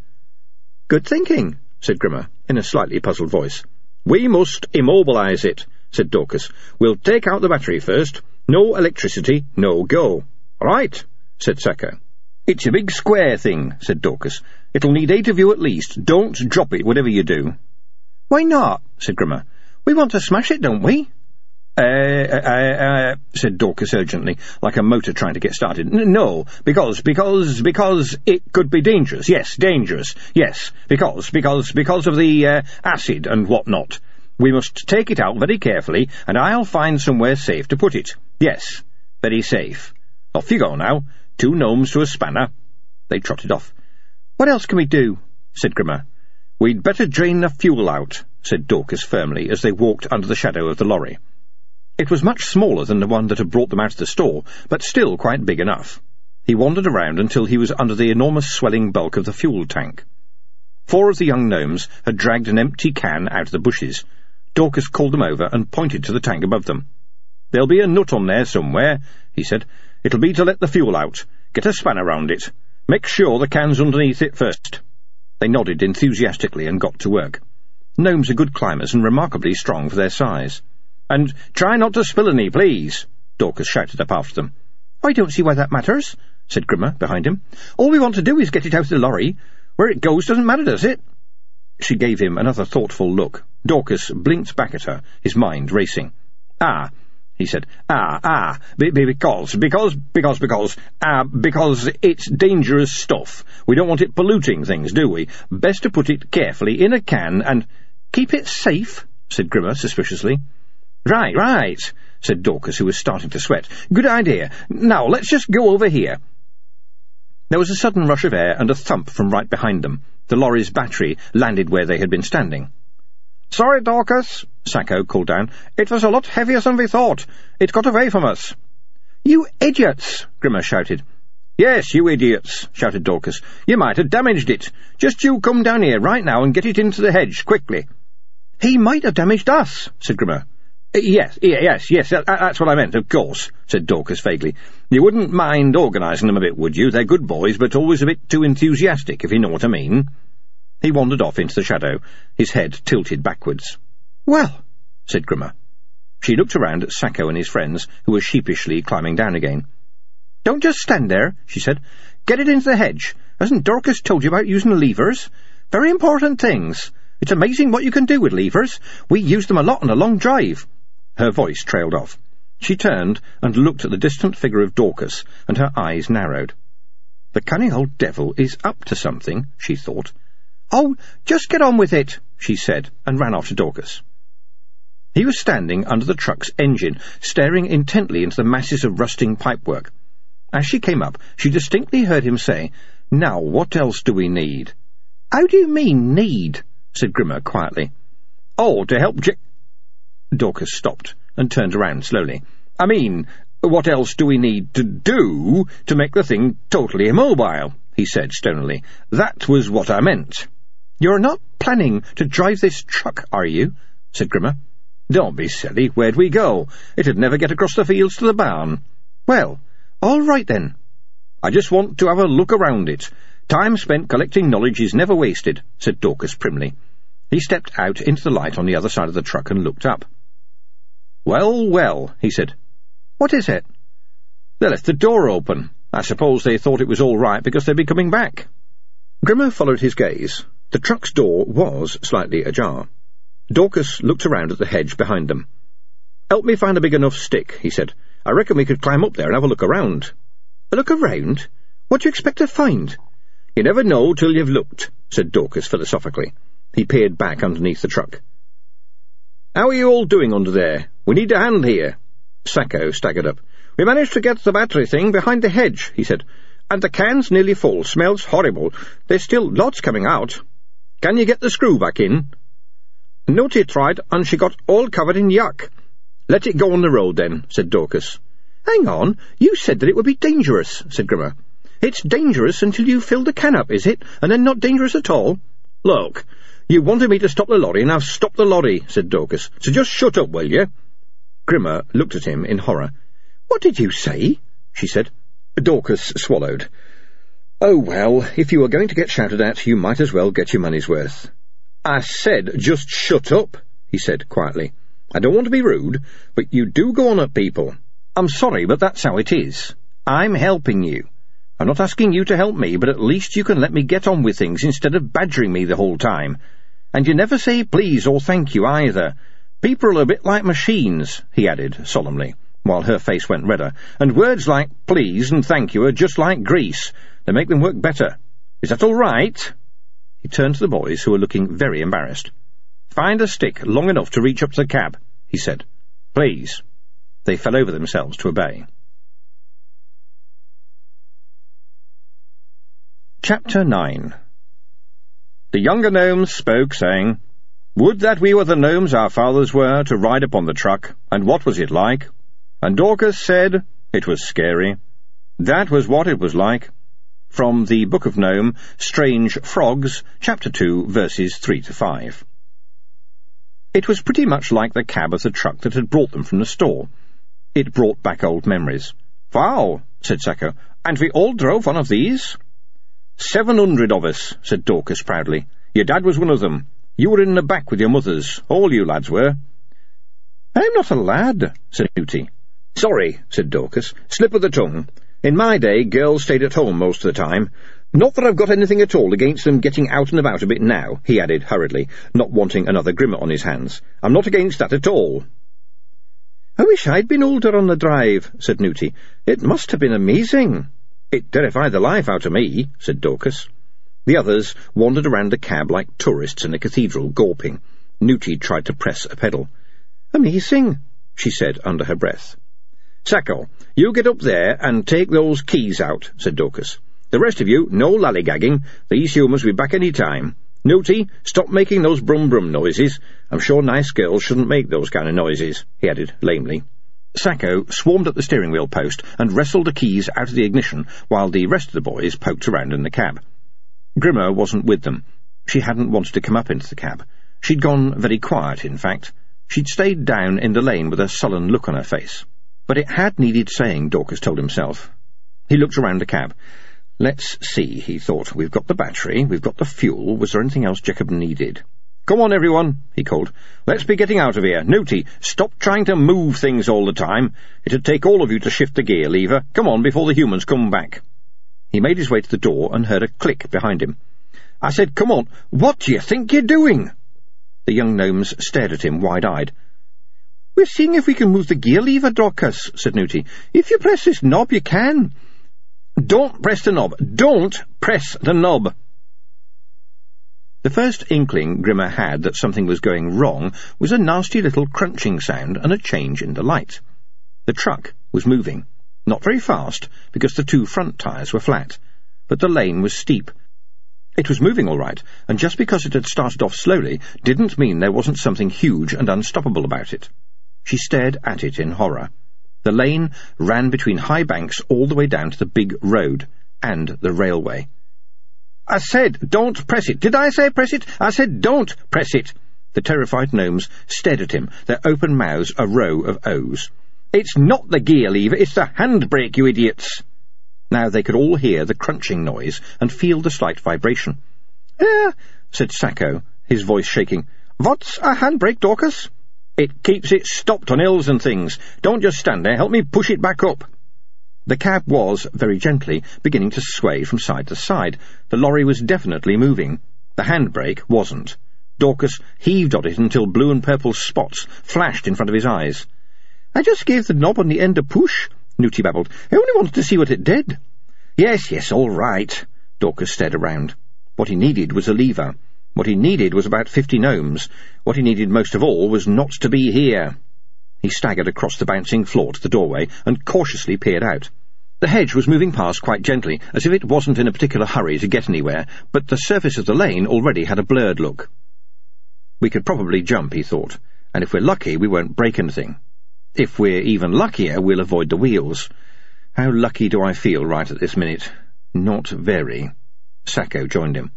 S3: Good thinking, said Grimma, in a slightly puzzled voice.
S2: We must immobilize it, said Dorcas. We'll take out the battery first. No electricity, no go.
S1: Right, said Sacco.
S2: It's a big square thing, said Dorcas. It'll need eight of you at least. Don't drop it, whatever you do.
S3: Why not? said Grimma. We want to smash it, don't we?
S2: Uh, uh, uh, said Dorcas urgently, like a motor trying to get started. No, because, because, because it could be dangerous. Yes, dangerous. Yes, because, because, because of the, uh, acid and what not. We must take it out very carefully, and I'll find somewhere safe to put it. Yes, very safe. Off you go now. Two gnomes to a spanner. They trotted off.
S3: What else can we do? said Grimma.
S2: We'd better drain the fuel out, said Dorcas firmly, as they walked under the shadow of the lorry. It was much smaller than the one that had brought them out of the store, but still quite big enough. He wandered around until he was under the enormous swelling bulk of the fuel tank. Four of the young gnomes had dragged an empty can out of the bushes. Dorcas called them over and pointed to the tank above them. There'll be a nut on there somewhere, he said. It'll be to let the fuel out. Get a spanner round it. Make sure the can's underneath it first. They nodded enthusiastically and got to work. Gnomes are good climbers and remarkably strong for their size. And try not to spill any, please, Dorcas shouted up after them.
S3: I don't see why that matters, said Grimma behind him. All we want to do is get it out of the lorry. Where it goes doesn't matter, does it?
S2: She gave him another thoughtful look. Dorcas blinked back at her, his mind racing. Ah, he said. Ah, ah, because, because, because, because, ah, because it's dangerous stuff. We don't want it polluting things, do we? Best to put it carefully in a can and...
S3: Keep it safe, said Grimma suspiciously.
S2: Right, right, said Dorcas, who was starting to sweat. Good idea. Now, let's just go over here. There was a sudden rush of air and a thump from right behind them. The lorry's battery landed where they had been standing.
S1: Sorry, Dorcas, Sacco called down. It was a lot heavier than we thought. It got away from us.
S3: You idiots! Grimma shouted.
S2: Yes, you idiots, shouted Dorcas. You might have damaged it. Just you come down here right now and get it into the hedge, quickly.
S3: He might have damaged us, said Grimma.
S2: Uh, yes, yes, yes, that's what I meant, of course, said Dorcas vaguely. You wouldn't mind organising them a bit, would you? They're good boys, but always a bit too enthusiastic, if you know what I mean. He wandered off into the shadow, his head tilted backwards.
S3: Well,
S2: said Grimma. She looked around at Sacco and his friends, who were sheepishly climbing down again.
S3: Don't just stand there, she said. Get it into the hedge. Hasn't Dorcas told you about using levers? Very important things. It's amazing what you can do with levers. We used them a lot on a long drive.
S2: Her voice trailed off. She turned and looked at the distant figure of Dorcas, and her eyes narrowed. The cunning old devil is up to something, she thought.
S3: Oh, just get on with it, she said, and ran after Dorcas.
S2: He was standing under the truck's engine, staring intently into the masses of rusting pipework. As she came up, she distinctly heard him say, Now, what else do we need?
S3: How do you mean, need? said Grimma quietly.
S2: Oh, to help J... Dorcas stopped and turned around slowly. I mean, what else do we need to do to make the thing totally immobile? he said stonily. That was what I meant.
S3: You're not planning to drive this truck, are you? said Grimma.
S2: Don't be silly. Where'd we go? It'd never get across the fields to the barn.
S3: Well, all right then.
S2: I just want to have a look around it. Time spent collecting knowledge is never wasted, said Dorcas primly. He stepped out into the light on the other side of the truck and looked up. Well, well, he said.
S3: What is it?
S2: They left the door open. I suppose they thought it was all right because they'd be coming back. Grimma followed his gaze. The truck's door was slightly ajar. Dorcas looked around at the hedge behind them. Help me find a big enough stick, he said. I reckon we could climb up there and have a look around.
S3: A look around? What do you expect to find?
S2: You never know till you've looked, said Dorcas philosophically. He peered back underneath the truck. How are you all doing under there? We need a hand here. Sacco staggered up. We managed to get the battery thing behind the hedge, he said. And the can's nearly full. Smells horrible. There's still lots coming out. Can you get the screw back in? Nooty tried, and she got all covered in yuck. Let it go on the road, then, said Dorcas.
S3: Hang on, you said that it would be dangerous, said Grimma. It's dangerous until you fill the can up, is it, and then not dangerous at all?
S2: Look, you wanted me to stop the lorry, and I've stopped the lorry, said Dorcas, so just shut up, will you? Grimma looked at him in horror.
S3: What did you say? she said.
S2: Dorcas swallowed. Oh, well, if you are going to get shouted at, you might as well get your money's worth. I said just shut up, he said quietly. I don't want to be rude, but you do go on at people. I'm sorry, but that's how it is. I'm helping you. I'm not asking you to help me, but at least you can let me get on with things instead of badgering me the whole time. And you never say please or thank you either. People are a bit like machines, he added solemnly, while her face went redder, and words like please and thank you are just like grease. They make them work better. Is that all right? He turned to the boys, who were looking very embarrassed. Find a stick long enough to reach up to the cab, he said. Please. They fell over themselves to obey. Chapter 9 The younger gnomes spoke, saying, Would that we were the gnomes our fathers were, to ride upon the truck, and what was it like? And Dorcas said, It was scary. That was what it was like. From the Book of Nome, Strange Frogs, Chapter 2, verses 3 to 5. It was pretty much like the cab of the truck that had brought them from the store. It brought back old memories. Wow, said Sacco, and we all drove one of these? Seven hundred of us, said Dorcas proudly. Your dad was one of them. You were in the back with your mothers. All you lads were. I'm not a lad, said Nooty. Sorry, said Dorcas. Slip of the tongue. In my day, girls stayed at home most of the time. Not that I've got anything at all against them getting out and about a bit now, he added hurriedly, not wanting another Grimma on his hands. I'm not against that at all. I wish I'd been older on the drive, said Nooty. It must have been amazing. It terrified the life out of me, said Dorcas. The others wandered around the cab like tourists in a cathedral, gawping. Nooty tried to press a pedal. Amazing, she said under her breath. Sacco, you get up there and take those keys out, said Dorcas. The rest of you, no lollygagging. These humans will be back any time. Nooty, stop making those brum-brum noises. I'm sure nice girls shouldn't make those kind of noises, he added lamely. Sacco swarmed at the steering wheel post and wrestled the keys out of the ignition while the rest of the boys poked around in the cab. Grimma wasn't with them. She hadn't wanted to come up into the cab. She'd gone very quiet, in fact. She'd stayed down in the lane with a sullen look on her face. But it had needed saying, Dorcas told himself. He looked around the cab. Let's see, he thought. We've got the battery, we've got the fuel. Was there anything else Jekub needed? Come on, everyone, he called. Let's be getting out of here. Nooty, stop trying to move things all the time. It'd take all of you to shift the gear lever. Come on, before the humans come back. He made his way to the door and heard a click behind him. I said, come on, what do you think you're doing? The young gnomes stared at him wide-eyed. We're seeing if we can move the gear lever, Dorcas, said Nooty. If you press this knob, you can. Don't press the knob. Don't press the knob. The first inkling Grimma had that something was going wrong was a nasty little crunching sound and a change in the light. The truck was moving. Not very fast, because the two front tyres were flat, but the lane was steep. It was moving all right, and just because it had started off slowly didn't mean there wasn't something huge and unstoppable about it. She stared at it in horror. The lane ran between high banks all the way down to the big road and the railway. I said, don't press it. Did I say press it? I said, don't press it. The terrified gnomes stared at him, their open mouths a row of O's. It's not the gear lever, it's the handbrake, you idiots.
S1: Now they could all hear the crunching noise and feel the slight vibration.
S3: Eh, said Sacco, his voice shaking. What's a handbrake, Dorcas?
S1: It keeps it stopped on hills and things. Don't just stand there, help me push it back up. The cab was, very gently, beginning to sway from side to side. The lorry was definitely moving. The handbrake wasn't. Dorcas heaved on it until blue and purple spots flashed in front of his eyes.
S3: I just gave the knob on the end a push, Nooty babbled. I only wanted to see what it did.
S1: Yes, yes, all right. Dorcas stared around. What he needed was a lever. What he needed was about fifty gnomes. What he needed most of all was not to be here. He staggered across the bouncing floor to the doorway and cautiously peered out. The hedge was moving past quite gently, as if it wasn't in a particular hurry to get anywhere, but the surface of the lane already had a blurred look. We could probably jump, he thought, and if we're lucky, we won't break anything. If we're even luckier, we'll avoid the wheels. How lucky do I feel right at this minute? Not very. Sacco joined him.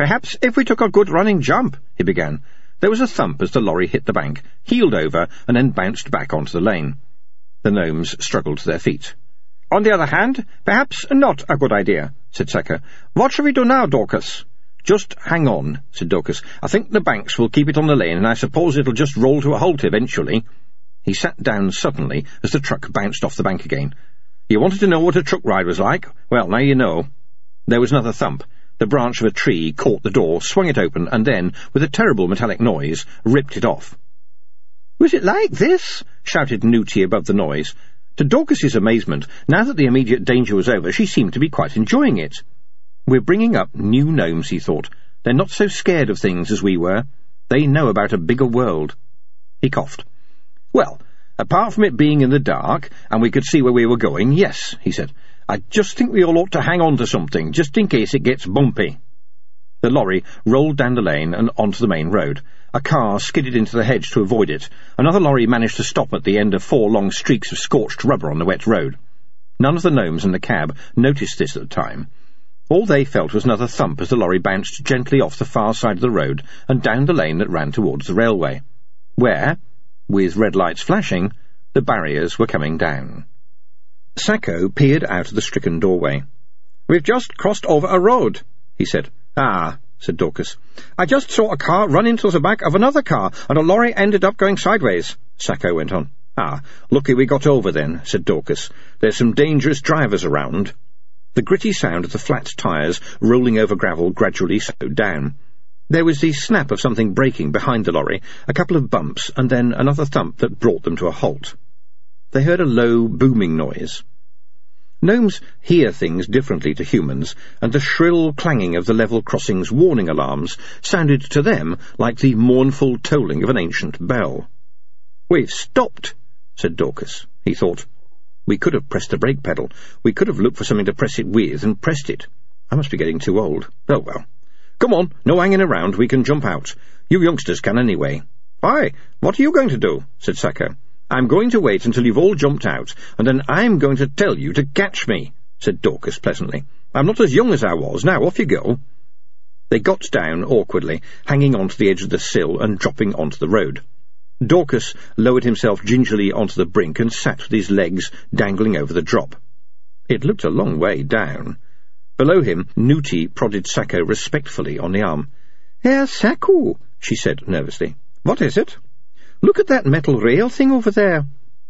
S3: Perhaps if we took a good running jump, he began. There was a thump as the lorry hit the bank, heeled over, and then bounced back onto the lane. The gnomes struggled to their feet. On the other hand, perhaps not a good idea, said Sacco. What shall we do now, Dorcas?
S1: Just hang on, said Dorcas. I think the banks will keep it on the lane, and I suppose it'll just roll to a halt eventually. He sat down suddenly as the truck bounced off the bank again. You wanted to know what a truck ride was like? Well, now you know. There was another thump. The branch of a tree caught the door, swung it open, and then, with a terrible metallic noise, ripped it off.
S3: Was it like this? shouted Nooty above the noise. To Dorcas's amazement, now that the immediate danger was over, she seemed to be quite enjoying it. We're bringing up new gnomes, he thought. They're not so scared of things as we were. They know about a bigger world. He coughed. Well, apart from it being in the dark, and we could see where we were going, yes, he said. I just think we all ought to hang on to something, just in case it gets bumpy. The lorry rolled down the lane and onto the main road. A car skidded into the hedge to avoid it. Another lorry managed to stop at the end of four long streaks of scorched rubber on the wet road. None of the gnomes in the cab noticed this at the time. All they felt was another thump as the lorry bounced gently off the far side of the road and down the lane that ran towards the railway, where, with red lights flashing, the barriers were coming down. Sacco peered out of the stricken doorway. We've just crossed over a road, he said.
S1: Ah, said Dorcas.
S3: I just saw a car run into the back of another car, and a lorry ended up going sideways, Sacco went on.
S1: Ah, lucky we got over then, said Dorcas. There's some dangerous drivers around. The gritty sound of the flat tyres rolling over gravel gradually slowed down. There was the snap of something breaking behind the lorry, a couple of bumps, and then another thump that brought them to a halt. They heard a low, booming noise. Gnomes hear things differently to humans, and the shrill clanging of the level crossing's warning alarms sounded to them like the mournful tolling of an ancient bell.
S3: We've stopped, said Dorcas. He thought, we could have pressed the brake pedal. We could have looked for something to press it with and pressed it. I must be getting too old. Oh, well. Come on, no hanging around. We can jump out. You youngsters can anyway.
S1: Aye, what are you going to do? said Sacco. I'm going to wait until you've all jumped out, and then I'm going to tell you to catch me, said Dorcas pleasantly. I'm not as young as I was. Now, off you go. They got down awkwardly, hanging on to the edge of the sill and dropping onto the road. Dorcas lowered himself gingerly onto the brink and sat with his legs dangling over the drop. It looked a long way down. Below him, Nooty prodded Sacco respectfully on the arm.
S3: Herr Sacco, she said nervously.
S1: What is it?
S3: Look at that metal rail thing over there.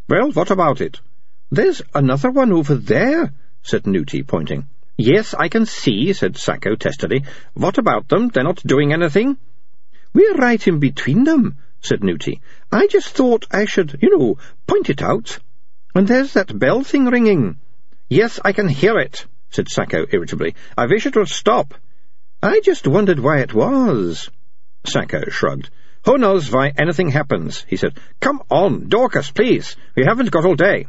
S1: Well, what about it?
S3: There's another one over there, said Nooty, pointing.
S1: Yes, I can see, said Sacco testily. What about them? They're not doing anything?
S3: We're right in between them, said Nooty. I just thought I should, you know, point it out. And there's that bell thing ringing.
S1: Yes, I can hear it, said Sacco irritably. I wish it would stop.
S3: I just wondered why it was.
S1: Sacco shrugged. Who knows why anything happens, he said. Come on, Dorcas, please. We haven't got all day.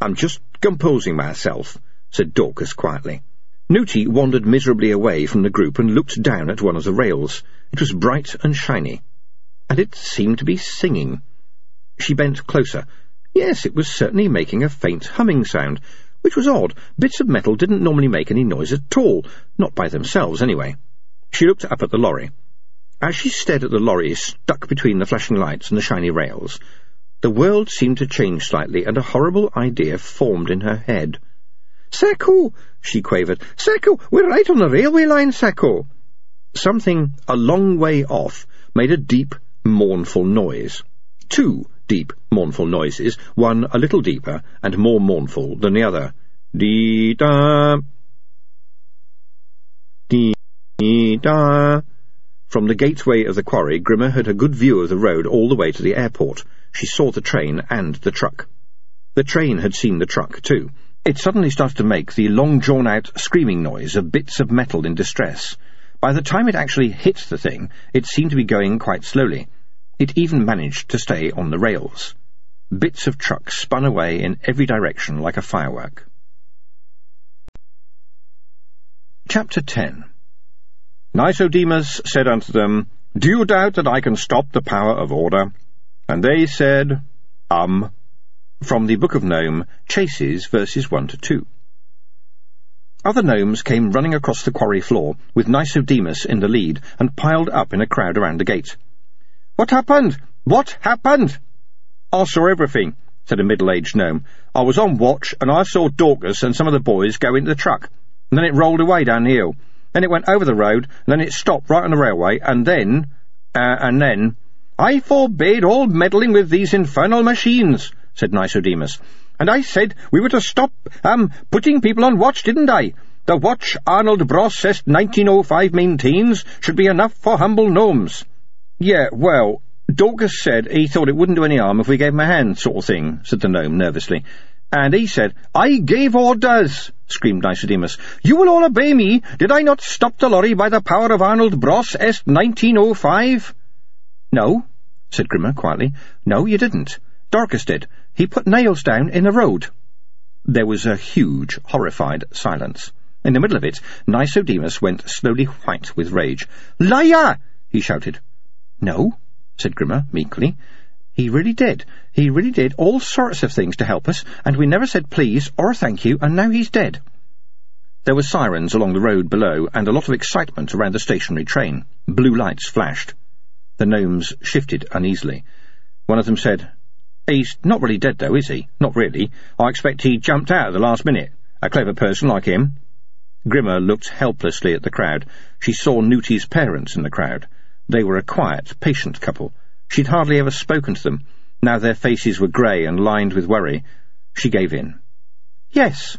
S1: I'm just composing myself, said Dorcas quietly. Nooty wandered miserably away from the group and looked down at one of the rails. It was bright and shiny, and it seemed to be singing. She bent closer. Yes, it was certainly making a faint humming sound, which was odd. Bits of metal didn't normally make any noise at all, not by themselves, anyway. She looked up at the lorry. As she stared at the lorry stuck between the flashing lights and the shiny rails, the world seemed to change slightly, and a horrible idea formed in her head.
S3: Sacco! she quavered. Sacco! We're right on the railway line, Sacco!
S2: Something a long way off made a deep, mournful noise. Two deep, mournful noises, one a little deeper and more mournful than the other. Dee-da! Dee-da! From the gateway of the quarry, Grimma had a good view of the road all the way to the airport. She saw the train and the truck. The train had seen the truck, too. It suddenly started to make the long-drawn-out screaming noise of bits of metal in distress. By the time it actually hit the thing, it seemed to be going quite slowly. It even managed to stay on the rails. Bits of truck spun away in every direction like a firework. Chapter 10 Nicodemus said unto them, Do you doubt that I can stop the power of order? And they said, Um. From the Book of Nome, Chases, verses 1 to 2. Other gnomes came running across the quarry floor, with Nicodemus in the lead, and piled up in a crowd around the gate. What happened? What happened? I saw everything, said a middle-aged gnome. I was on watch, and I saw Dorcas and some of the boys go into the truck, and then it rolled away down the hill. Then it went over the road, and then it stopped right on the railway, and then... Uh, and then... I forbade all meddling with these infernal machines, said Nicodemus. And I said we were to stop, um, putting people on watch, didn't I? The watch Arnold Bros Est 1905 maintains should be enough for humble gnomes. Yeah, well, Dorcas said he thought it wouldn't do any harm if we gave him a hand, sort of thing, said the gnome nervously. And he said, I gave orders, screamed Nicodemus. You will all obey me. Did I not stop the lorry by the power of Arnold Bros Est 1905? No, said Grimma quietly. No, you didn't. Dorcas did. He put nails down in the road. There was a huge, horrified silence. In the middle of it, Nicodemus went slowly white with rage. Liar! he shouted. No, said Grimma meekly. He really did. He really did all sorts of things to help us, and we never said please or thank you, and now he's dead. There were sirens along the road below, and a lot of excitement around the stationary train. Blue lights flashed. The gnomes shifted uneasily. One of them said, He's not really dead, though, is he? Not really. I expect he jumped out at the last minute. A clever person like him. Grimma looked helplessly at the crowd. She saw Nooty's parents in the crowd. They were a quiet, patient couple. She'd hardly ever spoken to them. Now their faces were grey and lined with worry. She gave in. Yes,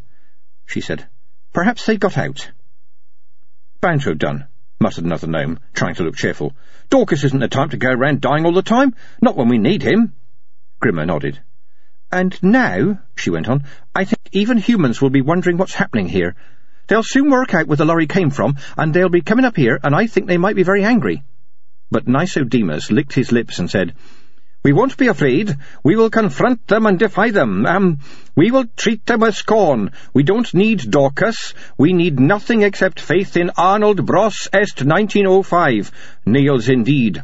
S2: she said. Perhaps they got out. Bound to have done, muttered another gnome, trying to look cheerful. Dorcas isn't the type to go round dying all the time, not when we need him. Grimma nodded. And now, she went on, I think even humans will be wondering what's happening here. They'll soon work out where the lorry came from, and they'll be coming up here, and I think they might be very angry. But Nicodemus licked his lips and said, We won't be afraid. We will confront them and defy them. Um, we will treat them with scorn. We don't need Dorcas. We need nothing except faith in Arnold Bros Est 1905. Nails indeed.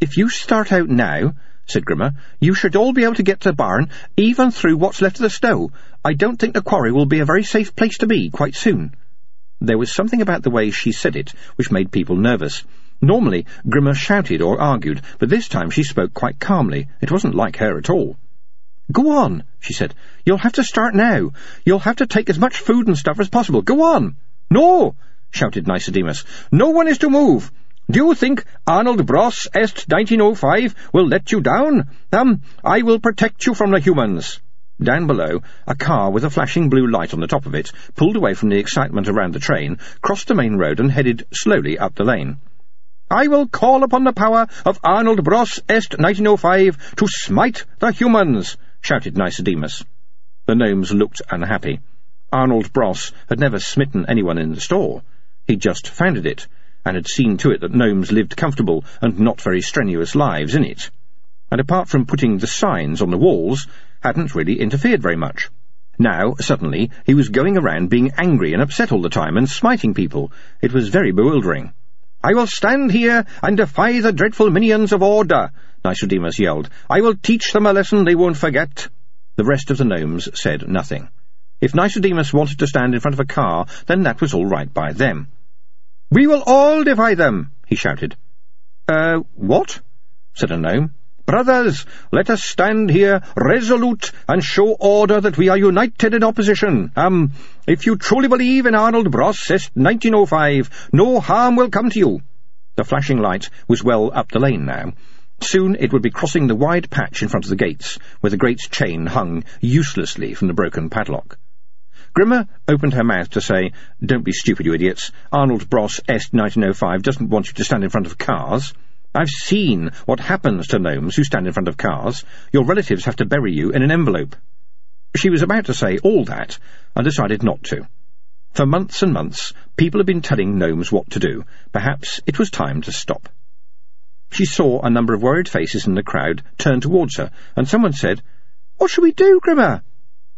S2: If you start out now, said Grimma, you should all be able to get to the barn, even through what's left of the snow. I don't think the quarry will be a very safe place to be quite soon. There was something about the way she said it which made people nervous. Normally, Grimma shouted or argued, but this time she spoke quite calmly. It wasn't like her at all. Go on, she said. You'll have to start now. You'll have to take as much food and stuff as possible. Go on. No, shouted Nicodemus. No one is to move. Do you think Arnold Bros Est 1905 will let you down? Um, I will protect you from the humans. Down below, a car with a flashing blue light on the top of it pulled away from the excitement around the train, crossed the main road and headed slowly up the lane. I will call upon the power of Arnold Bros Est 1905 to smite the humans, shouted Nicodemus. The gnomes looked unhappy. Arnold Bros had never smitten anyone in the store. He'd just founded it, and had seen to it that gnomes lived comfortable and not very strenuous lives in it. And apart from putting the signs on the walls, hadn't really interfered very much. Now, suddenly, he was going around being angry and upset all the time and smiting people. It was very bewildering. I will stand here and defy the dreadful minions of order, Nicodemus yelled. I will teach them a lesson they won't forget. The rest of the gnomes said nothing. If Nicodemus wanted to stand in front of a car, then that was all right by them. We will all defy them, he shouted. Uh, what? said a gnome.
S1: Brothers, let us stand here resolute and show order that we are united in opposition. Um, if you truly believe in Arnold Bros, 1905, no harm will come to you. The flashing light was well up the lane now. Soon it would be crossing the wide patch in front of the gates, where the great chain hung uselessly from the broken padlock. Grimma opened her mouth to say, Don't be stupid, you idiots. Arnold Bros, S. 1905, doesn't want you to stand in front of cars. I've seen what happens to gnomes who stand in front of cars. Your relatives have to bury you in an envelope. She was about to say all that, and decided not to. For months and months, people had been telling gnomes what to do. Perhaps it was time to stop. She saw a number of worried faces in the crowd turn towards her, and someone said, What shall we do, Grimma?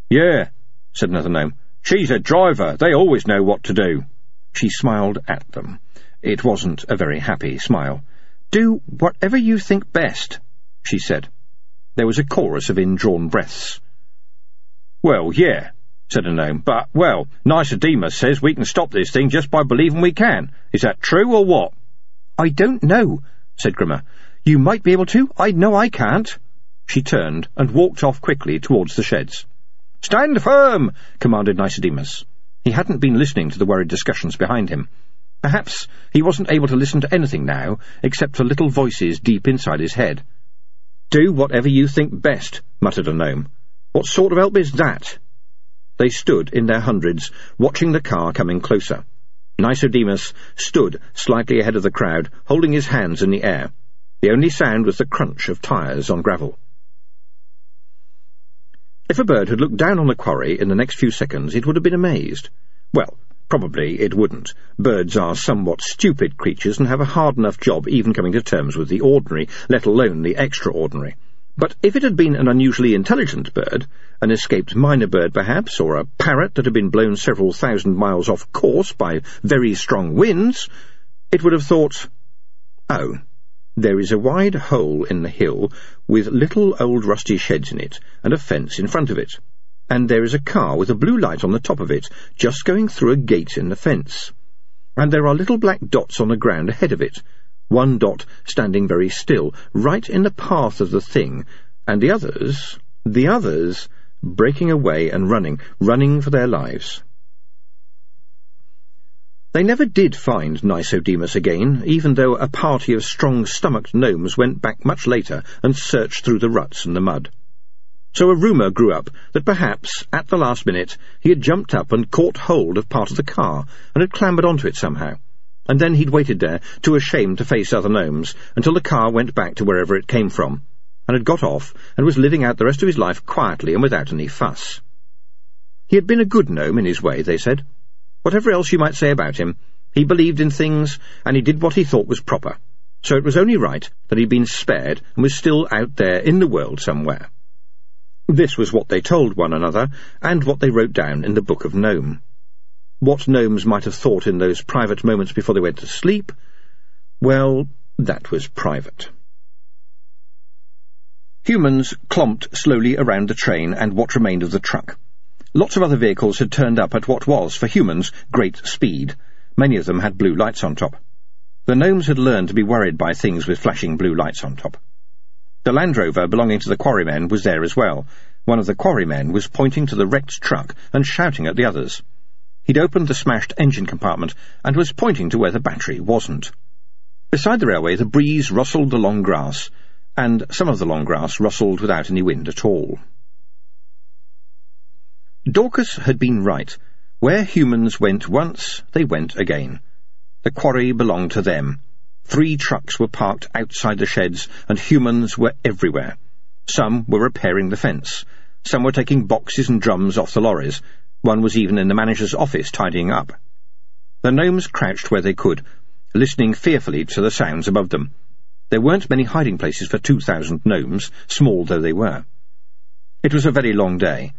S2: Yeah, said another gnome. She's a driver. They always know what to do.
S1: She smiled at them. It wasn't a very happy smile. Do whatever you think best, she said. There was a chorus of indrawn breaths.
S2: Well, yeah, said a gnome, but, well, Nicodemus says we can stop this thing just by believing we can. Is that true or what?
S1: I don't know, said Grimma. You might be able to. I know I can't. She turned and walked off quickly towards the sheds.
S2: Stand firm, commanded Nicodemus.
S1: He hadn't been listening to the worried discussions behind him. Perhaps he wasn't able to listen to anything now, except for little voices deep inside his head.
S2: Do whatever you think best, muttered a gnome. What sort of help is that?
S1: They stood in their hundreds, watching the car coming closer. Nicodemus stood slightly ahead of the crowd, holding his hands in the air. The only sound was the crunch of tyres on gravel. If a bird had looked down on the quarry in the next few seconds, it would have been amazed. Well, Probably it wouldn't. Birds are somewhat stupid creatures and have a hard enough job even coming to terms with the ordinary, let alone the extraordinary. But if it had been an unusually intelligent bird, an escaped myna bird perhaps, or a parrot that had been blown several thousand miles off course by very strong winds, it would have thought, Oh, there is a wide hole in the hill with little old rusty sheds in it, and a fence in front of it and there is a car with a blue light on the top of it, just going through a gate in the fence. And there are little black dots on the ground ahead of it, one dot standing very still, right in the path of the thing, and the others, the others, breaking away and running, running for their lives. They never did find Nicodemus again, even though a party of strong-stomached gnomes went back much later and searched through the ruts and the mud. So a rumour grew up that perhaps, at the last minute, he had jumped up and caught hold of part of the car, and had clambered onto it somehow. And then he'd waited there, too ashamed to face other gnomes, until the car went back to wherever it came from, and had got off, and was living out the rest of his life quietly and without any fuss. He had been a good gnome in his way, they said. Whatever else you might say about him, he believed in things, and he did what he thought was proper. So it was only right that he'd been spared and was still out there in the world somewhere. This was what they told one another, and what they wrote down in the Book of Nome. What gnomes might have thought in those private moments before they went to sleep, well, that was private. Humans clomped slowly around the train and what remained of the truck. Lots of other vehicles had turned up at what was, for humans, great speed. Many of them had blue lights on top. The gnomes had learned to be worried by things with flashing blue lights on top. The Land Rover belonging to the quarrymen was there as well. One of the quarrymen was pointing to the wrecked truck and shouting at the others. He'd opened the smashed engine compartment and was pointing to where the battery wasn't. Beside the railway the breeze rustled the long grass, and some of the long grass rustled without any wind at all. Dorcas had been right. Where humans went once, they went again. The quarry belonged to them. Three trucks were parked outside the sheds, and humans were everywhere. Some were repairing the fence. Some were taking boxes and drums off the lorries. One was even in the manager's office tidying up. The gnomes crouched where they could, listening fearfully to the sounds above them. There weren't many hiding places for two thousand gnomes, small though they were. It was a very long day.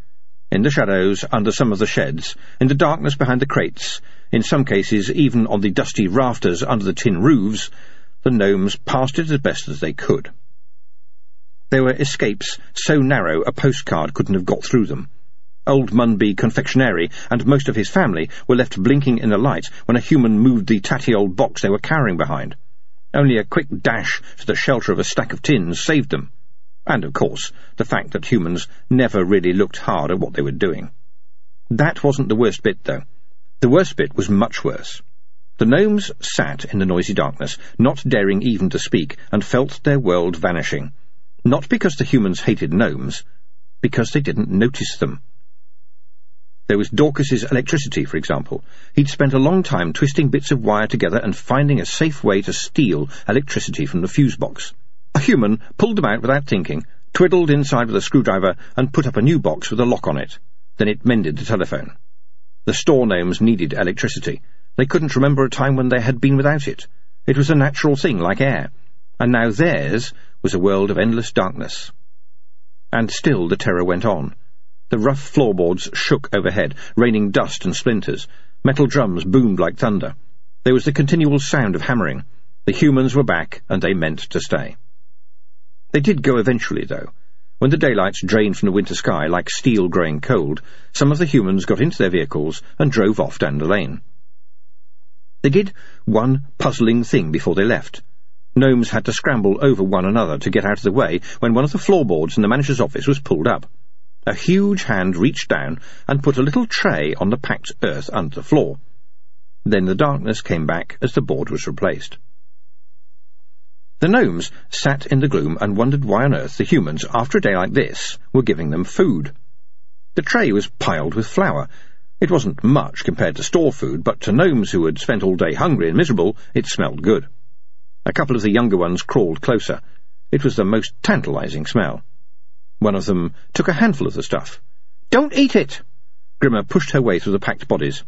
S1: In the shadows, under some of the sheds, in the darkness behind the crates, in some cases even on the dusty rafters under the tin roofs, the gnomes passed it as best as they could. There were escapes so narrow a postcard couldn't have got through them. Old Munby confectionery and most of his family were left blinking in the light when a human moved the tatty old box they were carrying behind. Only a quick dash to the shelter of a stack of tins saved them. And, of course, the fact that humans never really looked hard at what they were doing. That wasn't the worst bit, though. The worst bit was much worse. The gnomes sat in the noisy darkness, not daring even to speak, and felt their world vanishing. Not because the humans hated gnomes, because they didn't notice them. There was Dorcas's electricity, for example. He'd spent a long time twisting bits of wire together and finding a safe way to steal electricity from the fuse box. A human pulled them out without thinking, twiddled inside with a screwdriver, and put up a new box with a lock on it. Then it mended the telephone. The store gnomes needed electricity. They couldn't remember a time when they had been without it. It was a natural thing, like air. And now theirs was a world of endless darkness. And still the terror went on. The rough floorboards shook overhead, raining dust and splinters. Metal drums boomed like thunder. There was the continual sound of hammering. The humans were back, and they meant to stay. They did go eventually, though. When the daylights drained from the winter sky like steel growing cold, some of the humans got into their vehicles and drove off down the lane. They did one puzzling thing before they left. Gnomes had to scramble over one another to get out of the way when one of the floorboards in the manager's office was pulled up. A huge hand reached down and put a little tray on the packed earth under the floor. Then the darkness came back as the board was replaced. The gnomes sat in the gloom and wondered why on earth the humans, after a day like this, were giving them food. The tray was piled with flour. It wasn't much compared to store food, but to gnomes who had spent all day hungry and miserable, it smelled good. A couple of the younger ones crawled closer. It was the most tantalizing smell. One of them took a handful of the stuff. Don't eat it! Grimma pushed her way through the packed bodies.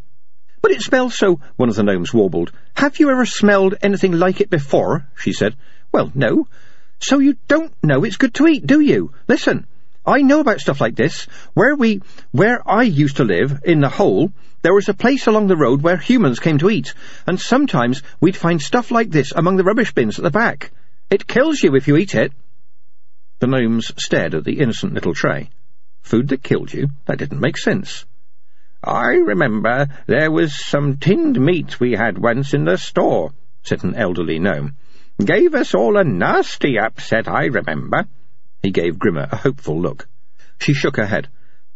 S1: But it smells so, one of the gnomes warbled. Have you ever smelled anything like it before? she said. Well, no. So you don't know it's good to eat, do you? Listen, I know about stuff like this. Where we, where I used to live, in the hole, there was a place along the road where humans came to eat, and sometimes we'd find stuff like this among the rubbish bins at the back. It kills you if you eat it. The gnomes stared at the innocent little tray. Food that killed you? That didn't make sense. I remember there was some tinned meat we had once in the store, said an elderly gnome. Gave us all a nasty upset, I remember. He gave Grimma a hopeful look. She shook her head.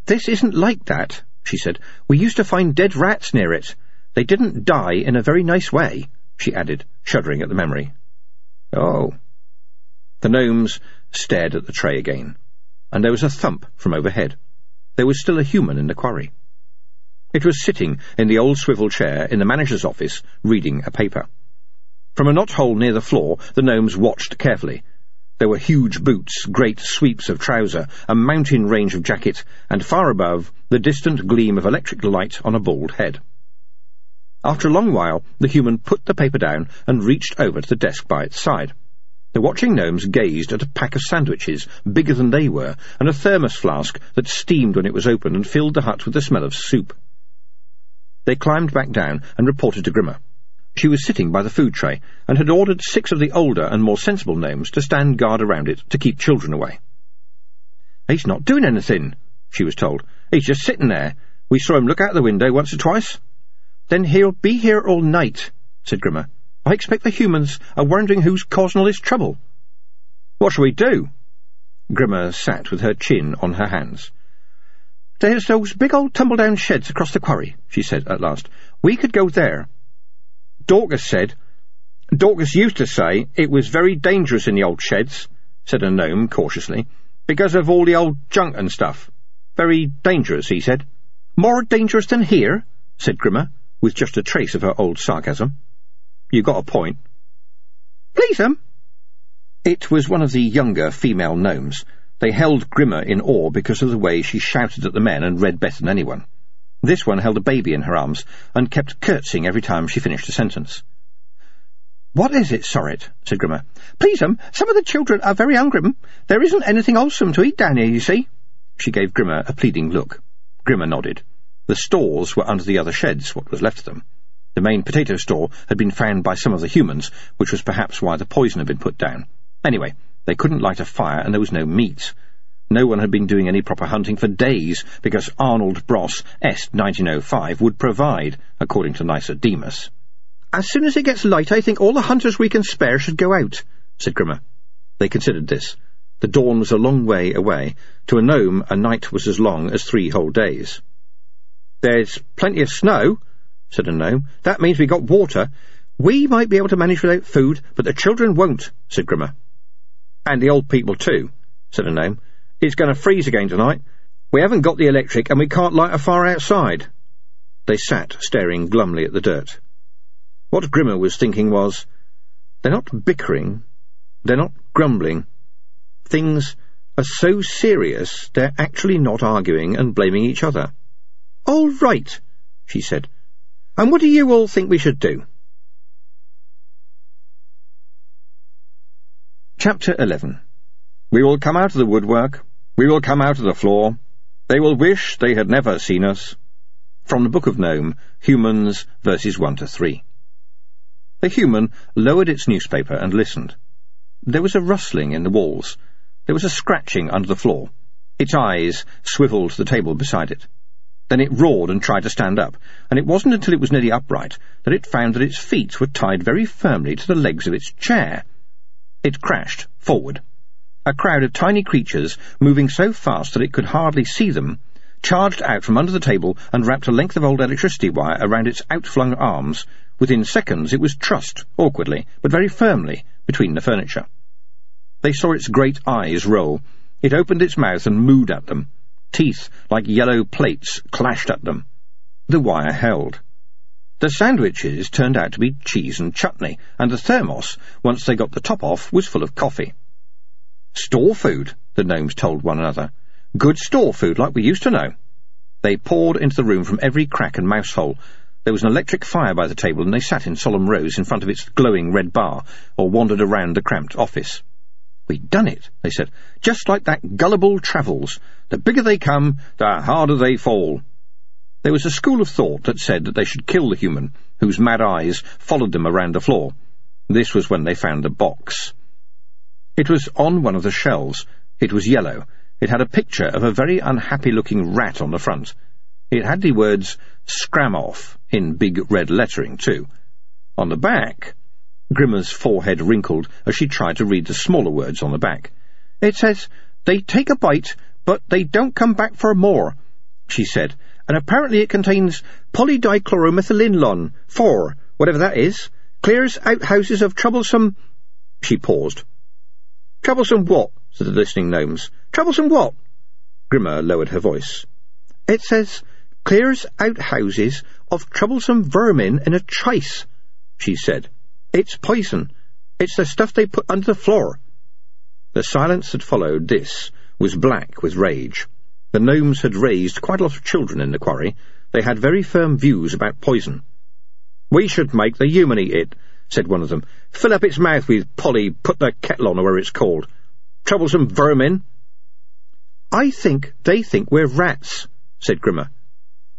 S1: This isn't like that, she said. We used to find dead rats near it. They didn't die in a very nice way, she added, shuddering at the memory. Oh. The gnomes stared at the tray again, and there was a thump from overhead. There was still a human in the quarry. It was sitting in the old swivel chair in the manager's office, reading a paper. From a knothole near the floor, the gnomes watched carefully. There were huge boots, great sweeps of trouser, a mountain range of jacket, and far above, the distant gleam of electric light on a bald head. After a long while, the human put the paper down and reached over to the desk by its side. The watching gnomes gazed at a pack of sandwiches, bigger than they were, and a thermos flask that steamed when it was opened and filled the hut with the smell of soup. They climbed back down and reported to Grimma. She was sitting by the food tray, and had ordered six of the older and more sensible gnomes to stand guard around it to keep children away. He's not doing anything, she was told. He's just sitting there. We saw him look out the window once or twice. Then he'll be here all night, said Grimma. I expect the humans are wondering who's causing all this trouble. What shall we do? Grimma sat with her chin on her hands. There's those big old tumble-down sheds across the quarry, she said at last. We could go there. Dorcas said... Dorcas used to say it was very dangerous in the old sheds, said a gnome cautiously, because of all the old junk and stuff. Very dangerous, he said. More dangerous than here, said Grimma, with just a trace of her old sarcasm. You got a point. Please, um. It was one of the younger female gnomes. They held Grimma in awe because of the way she shouted at the men and read better than anyone. This one held a baby in her arms and kept curtsying every time she finished a sentence. What is it, Sorrit? said Grimma. Please, um, some of the children are very hungry. There isn't anything wholesome to eat down here, you see. She gave Grimma a pleading look. Grimma nodded. The stores were under the other sheds, what was left of them. The main potato store had been found by some of the humans, which was perhaps why the poison had been put down. Anyway, they couldn't light a fire and there was no meat. No one had been doing any proper hunting for days, because Arnold Bros S-1905 would provide, according to Nicodemus. As soon as it gets light, I think all the hunters we can spare should go out, said Grimma. They considered this.
S2: The dawn was a long way away. To a gnome, a night was as long as three whole days.
S3: There's plenty of snow, said a gnome. That means we got water. We might be able to manage without food, but the children won't, said Grimma. And the old people too, said a gnome. It's going to freeze again tonight. We haven't got the electric, and we can't light a fire outside. They sat, staring glumly at the dirt. What Grimma was thinking was, they're not bickering, they're not grumbling. Things are so serious they're actually not arguing and blaming each other. All right, she said. And what do you all think we should do?
S1: Chapter 11 We will come out of the woodwork. We will come out of the floor. They will wish they had never seen us. From the Book of Nome, Humans, verses 1 to 3. The human lowered its newspaper and listened. There was a rustling in the walls. There was a scratching under the floor. Its eyes swivelled to the table beside it. Then it roared and tried to stand up, and it wasn't until it was nearly upright that it found that its feet were tied very firmly to the legs of its chair. It crashed forward. A crowd of tiny creatures, moving so fast that it could hardly see them, charged out from under the table and wrapped a length of old electricity wire around its outflung arms. Within seconds it was trussed, awkwardly, but very firmly, between the furniture. They saw its great eyes roll. It opened its mouth and mooed at them. Teeth, like yellow plates, clashed at them. The wire held. The sandwiches turned out to be cheese and chutney, and the thermos, once they got the top off, was full of coffee. Store food, the gnomes told one another. Good store food, like we used to know. They poured into the room from every crack and mouse hole. There was an electric fire by the table, and they sat in solemn rows in front of its glowing red bar, or wandered around the cramped office. We'd done it, they said, just like that Gulliver's Travels. The bigger they come, the harder they fall. There was a school of thought that said that they should kill the human, whose mad eyes followed them around the floor. This was when they found the box. It was on one of the shelves. It was yellow. It had a picture of a very unhappy-looking rat on the front. It had the words "Scram off" in big red lettering, too. On the back Grimma's forehead wrinkled as she tried to read the smaller words on the back. It says, They take a bite, but they don't come back for more, she said, and apparently it contains polydichloromethylenolon 4, whatever that is, clears outhouses of troublesome... She paused. Troublesome what? said the listening gnomes. Troublesome what? Grimmer lowered her voice. It says, clears out houses of troublesome vermin in a trice, she said. It's poison. It's the stuff they put under the floor. The silence that followed this was black with rage. The gnomes had raised quite a lot of children in the quarry. They had very firm views about poison. We should make the human eat it, said one of them. Fill up its mouth with Polly, put the kettle on, or it's called. Troublesome vermin. I think they think we're rats, said Grimma.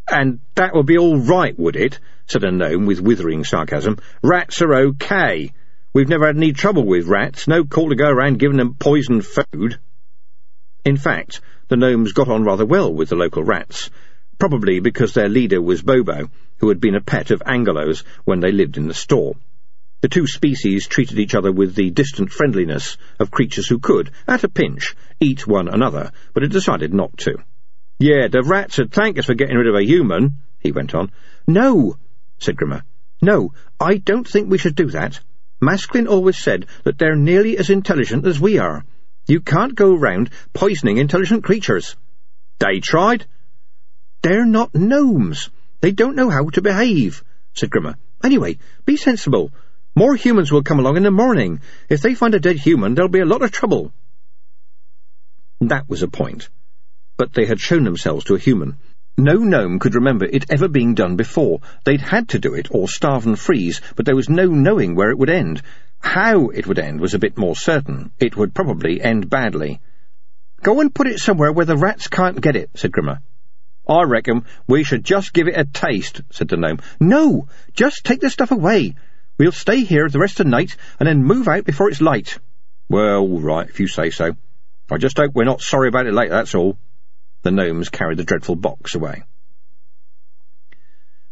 S1: And that would be all right, would it? said a gnome with withering sarcasm. Rats are okay. We've never had any trouble with rats. No call to go around giving them poisoned food. In fact, the gnomes got on rather well with the local rats, probably because their leader was Bobo, who had been a pet of Angalo's when they lived in the store. The two species treated each other with the distant friendliness of creatures who could, at a pinch, eat one another, but had decided not to. Yeah, the rats would thank us for getting rid of a human, he went on. No, said Grimma. No, I don't think we should do that. Masklin always said that they're nearly as intelligent as we are. You can't go round poisoning intelligent creatures. They tried. They're not gnomes. They don't know how to behave, said Grimma. Anyway, be sensible. More humans will come along in the morning. If they find a dead human, there'll be a lot of trouble. That was a point. But they had shown themselves to a human. No gnome could remember it ever being done before. They'd had to do it, or starve and freeze, but there was no knowing where it would end. How it would end was a bit more certain. It would probably end badly. Go and put it somewhere where the rats can't get it, said Grimma. I reckon we should just give it a taste, said the gnome. No, just take the stuff away. We'll stay here the rest of the night and then move out before it's light. Well, right, if you say so. I just hope we're not sorry about it later, that's all. The gnomes carried the dreadful box away.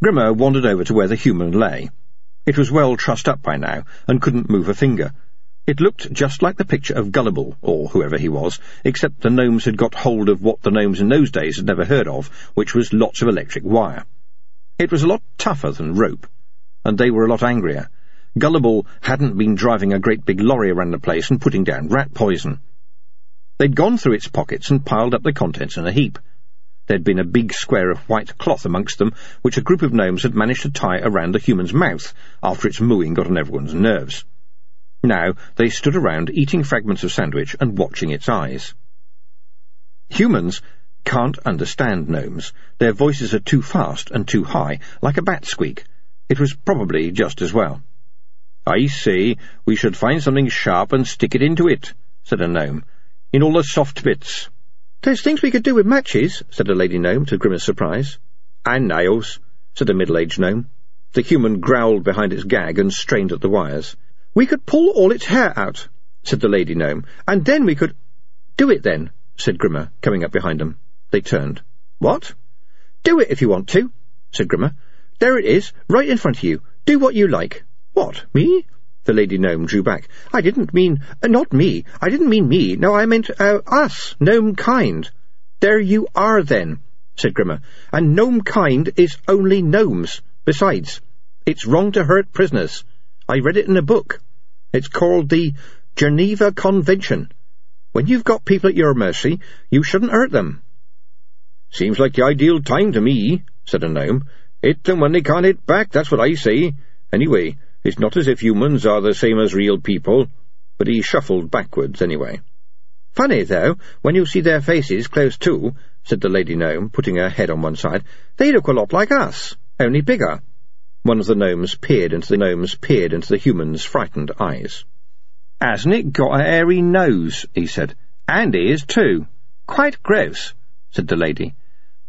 S1: Grimma wandered over to where the human lay. It was well trussed up by now, and couldn't move a finger. It looked just like the picture of Gulliver, or whoever he was, except the gnomes had got hold of what the gnomes in those days had never heard of, which was lots of electric wire. It was a lot tougher than rope, and they were a lot angrier. Gulliver hadn't been driving a great big lorry around the place and putting down rat poison. They'd gone through its pockets and piled up the contents in a heap. There'd been a big square of white cloth amongst them, which a group of gnomes had managed to tie around the human's mouth after its mooing got on everyone's nerves. Now they stood around eating fragments of sandwich and watching its eyes. Humans can't understand gnomes. Their voices are too fast and too high, like a bat squeak. It was probably just as well. I say We should find something sharp and stick it into it, said a gnome. In all the soft bits.
S3: There's things we could do with matches, said a lady gnome, to Grimma's surprise.
S2: And nails, said a middle-aged gnome. The human growled behind its gag and strained at the wires.
S3: We could pull all its hair out, said the lady gnome, and then we could...
S2: Do it then, said Grimma, coming up behind them. They turned.
S3: What? Do it if you want to, said Grimma. There it is, right in front of you. Do what you like.
S2: What, me? The lady gnome drew back.
S3: I didn't mean... Uh, not me. I didn't mean me. No, I meant, uh, us, gnome kind. There you are, then, said Grimma. And gnome kind is only gnomes. Besides, it's wrong to hurt prisoners. I read it in a book. It's called the Geneva Convention. When you've got people at your mercy, you shouldn't hurt them.
S2: Seems like the ideal time to me, said a gnome. Hit them when they can't hit back, that's what I say. Anyway, it's not as if humans are the same as real people. But he shuffled backwards anyway.
S3: Funny, though, when you see their faces close to, said the lady gnome, putting her head on one side, they look a lot like us, only bigger. One of the gnomes peered into the gnomes peered into the human's frightened eyes.
S1: Hasn't it got a hairy nose? he said. And ears, too. Quite gross, said the lady.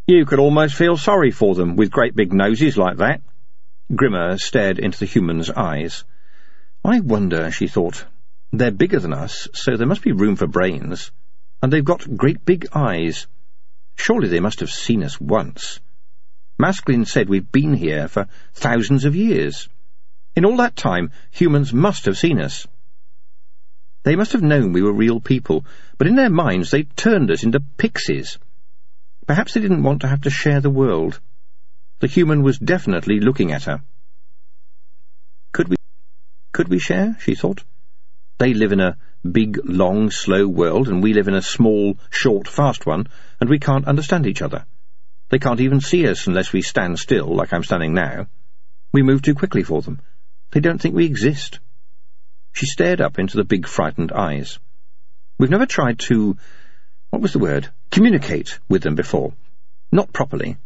S1: You could almost feel sorry for them, with great big noses like that. Grimma stared into the human's eyes. I wonder, she thought. They're bigger than us, so there must be room for brains. And they've got great big eyes. Surely they must have seen us once. Masklin said we've been here for thousands of years. In all that time, humans must have seen us. They must have known we were real people, but in their minds they turned us into pixies. Perhaps they didn't want to have to share the world. The human was definitely looking at her. Could we... could we share, she thought. They live in a big, long, slow world, and we live in a small, short, fast one, and we can't understand each other. They can't even see us unless we stand still, like I'm standing now. We move too quickly for them. They don't think we exist. She stared up into the big frightened eyes. We've never tried to... what was the word? Communicate with them before. Not properly.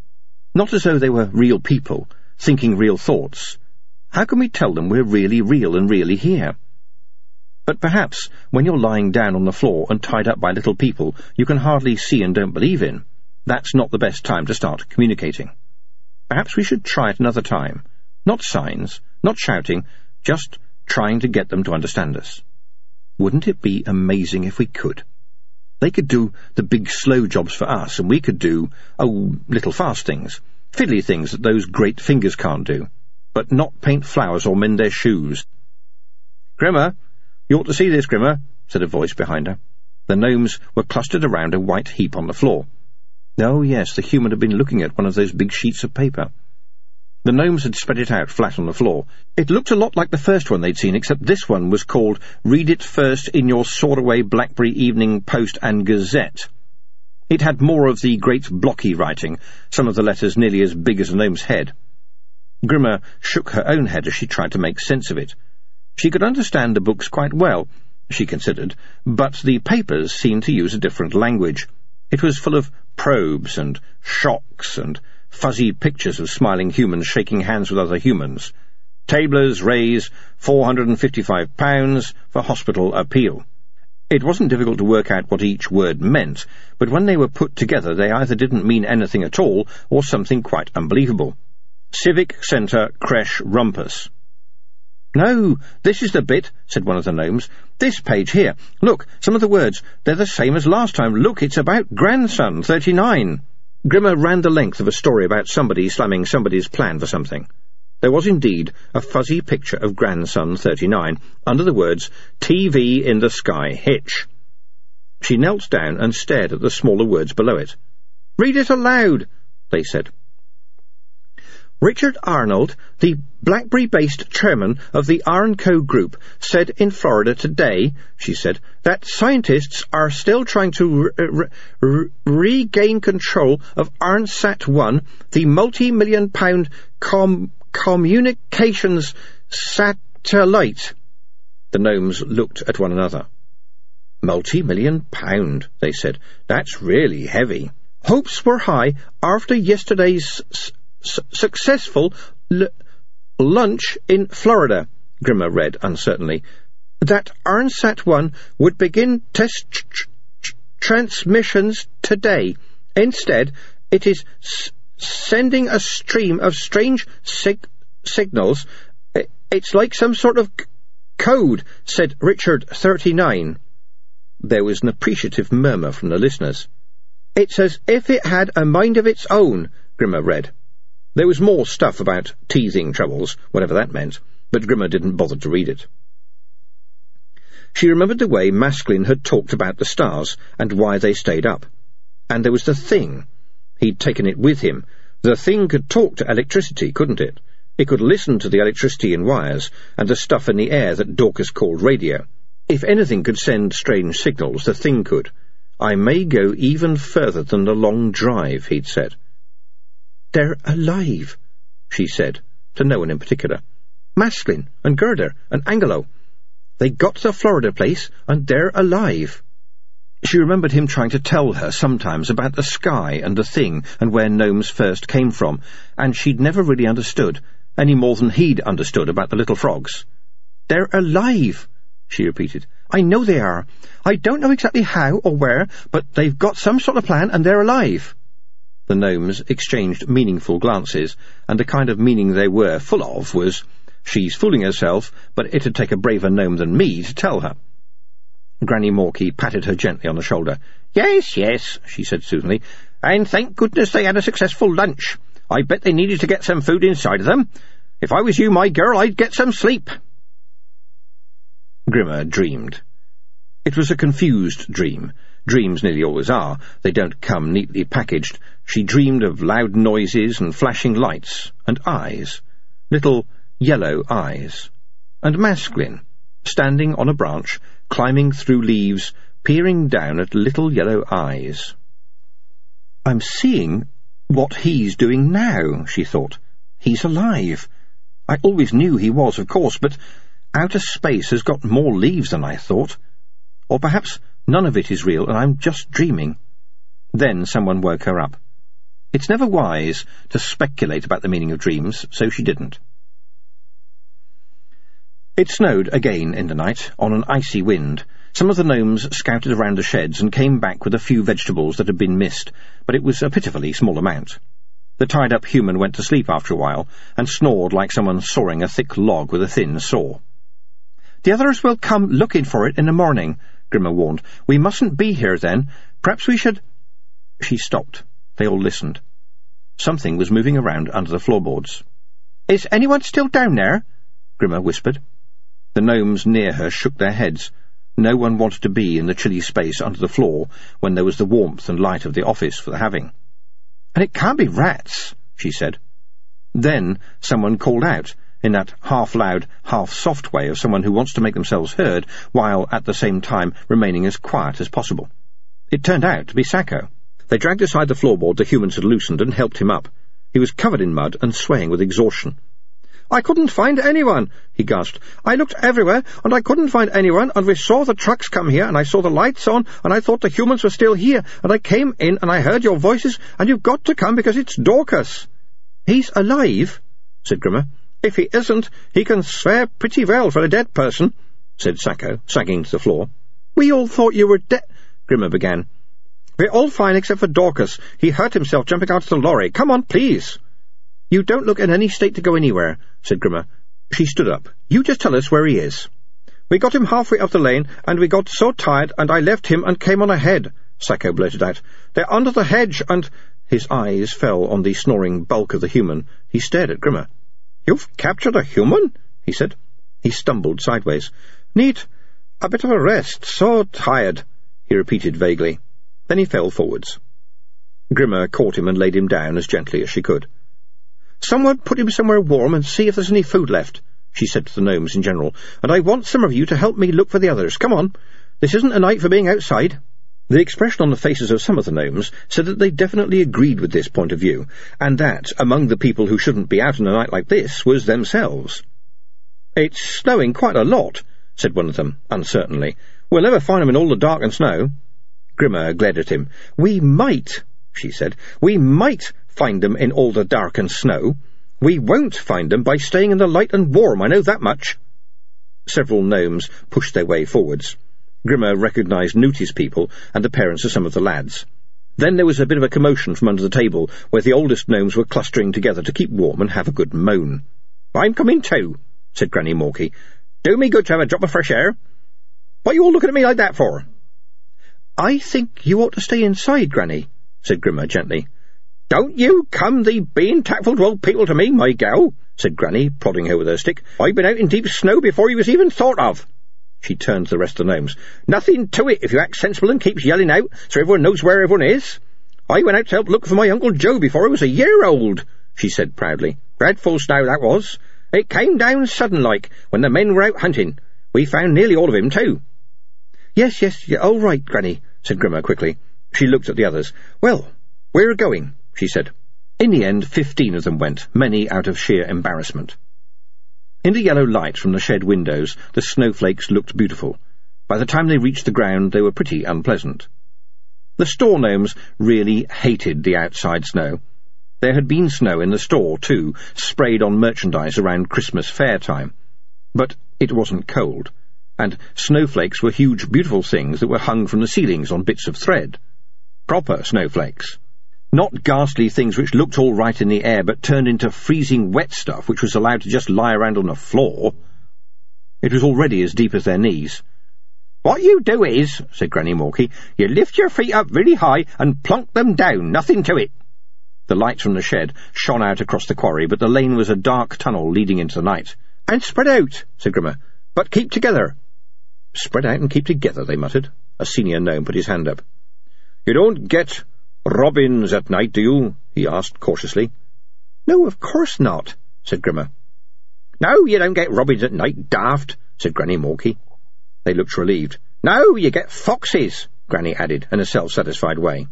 S1: Not as though they were real people, thinking real thoughts. How can we tell them we're really real and really here? But perhaps, when you're lying down on the floor and tied up by little people you can hardly see and don't believe in, that's not the best time to start communicating. Perhaps we should try it another time. Not signs, not shouting, just trying to get them to understand us. Wouldn't it be amazing if we could? They could do the big slow jobs for us, and we could do, oh, little fast things, fiddly things that those great fingers can't do, but not paint flowers or mend their shoes. Grimma, you ought to see this, Grimma, said a voice behind her. The gnomes were clustered around a white heap on the floor. Oh, yes, the human had been looking at one of those big sheets of paper. The gnomes had spread it out flat on the floor. It looked a lot like the first one they'd seen, except this one was called Read It First in Your Sawed-Away Blackbury Evening Post and Gazette. It had more of the great blocky writing, some of the letters nearly as big as a gnome's head. Grimma shook her own head as she tried to make sense of it. She could understand the books quite well, she considered, but the papers seemed to use a different language. It was full of probes and shocks and fuzzy pictures of smiling humans shaking hands with other humans. Tablers raise £455 for hospital appeal. It wasn't difficult to work out what each word meant, but when they were put together they either didn't mean anything at all or something quite unbelievable. Civic Centre Creche Rumpus. No, this is the bit, said one of the gnomes. This page here. Look, some of the words. They're the same as last time. Look, it's about grandson, 39. Grimma ran the length of a story about somebody slamming somebody's plan for something.
S2: There was indeed a fuzzy picture of grandson 39 under the words TV in the Sky Hitch. She knelt down and stared at the smaller words below it. Read it aloud, they said. Richard Arnold, the Blackbury-based chairman of the Arnco Group, said in Florida today, she said, that scientists are still trying to re re regain control of ARNSAT-1, the multi-million pound com communications satellite. The gnomes looked at one another. Multi-million pound, they said. That's really heavy. Hopes were high after yesterday's successful lunch in Florida, Grimma read uncertainly, that ARNSAT-1 would begin test transmissions today. Instead, it is sending a stream of strange sig signals. It's like some sort of code, said Richard 39. There was an appreciative murmur from the listeners. It's as if it had a mind of its own, Grimma read. There was more stuff about teething troubles, whatever that meant, but Grimma didn't bother to read it. She remembered the way Masklin had talked about the stars and why they stayed up. And there was the thing, He'd taken it with him. The thing could talk to electricity, couldn't it? It could listen to the electricity in wires and the stuff in the air that Dorcas called radio. If anything could send strange signals, the thing could. I may go even further than the long drive, he'd said. They're alive, she said, to no one in particular. Masklin and Gurder and Angalo. They got to the Florida place, and they're alive. She remembered him trying to tell her sometimes about the sky and the thing and where gnomes first came from, and she'd never really understood, any more than he'd understood about the little frogs. They're alive, she repeated. I know they are. I don't know exactly how or where, but they've got some sort of plan and they're alive. The gnomes exchanged meaningful glances, and the kind of meaning they were full of was, She's fooling herself, but it'd take a braver gnome than me to tell her. Granny Morky patted her gently on the shoulder. Yes, yes, she said soothingly, and thank goodness they had a successful lunch. I bet they needed to get some food inside of them. If I was you, my girl, I'd get some sleep. Grimma dreamed. It was a confused dream. Dreams nearly always are. They don't come neatly packaged. She dreamed of loud noises and flashing lights, and eyes. Little yellow eyes. And Masklin, standing on a branch, climbing through leaves, peering down at little yellow eyes. I'm seeing what he's doing now, she thought. He's alive. I always knew he was, of course, but outer space has got more leaves than I thought. Or perhaps none of it is real and I'm just dreaming. Then someone woke her up. It's never wise to speculate about the meaning of dreams, so she didn't. It snowed again in the night, on an icy wind. Some of the gnomes scouted around the sheds and came back with a few vegetables that had been missed, but it was a pitifully small amount. The tied-up human went to sleep after a while, and snored like someone sawing a thick log with a thin saw. The others will come looking for it in the morning, Grimma warned. We mustn't be here then. Perhaps we should... She stopped. They all listened. Something was moving around under the floorboards. Is anyone still down there? Grimma whispered. The gnomes near her shook their heads. No one wanted to be in the chilly space under the floor when there was the warmth and light of the office for the having. And it can't be rats, she said. Then someone called out, in that half-loud, half-soft way of someone who wants to make themselves heard, while at the same time remaining as quiet as possible. It turned out to be Sacco. They dragged aside the floorboard the humans had loosened and helped him up. He was covered in mud and swaying with exhaustion. I couldn't find anyone, he gasped. I looked everywhere, and I couldn't find anyone, and we saw the trucks come here, and I saw the lights on, and I thought the humans were still here, and I came in, and I heard your voices, and you've got to come because it's Dorcas. He's alive, said Grimma. If he isn't, he can swear pretty well for a dead person, said Sacco, sagging to the floor. We all thought you were dead, Grimma began. We're all fine except for Dorcas. He hurt himself jumping out of the lorry. Come on, please. You don't look in any state to go anywhere, said Grimma. She stood up. You just tell us where he is. We got him halfway up the lane, and we got so tired, and I left him and came on ahead, Sacco blurted out. They're under the hedge, and... His eyes fell on the snoring bulk of the human. He stared at Grimma. You've captured a human? he said. He stumbled sideways. Need a bit of a rest. So tired, he repeated vaguely. Then he fell forwards. Grimma caught him and laid him down as gently as she could. Someone put him somewhere warm and see if there's any food left, she said to the gnomes in general, and I want some of you to help me look for the others. Come on. This isn't a night for being outside. The expression on the faces of some of the gnomes said that they definitely agreed with this point of view, and that, among the people who shouldn't be out on a night like this, was themselves. It's snowing quite a lot, said one of them, uncertainly. We'll never find 'em in all the dark and snow. Grimma glared at him. We might, she said. We might find them in all the dark and snow. We won't find them by staying in the light and warm, I know that much. Several gnomes pushed their way forwards. Grimma recognised Nooty's people and the parents of some of the lads. Then there was a bit of a commotion from under the table, where the oldest gnomes were clustering together to keep warm and have a good moan. I'm coming too, said Granny Morky. Do me good to have a drop of fresh air. What you all looking at me like that for? I think you ought to stay inside, Granny, said Grimma gently. Don't you come thee being tactful to old people to me, my gal, said Granny, prodding her with her stick. I've been out in deep snow before you was even thought of. She turned to the rest of the nomes. Nothing to it if you act sensible and keeps yelling out so everyone knows where everyone is. I went out to help look for my Uncle Joe before I was a year old, she said proudly. Dreadful snow that was. It came down sudden-like, when the men were out hunting. We found nearly all of him, too. Yes, yes, you're oh, all right, Granny, said Grimma quickly. She looked at the others. Well, we're going, she said. In the end, fifteen of them went, many out of sheer embarrassment. In the yellow light from the shed windows, the snowflakes looked beautiful. By the time they reached the ground, they were pretty unpleasant. The store nomes really hated the outside snow. There had been snow in the store, too, sprayed on merchandise around Christmas fair time. But it wasn't cold, and snowflakes were huge, beautiful things that were hung from the ceilings on bits of thread. Proper snowflakes. Not ghastly things which looked all right in the air, but turned into freezing wet stuff which was allowed to just lie around on the floor. It was already as deep as their knees. What you do is, said Granny Morky, you lift your feet up really high and plonk them down, nothing to it. The lights from the shed shone out across the quarry, but the lane was a dark tunnel leading into the night. And spread out, said Grimma. But keep together. Spread out and keep together, they muttered. A senior nome put his hand up. You don't get robins at night, do you? he asked cautiously. No, of course not, said Grimma. No, you don't get robins at night, daft, said Granny Morky. They looked relieved. No, you get foxes, Granny added, in a self-satisfied way.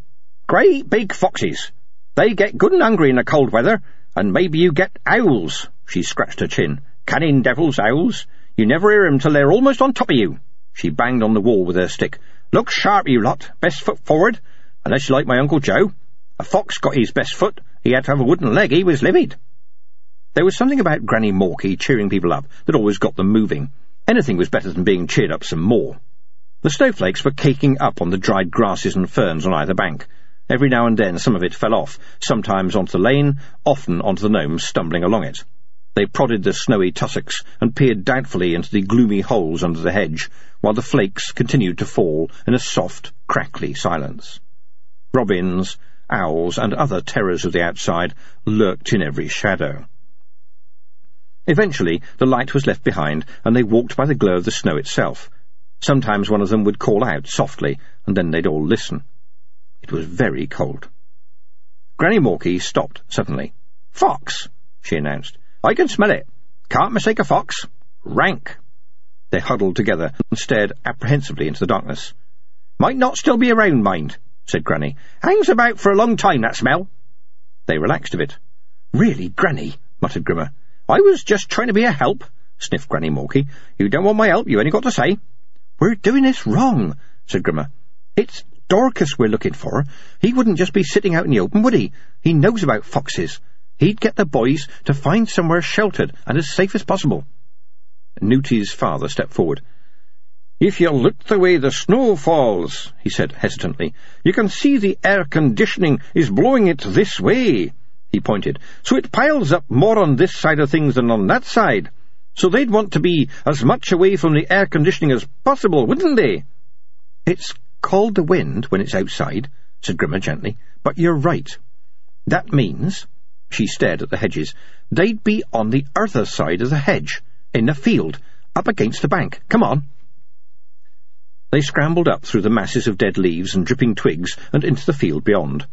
S2: Great big foxes, they get good and hungry in the cold weather, and maybe you get owls. She scratched her chin. Canning devils, owls. You never hear 'em till they're almost on top of you. She banged on the wall with her stick. Look sharp, you lot. Best foot forward. Unless you like my Uncle Joe. A fox got his best foot. He had to have a wooden leg. He was livid. There was something about Granny Morky cheering people up that always got them moving. Anything was better than being cheered up some more. The snowflakes were caking up on the dried grasses and ferns on either bank. Every now and then some of it fell off, sometimes onto the lane, often onto the nomes stumbling along it. They prodded the snowy tussocks and peered doubtfully into the gloomy holes under the hedge, while the flakes continued to fall in a soft, crackly silence. Robins, owls, and other terrors of the outside lurked in every shadow. Eventually the light was left behind, and they walked by the glow of the snow itself. Sometimes one of them would call out softly, and then they'd all listen. It was very cold. Granny Morky stopped suddenly. Fox, she announced. I can smell it. Can't mistake a fox. Rank. They huddled together and stared apprehensively into the darkness. Might not still be around, mind, said Granny. Hangs about for a long time, that smell. They relaxed a bit. Really, Granny, muttered Grimma. I was just trying to be a help, sniffed Granny Morky. You don't want my help, you only got to say. We're doing this wrong, said Grimma. It's Dorcas we're looking for. He wouldn't just be sitting out in the open, would he? He knows about foxes. He'd get the boys to find somewhere sheltered and as safe as possible. Nooty's father stepped forward. If you look the way the snow falls, he said hesitantly, you can see the air conditioning is blowing it this way. He pointed. So it piles up more on this side of things than on that side. So they'd want to be as much away from the air conditioning as possible, wouldn't they? It's called the wind when it's outside, said Grimma gently, but you're right. That means
S1: She stared at the hedges. They'd be on the other side of the hedge, in the field, up against the bank. Come on. They scrambled up through the masses of dead leaves and dripping twigs and into the field beyond.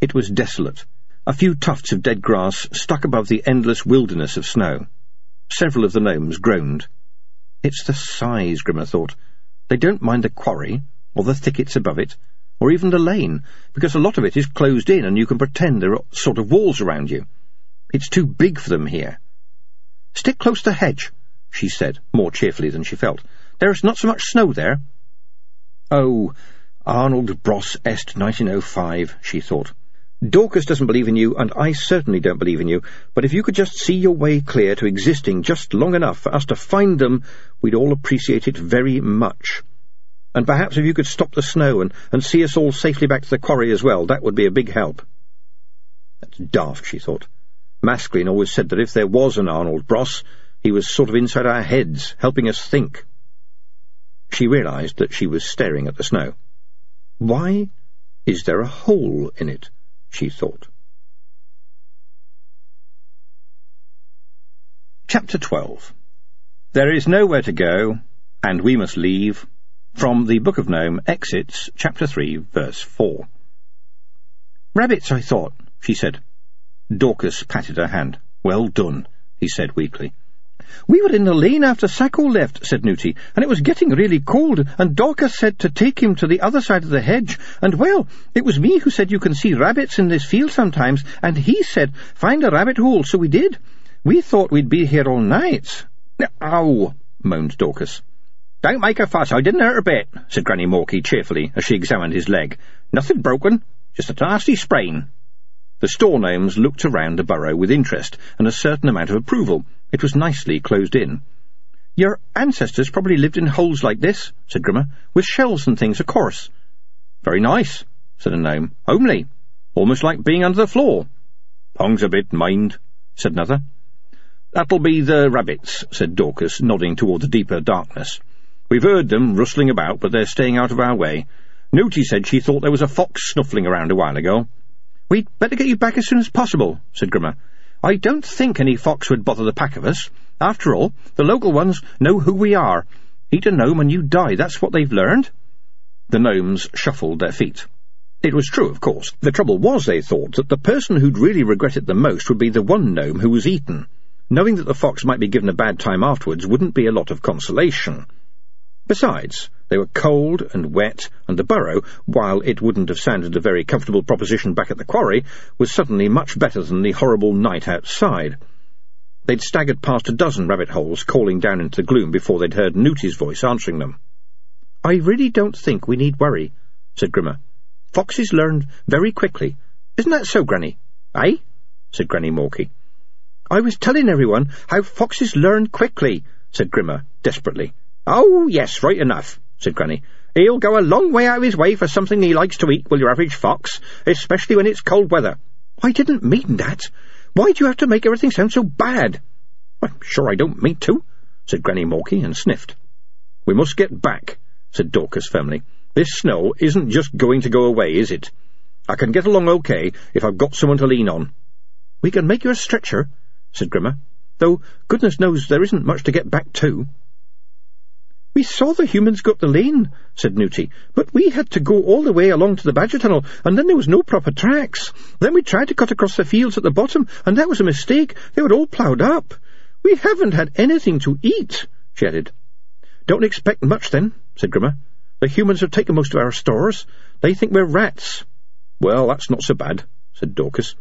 S1: It was desolate. A few tufts of dead grass stuck above the endless wilderness of snow. Several of the nomes groaned. It's the size, Grimma thought. They don't mind the quarry, or the thickets above it, or even the lane, because a lot of it is closed in and you can pretend there are sort of walls around you. It's too big for them here. Stick close to the hedge, she said, more cheerfully than she felt. There's not so much snow there. Oh, Arnold Bros Est 1905, she thought. Dorcas doesn't believe in you, and I certainly don't believe in you, but if you could just see your way clear to existing just long enough for us to find them, we'd all appreciate it very much. And perhaps if you could stop the snow and, and see us all safely back to the quarry as well, that would be a big help. That's daft, she thought. Masklin always said that if there was an Arnold Bros, he was sort of inside our heads, helping us think. She realized that she was staring at the snow. Why is there a hole in it? she thought. Chapter 12 There is nowhere to go, and we must leave. From the Book of Nome, Exits, Chapter 3, Verse 4. Rabbits, I thought, she said. Dorcas patted her hand. Well done, he said weakly. We were in the lane after Sacco left, said Nooty, and it was getting really cold, and Dorcas said to take him to the other side of the hedge, and, well, it was me who said you can see rabbits in this field sometimes, and he said find a rabbit hole, so we did. We thought we'd be here all night. Ow, moaned Dorcas. Don't make a fuss, I didn't hurt a bit, said Granny Morky cheerfully, as she examined his leg. Nothing broken, just a nasty sprain. The store nomes looked around the burrow with interest and a certain amount of approval, it was nicely closed in. Your ancestors probably lived in holes like this, said Grimma, with shells and things, of course. Very nice, said a nome. Homely. Almost like being under the floor. Pongs a bit, mind, said another. That'll be the rabbits, said Dorcas, nodding toward the deeper darkness. We've heard them rustling about, but they're staying out of our way. Nooty said she thought there was a fox snuffling around a while ago. We'd better get you back as soon as possible, said Grimma. I don't think any fox would bother the pack of us. After all, the local ones know who we are. Eat a nome and you die, that's what they've learned. The nomes shuffled their feet. It was true, of course. The trouble was, they thought, that the person who'd really regret it the most would be the one nome who was eaten. Knowing that the fox might be given a bad time afterwards wouldn't be a lot of consolation. Besides, they were cold and wet, and the burrow, while it wouldn't have sounded a very comfortable proposition back at the quarry, was suddenly much better than the horrible night outside. They'd staggered past a dozen rabbit holes calling down into the gloom before they'd heard Nooty's voice answering them. I really don't think we need worry, said Grimma. Foxes learn very quickly. Isn't that so, Granny? Eh? said Granny Morky. I was telling everyone how foxes learn quickly, said Grimma, desperately. Oh, yes, right enough, said Granny. He'll go a long way out of his way for something he likes to eat, will your average fox, especially when it's cold weather. I didn't mean that. Why do you have to make everything sound so bad? I'm sure I don't mean to, said Granny Morky, and sniffed. We must get back, said Dorcas firmly. This snow isn't just going to go away, is it? I can get along okay if I've got someone to lean on. We can make you a stretcher, said Grimma, though goodness knows there isn't much to get back to. We saw the humans go up the lane, said Nooty, but we had to go all the way along to the Badger Tunnel, and then there was no proper tracks. Then we tried to cut across the fields at the bottom, and that was a mistake. They were all ploughed up. We haven't had anything to eat, she added. Don't expect much, then, said Grimma. The humans have taken most of our stores. They think we're rats. Well, that's not so bad, said Dorcas.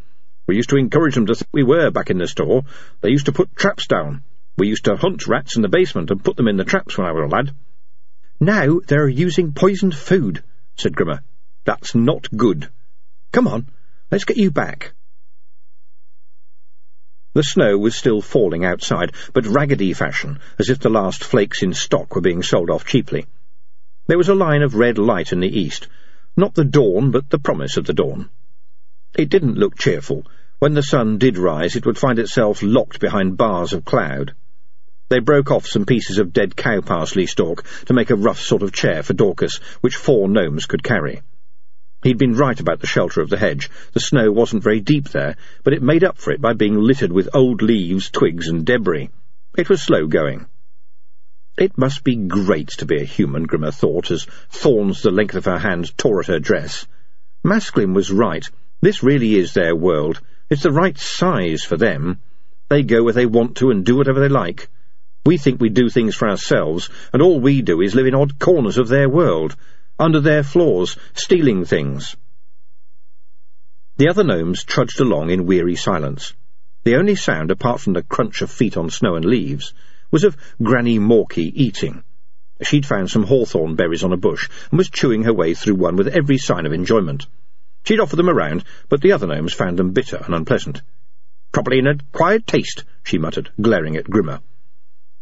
S1: We used to encourage them to think we were back in the store. They used to put traps down. We used to hunt rats in the basement and put them in the traps when I was a lad. Now they're using poisoned food, said Grimma. That's not good. Come on, let's get you back. The snow was still falling outside, but raggedy fashion, as if the last flakes in stock were being sold off cheaply. There was a line of red light in the east, not the dawn, but the promise of the dawn. It didn't look cheerful. When the sun did rise, it would find itself locked behind bars of cloud. They broke off some pieces of dead cow parsley stalk to make a rough sort of chair for Dorcas, which four nomes could carry.
S2: He'd been right about the shelter of the hedge. The snow wasn't very deep there, but it made up for it by being littered with old leaves, twigs, and debris. It was slow going. It must be great to be a human, Grimma thought, as thorns the length of her hand tore at her dress. Masklin was right. This really is their world. It's the right size for them. They go where they want to and do whatever they like. We think we do things for ourselves, and all we do is live in odd corners of their world, under their floors, stealing things. The other nomes trudged along in weary silence. The only sound, apart from the crunch of feet on snow and leaves, was of Granny Morky eating. She'd found some hawthorn berries on a bush and was chewing her way through one with every sign of enjoyment. She'd offered them around, but the other nomes found them bitter and unpleasant. Probably an acquired taste, she muttered, glaring at Grimma.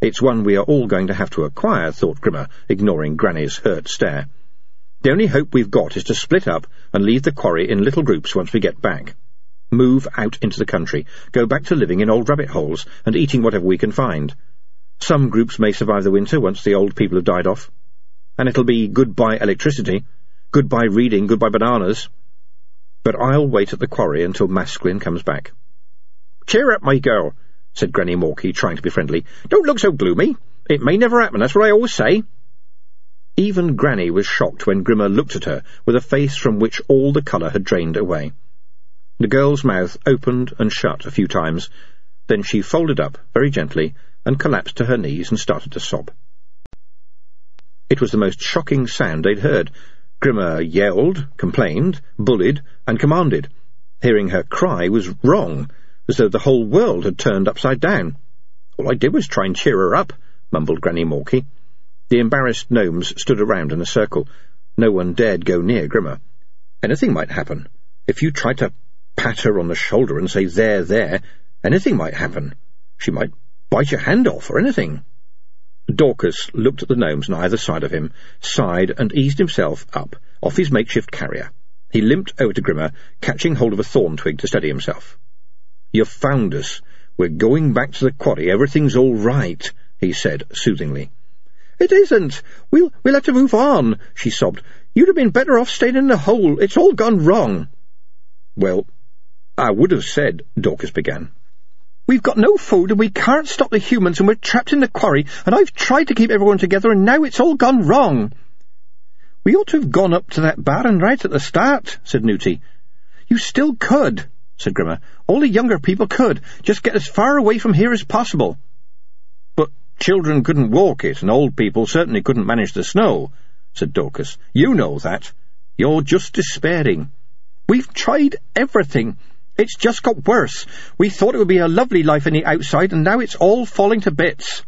S2: It's one we are all going to have to acquire, thought Grimma, ignoring Granny's hurt stare. The only hope we've got is to split up and leave the quarry in little groups once we get back. Move out into the country, go back to living in old rabbit holes and eating whatever we can find. Some groups may survive the winter once the old people have died off. And it'll be goodbye electricity, goodbye reading, goodbye bananas. But I'll wait at the quarry until Masklin comes back. Cheer up, my girl, said Granny Morky, trying to be friendly. Don't look so gloomy. It may never happen, that's what I always say. Even Granny was shocked when Grimma looked at her with a face from which all the colour had drained away. The girl's mouth opened and shut a few times, then she folded up, very gently, and collapsed to her knees and started to sob. It was the most shocking sound they'd heard. Grimma yelled, complained, bullied, and commanded. Hearing her cry was wrong, as though the whole world had turned upside down. All I did was try and cheer her up, mumbled Granny Morky. The embarrassed nomes stood around in a circle. No one dared go near Grimma. Anything might happen. If you tried to pat her on the shoulder and say, there, there, anything might happen. She might bite your hand off or anything. Dorcas looked at the nomes on either side of him, sighed, and eased himself up off his makeshift carrier. He limped over to Grimma, catching hold of a thorn twig to steady himself. You've found us. We're going back to the quarry. Everything's all right, he said soothingly.
S3: It isn't. We'll, we'll have to move on, she sobbed. You'd have been better off staying in the hole. It's all gone wrong.
S2: Well, I would have said, Dorcas began.
S3: We've got no food and we can't stop the humans and we're trapped in the quarry and I've tried to keep everyone together and now it's all gone wrong. We ought to have gone up to that barren right at the start, said Nooty. You still could, said Grimma. All the younger people could. Just get as far away from here as possible.
S2: But children couldn't walk it, and old people certainly couldn't manage the snow, said Dorcas. You know that. You're just despairing.
S3: We've tried everything. It's just got worse. We thought it would be a lovely life in the outside, and now it's all falling to bits.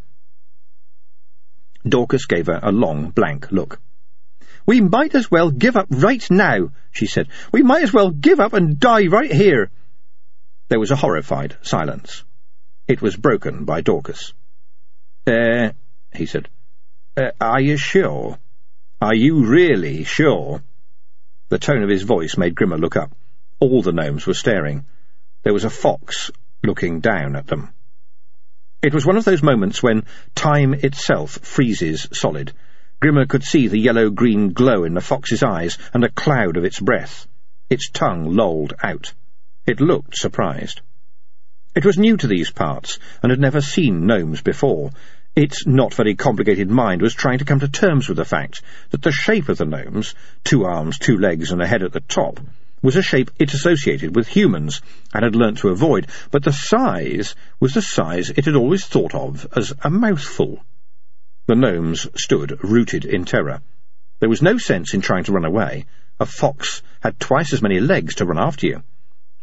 S2: Dorcas gave her a long, blank look.
S3: We might as well give up right now, she said. We might as well give up and die right here.
S2: There was a horrified silence. It was broken by Dorcas. Uh, he said. Uh, are you sure? Are you really sure? The tone of his voice made Grimma look up. All the nomes were staring. There was a fox looking down at them. It was one of those moments when time itself freezes solid. Grimma could see the yellow-green glow in the fox's eyes and a cloud of its breath. Its tongue lolled out. It looked surprised. It was new to these parts, and had never seen nomes before. Its not very complicated mind was trying to come to terms with the fact that the shape of the nomes, two arms, two legs, and a head at the top, was a shape it associated with humans, and had learnt to avoid, but the size was the size it had always thought of as a mouthful. The nomes stood rooted in terror. There was no sense in trying to run away. A fox had twice as many legs to run after you.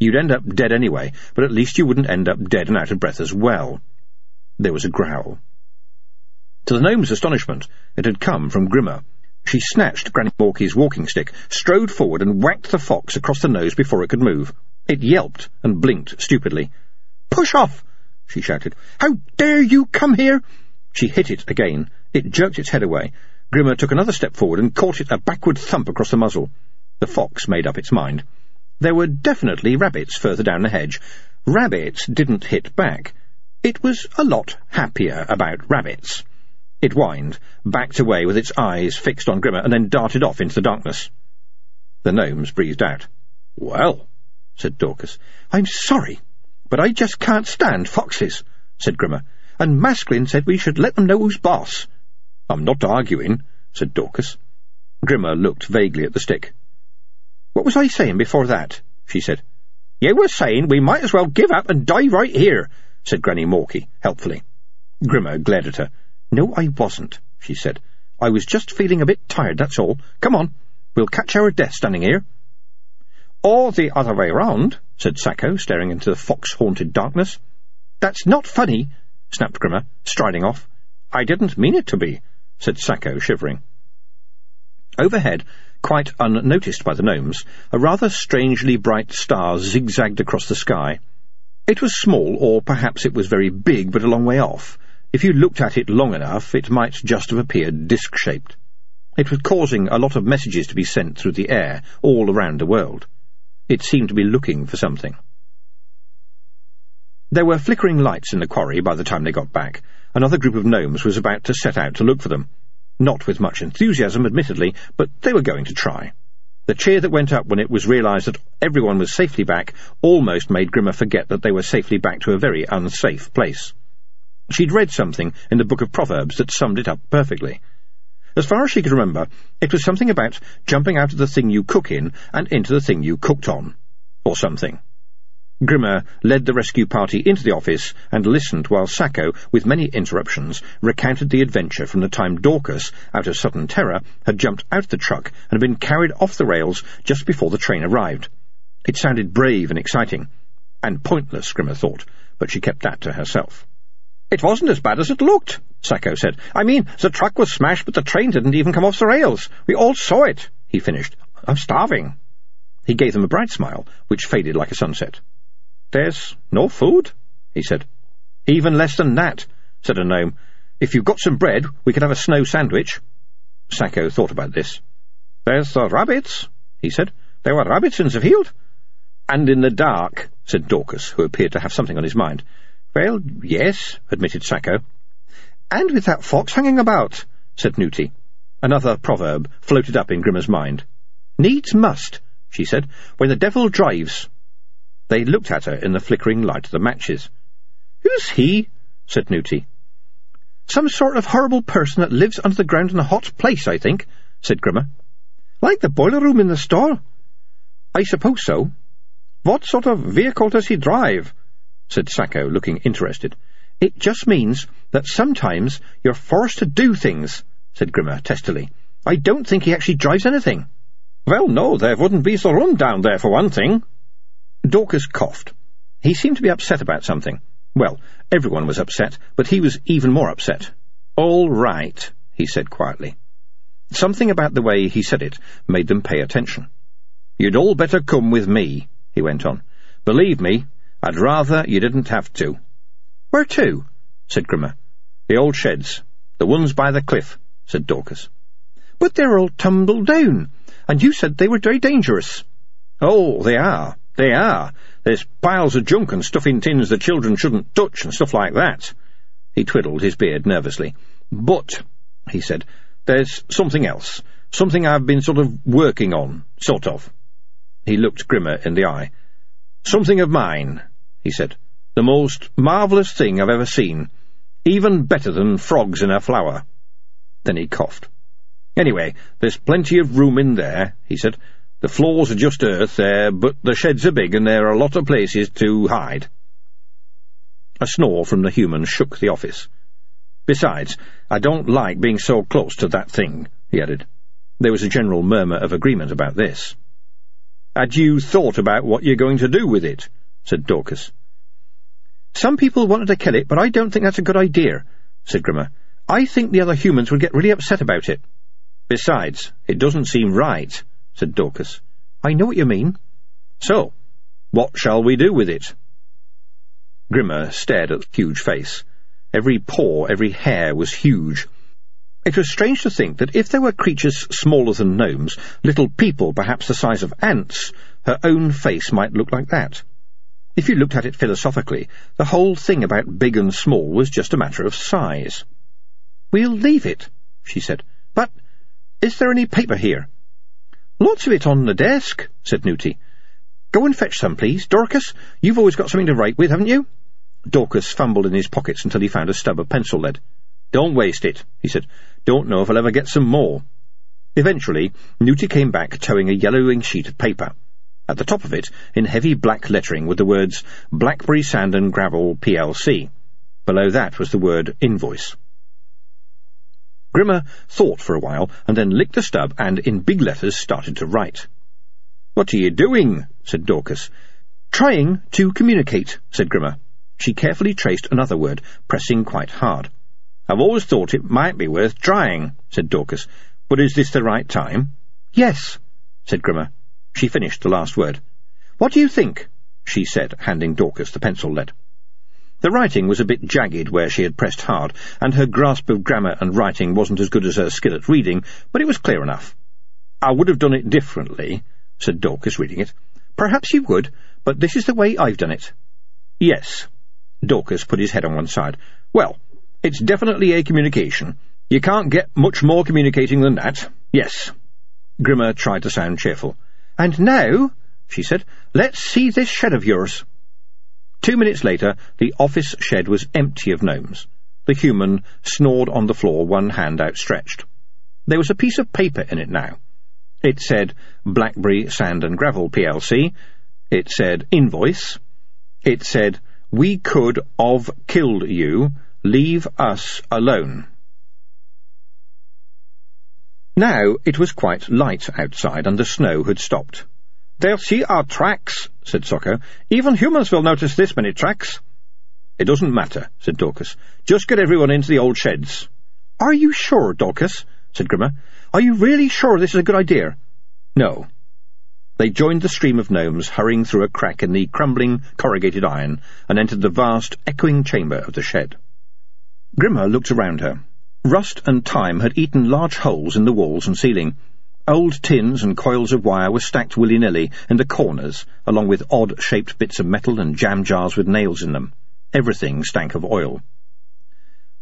S2: You'd end up dead anyway, but at least you wouldn't end up dead and out of breath as well. There was a growl. To the nome's astonishment, it had come from Grimma. She snatched Granny Morky's walking stick, strode forward, and whacked the fox across the nose before it could move. It yelped and blinked stupidly.
S3: Push off! she shouted. How dare you come here?
S2: She hit it again. It jerked its head away. Grimma took another step forward and caught it a backward thump across the muzzle. The fox made up its mind. There were definitely rabbits further down the hedge. Rabbits didn't hit back. It was a lot happier about rabbits. It whined, backed away with its eyes fixed on Grimma, and then darted off into the darkness.
S1: The nomes breathed out.
S2: Well, said Dorcas.
S3: I'm sorry, but I just can't stand foxes, said Grimma, and Masklin said we should let them know who's boss.
S2: I'm not arguing, said Dorcas.
S1: Grimma looked vaguely at the stick.
S3: What was I saying before that? she said.
S2: You were saying we might as well give up and die right here, said Granny Morky, helpfully.
S1: Grimma glared at her.
S3: No, I wasn't, she said. I was just feeling a bit tired, that's all. Come on, we'll catch our death standing here.
S2: Or the other way round, said Sacco, staring into the fox-haunted darkness.
S3: That's not funny, snapped Grimma, striding off.
S2: I didn't mean it to be, said Sacco, shivering.
S1: Overhead, quite unnoticed by the nomes, a rather strangely bright star zigzagged across the sky. It was small, or perhaps it was very big, but a long way off. If you looked at it long enough, it might just have appeared disc-shaped. It was causing a lot of messages to be sent through the air, all around the world. It seemed to be looking for something. There were flickering lights in the quarry by the time they got back. Another group of nomes was about to set out to look for them. Not with much enthusiasm, admittedly, but they were going to try. The cheer that went up when it was realised that everyone was safely back almost made Grimma forget that they were safely back to a very unsafe place. She'd read something in the Book of Proverbs that summed it up perfectly. As far as she could remember, it was something about jumping out of the thing you cook in and into the thing you cooked on. Or something. Grimma led the rescue party into the office and listened while Sacco, with many interruptions, recounted the adventure from the time Dorcas, out of sudden terror, had jumped out of the truck and had been carried off the rails just before the train arrived. It sounded brave and exciting. And pointless, Grimma thought, but she kept that to herself.
S2: It wasn't as bad as it looked, Sacco said. I mean, the truck was smashed, but the train didn't even come off the rails. We all saw it, he finished. I'm starving.
S1: He gave them a bright smile, which faded like a sunset.
S2: There's no food, he said.
S1: Even less than that, said a nome. If you've got some bread, we could have a snow sandwich.
S3: Sacco thought about this.
S2: There's the rabbits, he said. There were rabbits in the field.
S1: And in the dark, said Dorcas, who appeared to have something on his mind.
S2: Well, yes, admitted Sacco.
S3: And with that fox hanging about, said Nooty.
S1: Another proverb floated up in Grimma's mind.
S3: Needs must, she said, when the devil drives.
S1: They looked at her in the flickering light of the matches.
S3: Who's he? said Nooty. Some sort of horrible person that lives under the ground in a hot place, I think, said Grimma. Like the boiler room in the store?
S1: I suppose so.
S2: What sort of vehicle does he drive? said Sacco, looking interested.
S3: It just means that sometimes you're forced to do things, said Grimma testily. I don't think he actually drives anything.
S2: Well, no, there wouldn't be the run down there, for one thing.
S1: Dorcas coughed. He seemed to be upset about something. Well, everyone was upset, but he was even more upset.
S2: All right, he said quietly.
S1: Something about the way he said it made them pay attention.
S2: You'd all better come with me, he went on. Believe me, I'd rather you didn't have to.
S3: Where to? said Grimma.
S2: The old sheds. The ones by the cliff, said Dorcas.
S3: But they're all tumbled down, and you said they were very dangerous.
S2: Oh, they are. They are. There's piles of junk and stuff in tins the children shouldn't touch and stuff like that.
S1: He twiddled his beard nervously. But, he said, there's something else. Something I've been sort of working on, sort of. He looked Grimma in the eye. Something of mine, he said. The most marvellous thing I've ever seen. Even better than frogs in a flower. Then he coughed. Anyway, there's plenty of room in there, he said. The floors are just earth there, but the sheds are big and there are a lot of places to hide. A snore from the human shook the office. Besides, I don't like being so close to that thing, he added. There was a general murmur of agreement about this. Had you thought about what you're going to do with it? said Dorcas.
S3: Some people wanted to kill it, but I don't think that's a good idea, said Grimma. I think the other humans would get really upset about it.
S1: Besides, it doesn't seem right, said Dorcas.
S3: I know what you mean.
S1: So, what shall we do with it?
S2: Grimma stared at the huge face. Every pore, every hair was huge.
S1: It was strange to think that if there were creatures smaller than nomes, little people perhaps the size of ants, her own face might look like that. If you looked at it philosophically, the whole thing about big and small was just a matter of size.
S3: We'll leave it, she said. But is there any paper here? Lots of it on the desk, said Nooty. Go and fetch some, please. Dorcas, you've always got something to write with, haven't you? Dorcas fumbled in his pockets until he found a stub of pencil lead.
S2: Don't waste it, he said. Don't know if I'll ever get some more.
S3: Eventually, Nooty came back towing a yellowing sheet of paper. At the top of it, in heavy black lettering, were the words Blackbury Sand and Gravel PLC. Below that was the word invoice. Grimma thought for a while, and then licked the stub and, in big letters, started to write.
S2: What are you doing? said Dorcas.
S3: Trying to communicate, said Grimma. She carefully traced another word, pressing quite hard.
S2: I've always thought it might be worth trying, said Dorcas. But is this the right time?
S3: Yes, said Grimma. She finished the last word. What do you think? she said, handing Dorcas the pencil lead. The writing was a bit jagged where she had pressed hard, and her grasp of grammar and writing wasn't as good as her skill at reading, but it was clear enough.
S2: I would have done it differently, said Dorcas, reading it.
S3: Perhaps you would, but this is the way I've done it.
S2: Yes. Dorcas put his head on one side. Well, it's definitely a communication. You can't get much more communicating than that. Yes.
S3: Grimma tried to sound cheerful. And now, she said, let's see this shed of yours. Two minutes later, the office shed was empty of nomes. The human snored on the floor, one hand outstretched. There was a piece of paper in it now. It said Blackbury Sand and Gravel plc. It said Invoice. It said We could of killed you. Leave us alone. Now it was quite light outside, and the snow had stopped.
S2: They'll see our tracks, said Sacco. Even humans will notice this many tracks.
S3: It doesn't matter, said Dorcas. Just get everyone into the old sheds. Are you sure, Dorcas? said Grimma. Are you really sure this is a good idea? No. They joined the stream of nomes hurrying through a crack in the crumbling corrugated iron and entered the vast, echoing chamber of the shed. Grimma looked around her. Rust and time had eaten large holes in the walls and ceiling. Old tins and coils of wire were stacked willy-nilly in the corners, along with odd-shaped bits of metal and jam jars with nails in them. Everything stank of oil.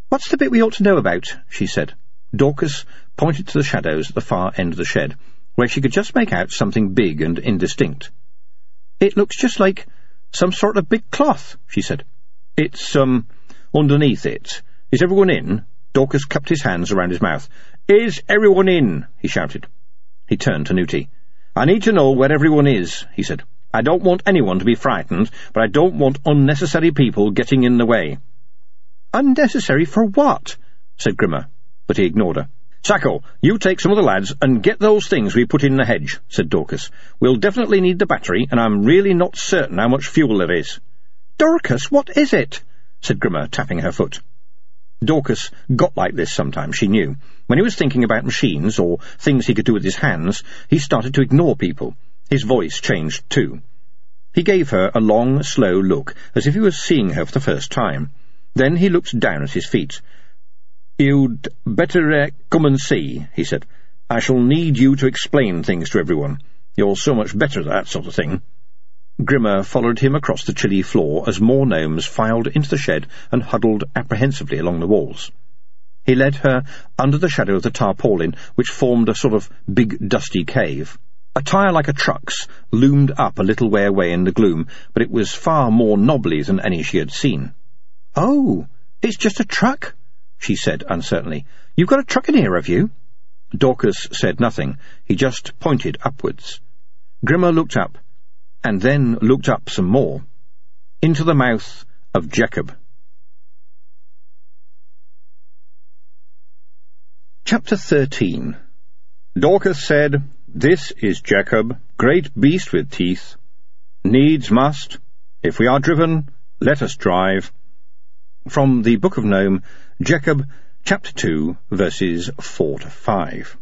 S3: What's the bit we ought to know about? she said. Dorcas pointed to the shadows at the far end of the shed, where she could just make out something big and indistinct. It looks just like some sort of big cloth, she said.
S2: It's, um, underneath it. Is everyone in? Dorcas cupped his hands around his mouth. Is everyone in? he shouted.
S3: He turned to Nooty.
S2: I need to know where everyone is, he said. I don't want anyone to be frightened, but I don't want unnecessary people getting in the way.
S3: Unnecessary for what? said Grimma, but he ignored her.
S2: Sacco, you take some of the lads and get those things we put in the hedge, said Dorcas. We'll definitely need the battery, and I'm really not certain how much fuel there is.
S3: Dorcas, what is it? said Grimma, tapping her foot.
S2: Dorcas got like this sometimes, she knew. When he was thinking about machines, or things he could do with his hands, he started to ignore people. His voice changed, too. He gave her a long, slow look, as if he was seeing her for the first time. Then he looked down at his feet. "'You'd better uh, come and see,' he said. "'I shall need you to explain things to everyone. You're so much better at that sort of thing.'
S3: Grimma followed him across the chilly floor as more nomes filed into the shed and huddled apprehensively along the walls. He led her under the shadow of the tarpaulin, which formed a sort of big dusty cave. A tyre like a truck's loomed up a little way away in the gloom, but it was far more knobbly than any she had seen. "'Oh, it's just a truck,' she said uncertainly. "'You've got a truck in here, have you?' Dorcas said nothing. He just pointed upwards. Grimma looked up and then looked up some more, into the mouth of Jekub. Chapter 13
S2: Dorcas said, This is Jekub, great beast with teeth. Needs must. If we are driven, let us drive.
S3: From the Book of Nome, Jekub, chapter 2, verses 4 to 5.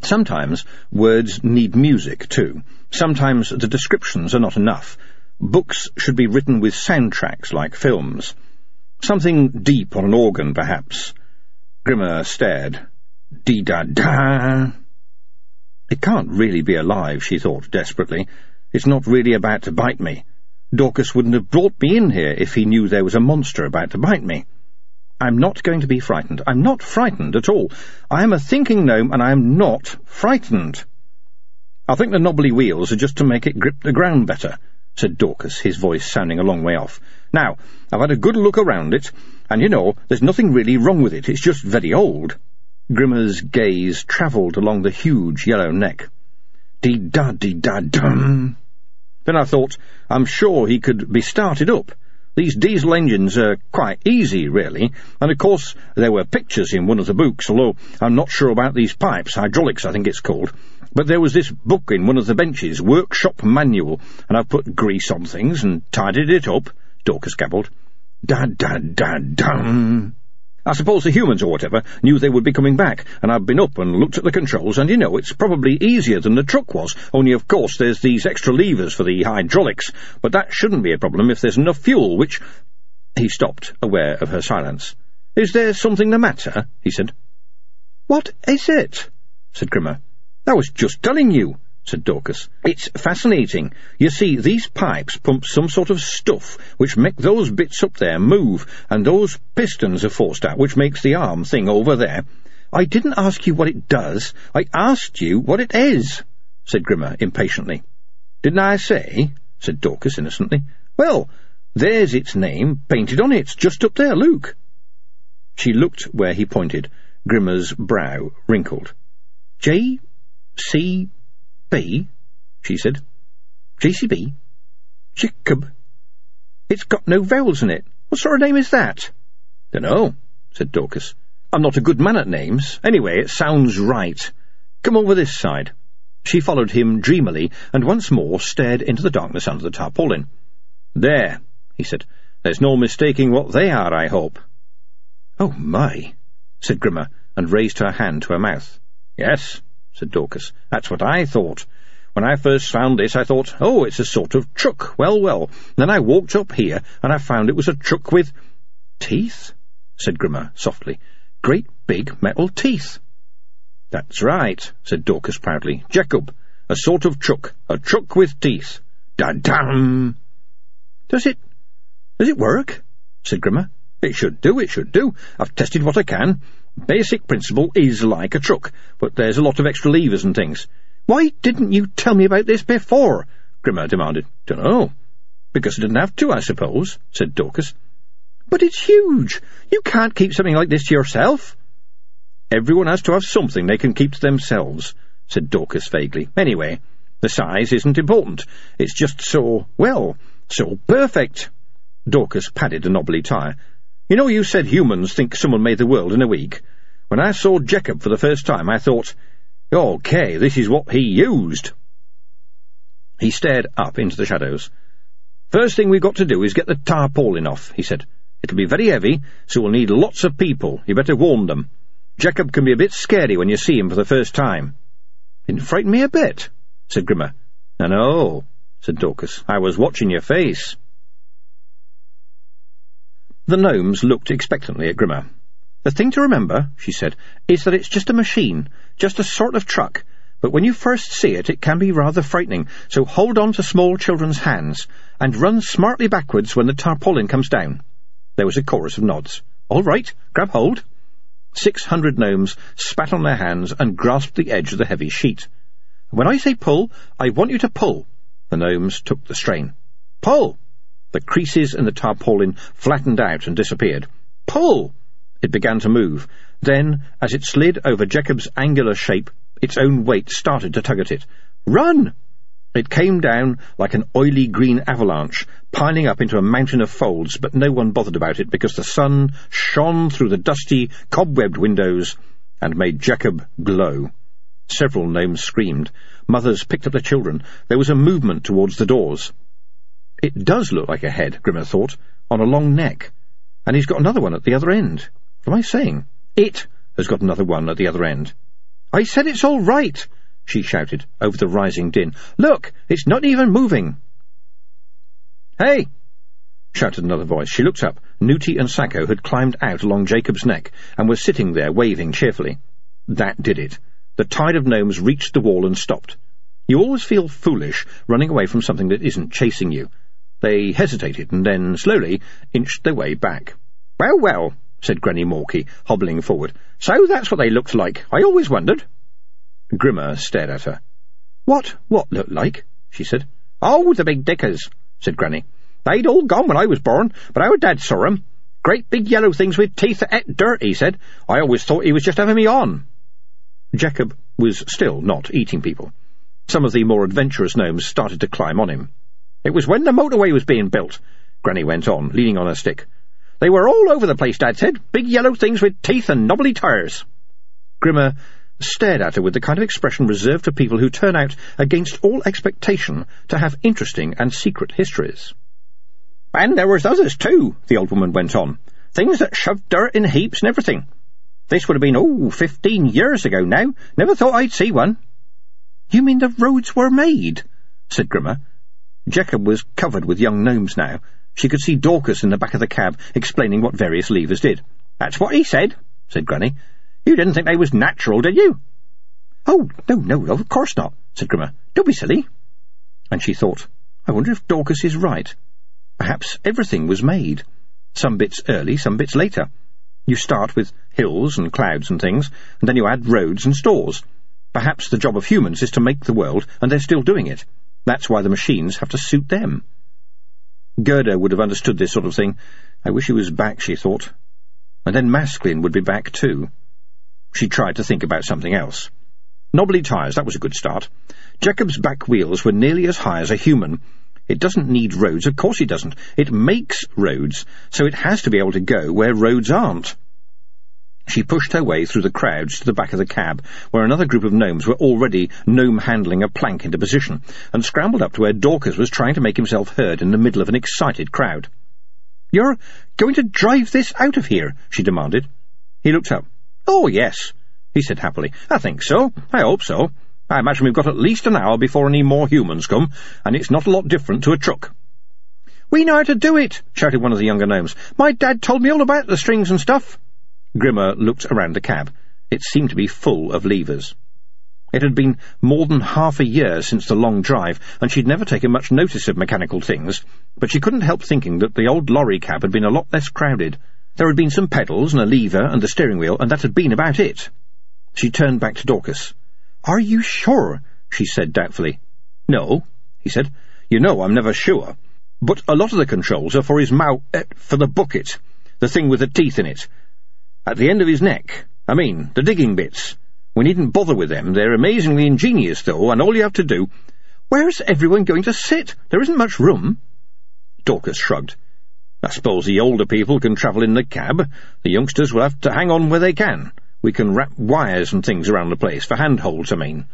S3: Sometimes words need music, too. Sometimes the descriptions are not enough. Books should be written with soundtracks like films. Something deep on an organ, perhaps. Grimma stared. Dee-da-da! It can't really be alive, she thought desperately. It's not really about to bite me. Dorcas wouldn't have brought me in here if he knew there was a monster about to bite me.
S1: I'm not going to be frightened. I'm not frightened at all. I am a thinking nome, and I am not frightened. I think the knobbly wheels are just to make it grip the ground better, said Dorcas, his voice sounding a long way off. Now, I've had a good look around it, and you know, there's nothing really wrong with it. It's just very old. Grimma's gaze travelled along the huge yellow neck. Dee-da-dee-da-dum. Then I thought, I'm sure he could be started up. These diesel engines are quite easy, really, and of course there were pictures in one of the books, although I'm not sure about these pipes, hydraulics I think it's called. But there was this book in one of the benches, Workshop Manual, and I've put grease on things and tidied it up, Dorcas gabbled. Da-da-da-dum. I suppose the humans or whatever knew they would be coming back, and I've been up and looked at the controls, and you know, it's probably easier than the truck was, only of course there's these extra levers for the hydraulics, but that shouldn't be a problem if there's enough fuel, which... He stopped, aware of her silence. Is there something the matter? he said.
S3: What is it? said Grimma.
S1: I was just telling you said Dorcas. It's fascinating. You see, these pipes pump some sort of stuff which make those bits up there move, and those pistons are forced out, which makes the arm thing over there. I didn't ask you what it does. I asked you what it is, said Grimma impatiently. Didn't I say? said Dorcas innocently. Well, there's its name painted on it, just up there, look. She looked where he pointed. Grimma's brow wrinkled. J. C. B, she said. JCB? Jekub? It's got no vowels in it. What sort of name is that? Dunno, said Dorcas. I'm not a good man at names. Anyway, it sounds right. Come over this side. She followed him dreamily, and once more stared into the darkness under the tarpaulin. There, he said. There's no mistaking what they are, I hope. Oh, my, said Grimma, and raised her hand to her mouth. Yes, said Dorcas. That's what I thought. When I first found this, I thought, oh, it's a sort of truck. Well, well. Then I walked up here, and I found it was a truck with... Teeth? said Grimma softly. Great big metal teeth. That's right, said Dorcas proudly. Jekub, a sort of truck. A truck with teeth. Da-dum! Does it... does it work? said Grimma. It should do, it should do. I've tested what I can. Basic principle is like a truck, but there's a lot of extra levers and things. Why didn't you tell me about this before? Grimma demanded. Dunno. Because I didn't have to, I suppose, said Dorcas. But it's huge. You can't keep something like this to yourself. Everyone has to have something they can keep to themselves, said Dorcas vaguely. Anyway, the size isn't important. It's just so, well, so perfect. Dorcas padded a knobbly tyre. You know you said humans think someone made the world in a week? When I saw Jekub for the first time, I thought, OK, this is what he used. He stared up into the shadows. First thing we've got to do is get the tarpaulin off, he said. It'll be very heavy, so we'll need lots of people. You better warn them. Jekub can be a bit scary when you see him for the first time. Didn't frighten me a bit, said Grimma. I know, said Dorcas. I was watching your face. The nomes looked expectantly at Grimma. The thing to remember, she said, is that it's just a machine, just a sort of truck, but when you first see it, it can be rather frightening, so hold on to small children's hands, and run smartly backwards when the tarpaulin comes down. There was a chorus of nods. All right, grab hold. Six hundred nomes spat on their hands and grasped the edge of the heavy sheet. When I say pull, I want you to pull. The nomes took the strain. Pull! The creases in the tarpaulin flattened out and disappeared. Pull! It began to move. Then, as it slid over Jekub's angular shape, its own weight started to tug at it. Run! It came down like an oily green avalanche, piling up into a mountain of folds, but no one bothered about it because the sun shone through the dusty, cobwebbed windows and made Jekub glow. Several nomes screamed. Mothers picked up their children. There was a movement towards the doors. It does look like a head, Grimma thought, on a long neck. And he's got another one at the other end. What am I saying? It has got another one at the other end. I said it's all right, she shouted over the rising din. Look, it's not even moving. Hey! shouted another voice. She looked up. Nooty and Sacco had climbed out along Jekub's neck and were sitting there waving cheerfully. That did it. The tide of nomes reached the wall and stopped. You always feel foolish running away from something that isn't chasing you. They hesitated and then, slowly, inched their way back. Well, well,
S2: said Granny Morky, hobbling forward. So that's what they looked like. I always wondered. Grimma stared at her. What, what looked like? she said. Oh, the big diggers, said Granny. They'd all gone when I was born, but our dad saw 'em. Great big yellow things with teeth that ate dirt, he said. I always thought he was just having me on. Jekub was still not eating people. Some of the more adventurous nomes started to climb on him. It was when the motorway was being built, Granny went on, leaning on her stick. They were all over the place, Dad said. Big yellow things with teeth and knobbly tires. Grimma stared at her with the kind of expression reserved for people who turn out, against all expectation, to have interesting and secret histories. And there was others, too, the old woman went on. Things that shoved dirt in heaps and everything. This would have been, oh, fifteen years ago now. Never thought I'd see one. You mean the roads were made? said Grimma. Jekub was covered with young nomes now. She could see Dorcas in the back of the cab, explaining what various levers did. That's what he said, said Granny. You didn't think they was natural, did you? Oh, no, no, of course not, said Grimma. Don't be silly. And she thought, I wonder if Dorcas is right. Perhaps everything was made. Some bits early, some bits later. You start with hills and clouds and things, and then you add roads and stores. Perhaps the job of humans is to make the world, and they're still doing it. That's why the machines have to suit them. Gurder would have understood this sort of thing. I wish he was back, she thought. And then Masklin would be back too. She tried to think about something else. Knobbly tyres, that was a good start. Jekub's back wheels were nearly as high as a human, it doesn't need roads, of course it doesn't. It makes roads, so it has to be able to go where roads aren't. She pushed her way through the crowds to the back of the cab, where another group of nomes were already nome-handling a plank into position, and scrambled up to where Dorcas was trying to make himself heard in the middle of an excited crowd. "'You're going to drive this out of here?' she demanded. He looked up. "'Oh, yes,' he said happily. "'I think so. I hope so. I imagine we've got at least an hour before any more humans come, and it's not a lot different to a truck. We know how to do it, shouted one of the younger nomes. My dad told me all about the strings and stuff. Grimma looked around the cab. It seemed to be full of levers. It had been more than half a year since the long drive, and she'd never taken much notice of mechanical things, but she couldn't help thinking that the old lorry cab had been a lot less crowded. There had been some pedals and a lever and the steering wheel, and that had been about it. She turned back to Dorcas. Are you sure? she said doubtfully. No, he said. You know I'm never sure. But a lot of the controls are for his mouth, uh, for the bucket, the thing with the teeth in it. At the end of his neck. I mean, the digging bits. We needn't bother with them. They're amazingly ingenious, though, and all you have to do... Where's everyone going to sit? There isn't much room. Dorcas shrugged. I suppose the older people can travel in the cab. The youngsters will have to hang on where they can. We can wrap wires and things around the place, for handholds, I mean.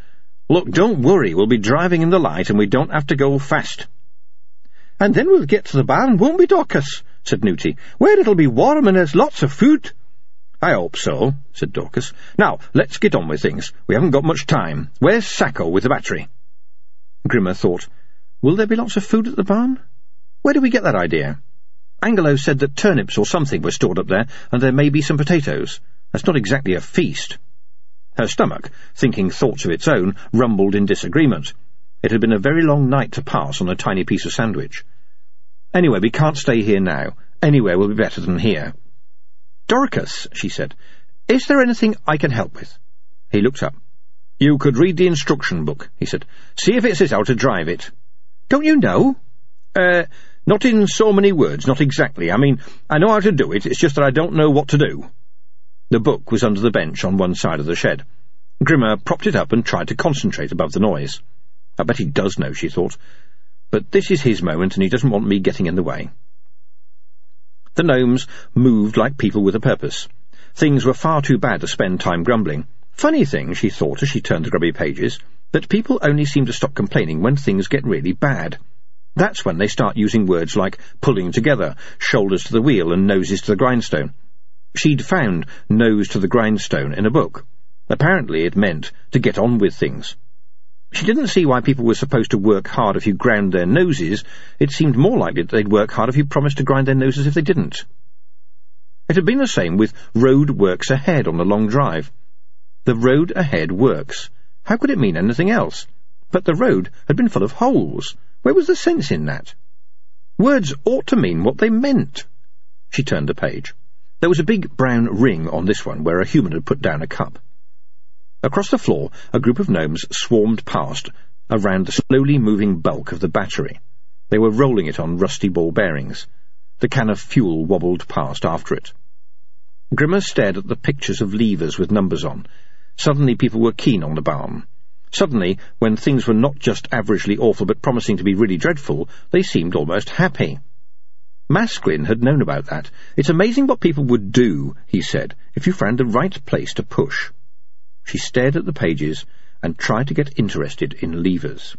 S2: Look, don't worry, we'll be driving in the light and we don't have to go fast. And then we'll get to the barn, won't we, Dorcas? said Nooty, where it'll be warm and there's lots of food. I hope so, said Dorcas. Now, let's get on with things. We haven't got much time. Where's Sacco with the battery? Grimma thought, will there be lots of food at the barn? Where did we get that idea? Angalo said that turnips or something were stored up there, and there may be some potatoes. That's not exactly a feast. Her stomach, thinking thoughts of its own, rumbled in disagreement. It had been a very long night to pass on a tiny piece of sandwich. Anyway, we can't stay here now. Anywhere will be better than here. Dorcas, she said, is there anything I can help with? He looked up. You could read the instruction book, he said. See if it says how to drive it. Don't you know? Uh, not in so many words, not exactly. I mean, I know how to do it, it's just that I don't know what to do. The book was under the bench on one side of the shed. Grimma propped it up and tried to concentrate above the noise. I bet he does know, she thought. But this is his moment, and he doesn't want me getting in the way. The nomes moved like people with a purpose. Things were far too bad to spend time grumbling. Funny thing, she thought as she turned the grubby pages, that people only seem to stop complaining when things get really bad. That's when they start using words like pulling together, shoulders to the wheel and noses to the grindstone. She'd found nose to the grindstone in a book. Apparently it meant to get on with things. She didn't see why people were supposed to work hard if you ground their noses. It seemed more likely that they'd work hard if you promised to grind their noses if they didn't. It had been the same with road works ahead on the long drive. The road ahead works. How could it mean anything else? But the road had been full of holes. Where was the sense in that? Words ought to mean what they meant. She turned the page.
S1: There was a big brown ring on this one where a human had put down a cup. Across the floor, a group of nomes swarmed past around the slowly moving bulk of the battery. They were rolling it on rusty ball bearings. The can of fuel wobbled past after it. Grimma stared at the pictures of levers with numbers on. Suddenly people were keen on the barn. Suddenly, when things were not just averagely awful but promising to be really dreadful, they seemed almost happy. Masklin had known about that. It's amazing what people would do, he said, if you found the right place to push. She stared at the pages and tried to get interested in levers.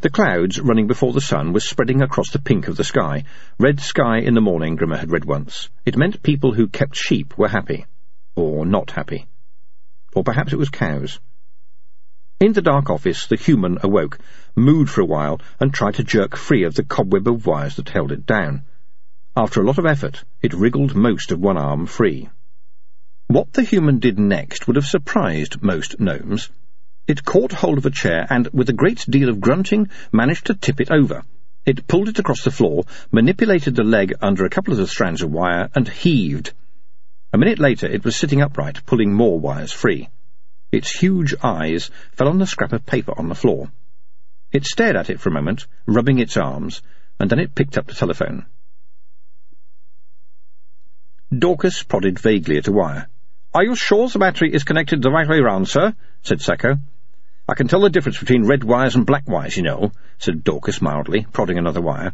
S1: The clouds running before the sun were spreading across the pink of the sky. Red sky in the morning, Grimma had read once. It meant people who kept sheep were happy. Or not happy. Or perhaps it was cows. In the dark office, the human awoke, mooed for a while, and tried to jerk free of the cobweb of wires that held it down. After a lot of effort, it wriggled most of one arm free. What the human did next would have surprised most nomes. It caught hold of a chair and, with a great deal of grunting, managed to tip it over. It pulled it across the floor, manipulated the leg under a couple of the strands of wire, and heaved. A minute later it was sitting upright, pulling more wires free. Its huge eyes fell on the scrap of paper on the floor. It stared at it for a moment, rubbing its arms, and then it picked up the telephone. Dorcas prodded vaguely at a wire. "'Are you sure the battery is connected the right way round, sir?' said Sacco. I can tell the difference between red wires and black wires, you know, said Dorcas mildly, prodding another wire.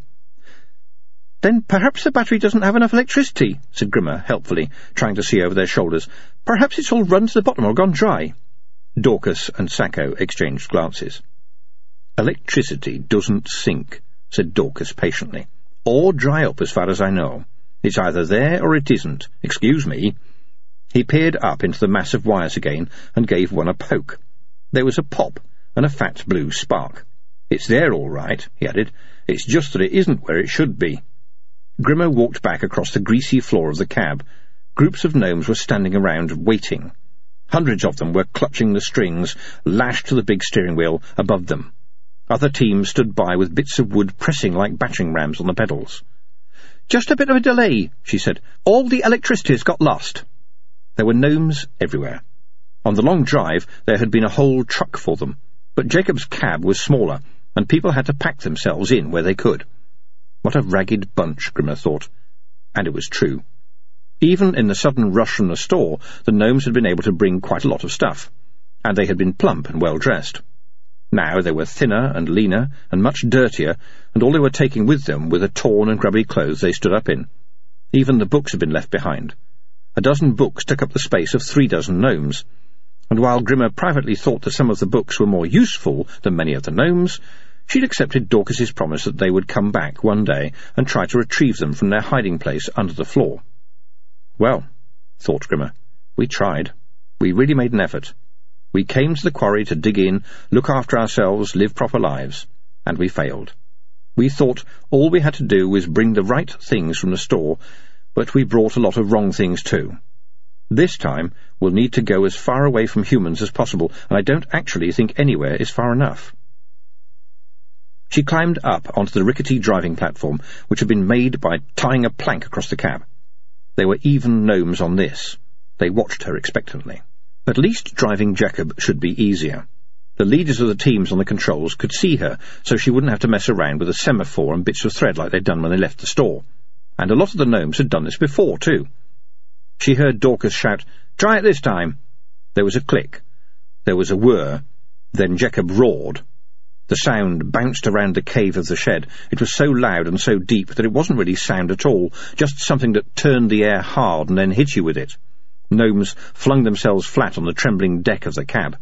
S1: Then perhaps the battery doesn't have enough electricity, said Grimma helpfully, trying to see over their shoulders. Perhaps it's all run to the bottom or gone dry. Dorcas and Sacco exchanged glances. Electricity doesn't sink, said Dorcas patiently, or dry up as far as I know. It's either there or it isn't. Excuse me. He peered up into the mass of wires again and gave one a poke. There was a pop and a fat blue spark. It's there all right, he added. It's just that it isn't where it should be. Grimma walked back across the greasy floor of the cab. Groups of nomes were standing around, waiting. Hundreds of them were clutching the strings, lashed to the big steering wheel above them. Other teams stood by with bits of wood pressing like battering rams on the pedals. Just a bit of a delay, she said. All the electricity's got lost. There were nomes everywhere. On the long drive there had been a whole truck for them, but Jekub's cab was smaller, and people had to pack themselves in where they could. What a ragged bunch, Grimma thought. And it was true. Even in the sudden rush from the store, the nomes had been able to bring quite a lot of stuff, and they had been plump and well-dressed. Now they were thinner and leaner and much dirtier, and all they were taking with them were the torn and grubby clothes they stood up in. Even the books had been left behind. A dozen books took up the space of three dozen nomes, and while Grimma privately thought that some of the books were more useful than many of the nomes, she'd accepted Dorcas's promise that they would come back one day and try to retrieve them from their hiding place under the floor. Well, thought Grimma, we tried. We really made an effort. We came to the quarry to dig in, look after ourselves, live proper lives, and we failed. We thought all we had to do was bring the right things from the store, but we brought a lot of wrong things too. This time, we'll need to go as far away from humans as possible, and I don't actually think anywhere is far enough. She climbed up onto the rickety driving platform, which had been made by tying a plank across the cab. There were even nomes on this. They watched her expectantly. At least driving Jekub should be easier. The leaders of the teams on the controls could see her, so she wouldn't have to mess around with a semaphore and bits of thread like they'd done when they left the store. And a lot of the nomes had done this before, too. She heard Dorcas shout, Try it this time. There was a click. There was a whir. Then Jekub roared. The sound bounced around the cave of the shed. It was so loud and so deep that it wasn't really sound at all, just something that turned the air hard and then hit you with it. Nomes flung themselves flat on the trembling deck of the cab.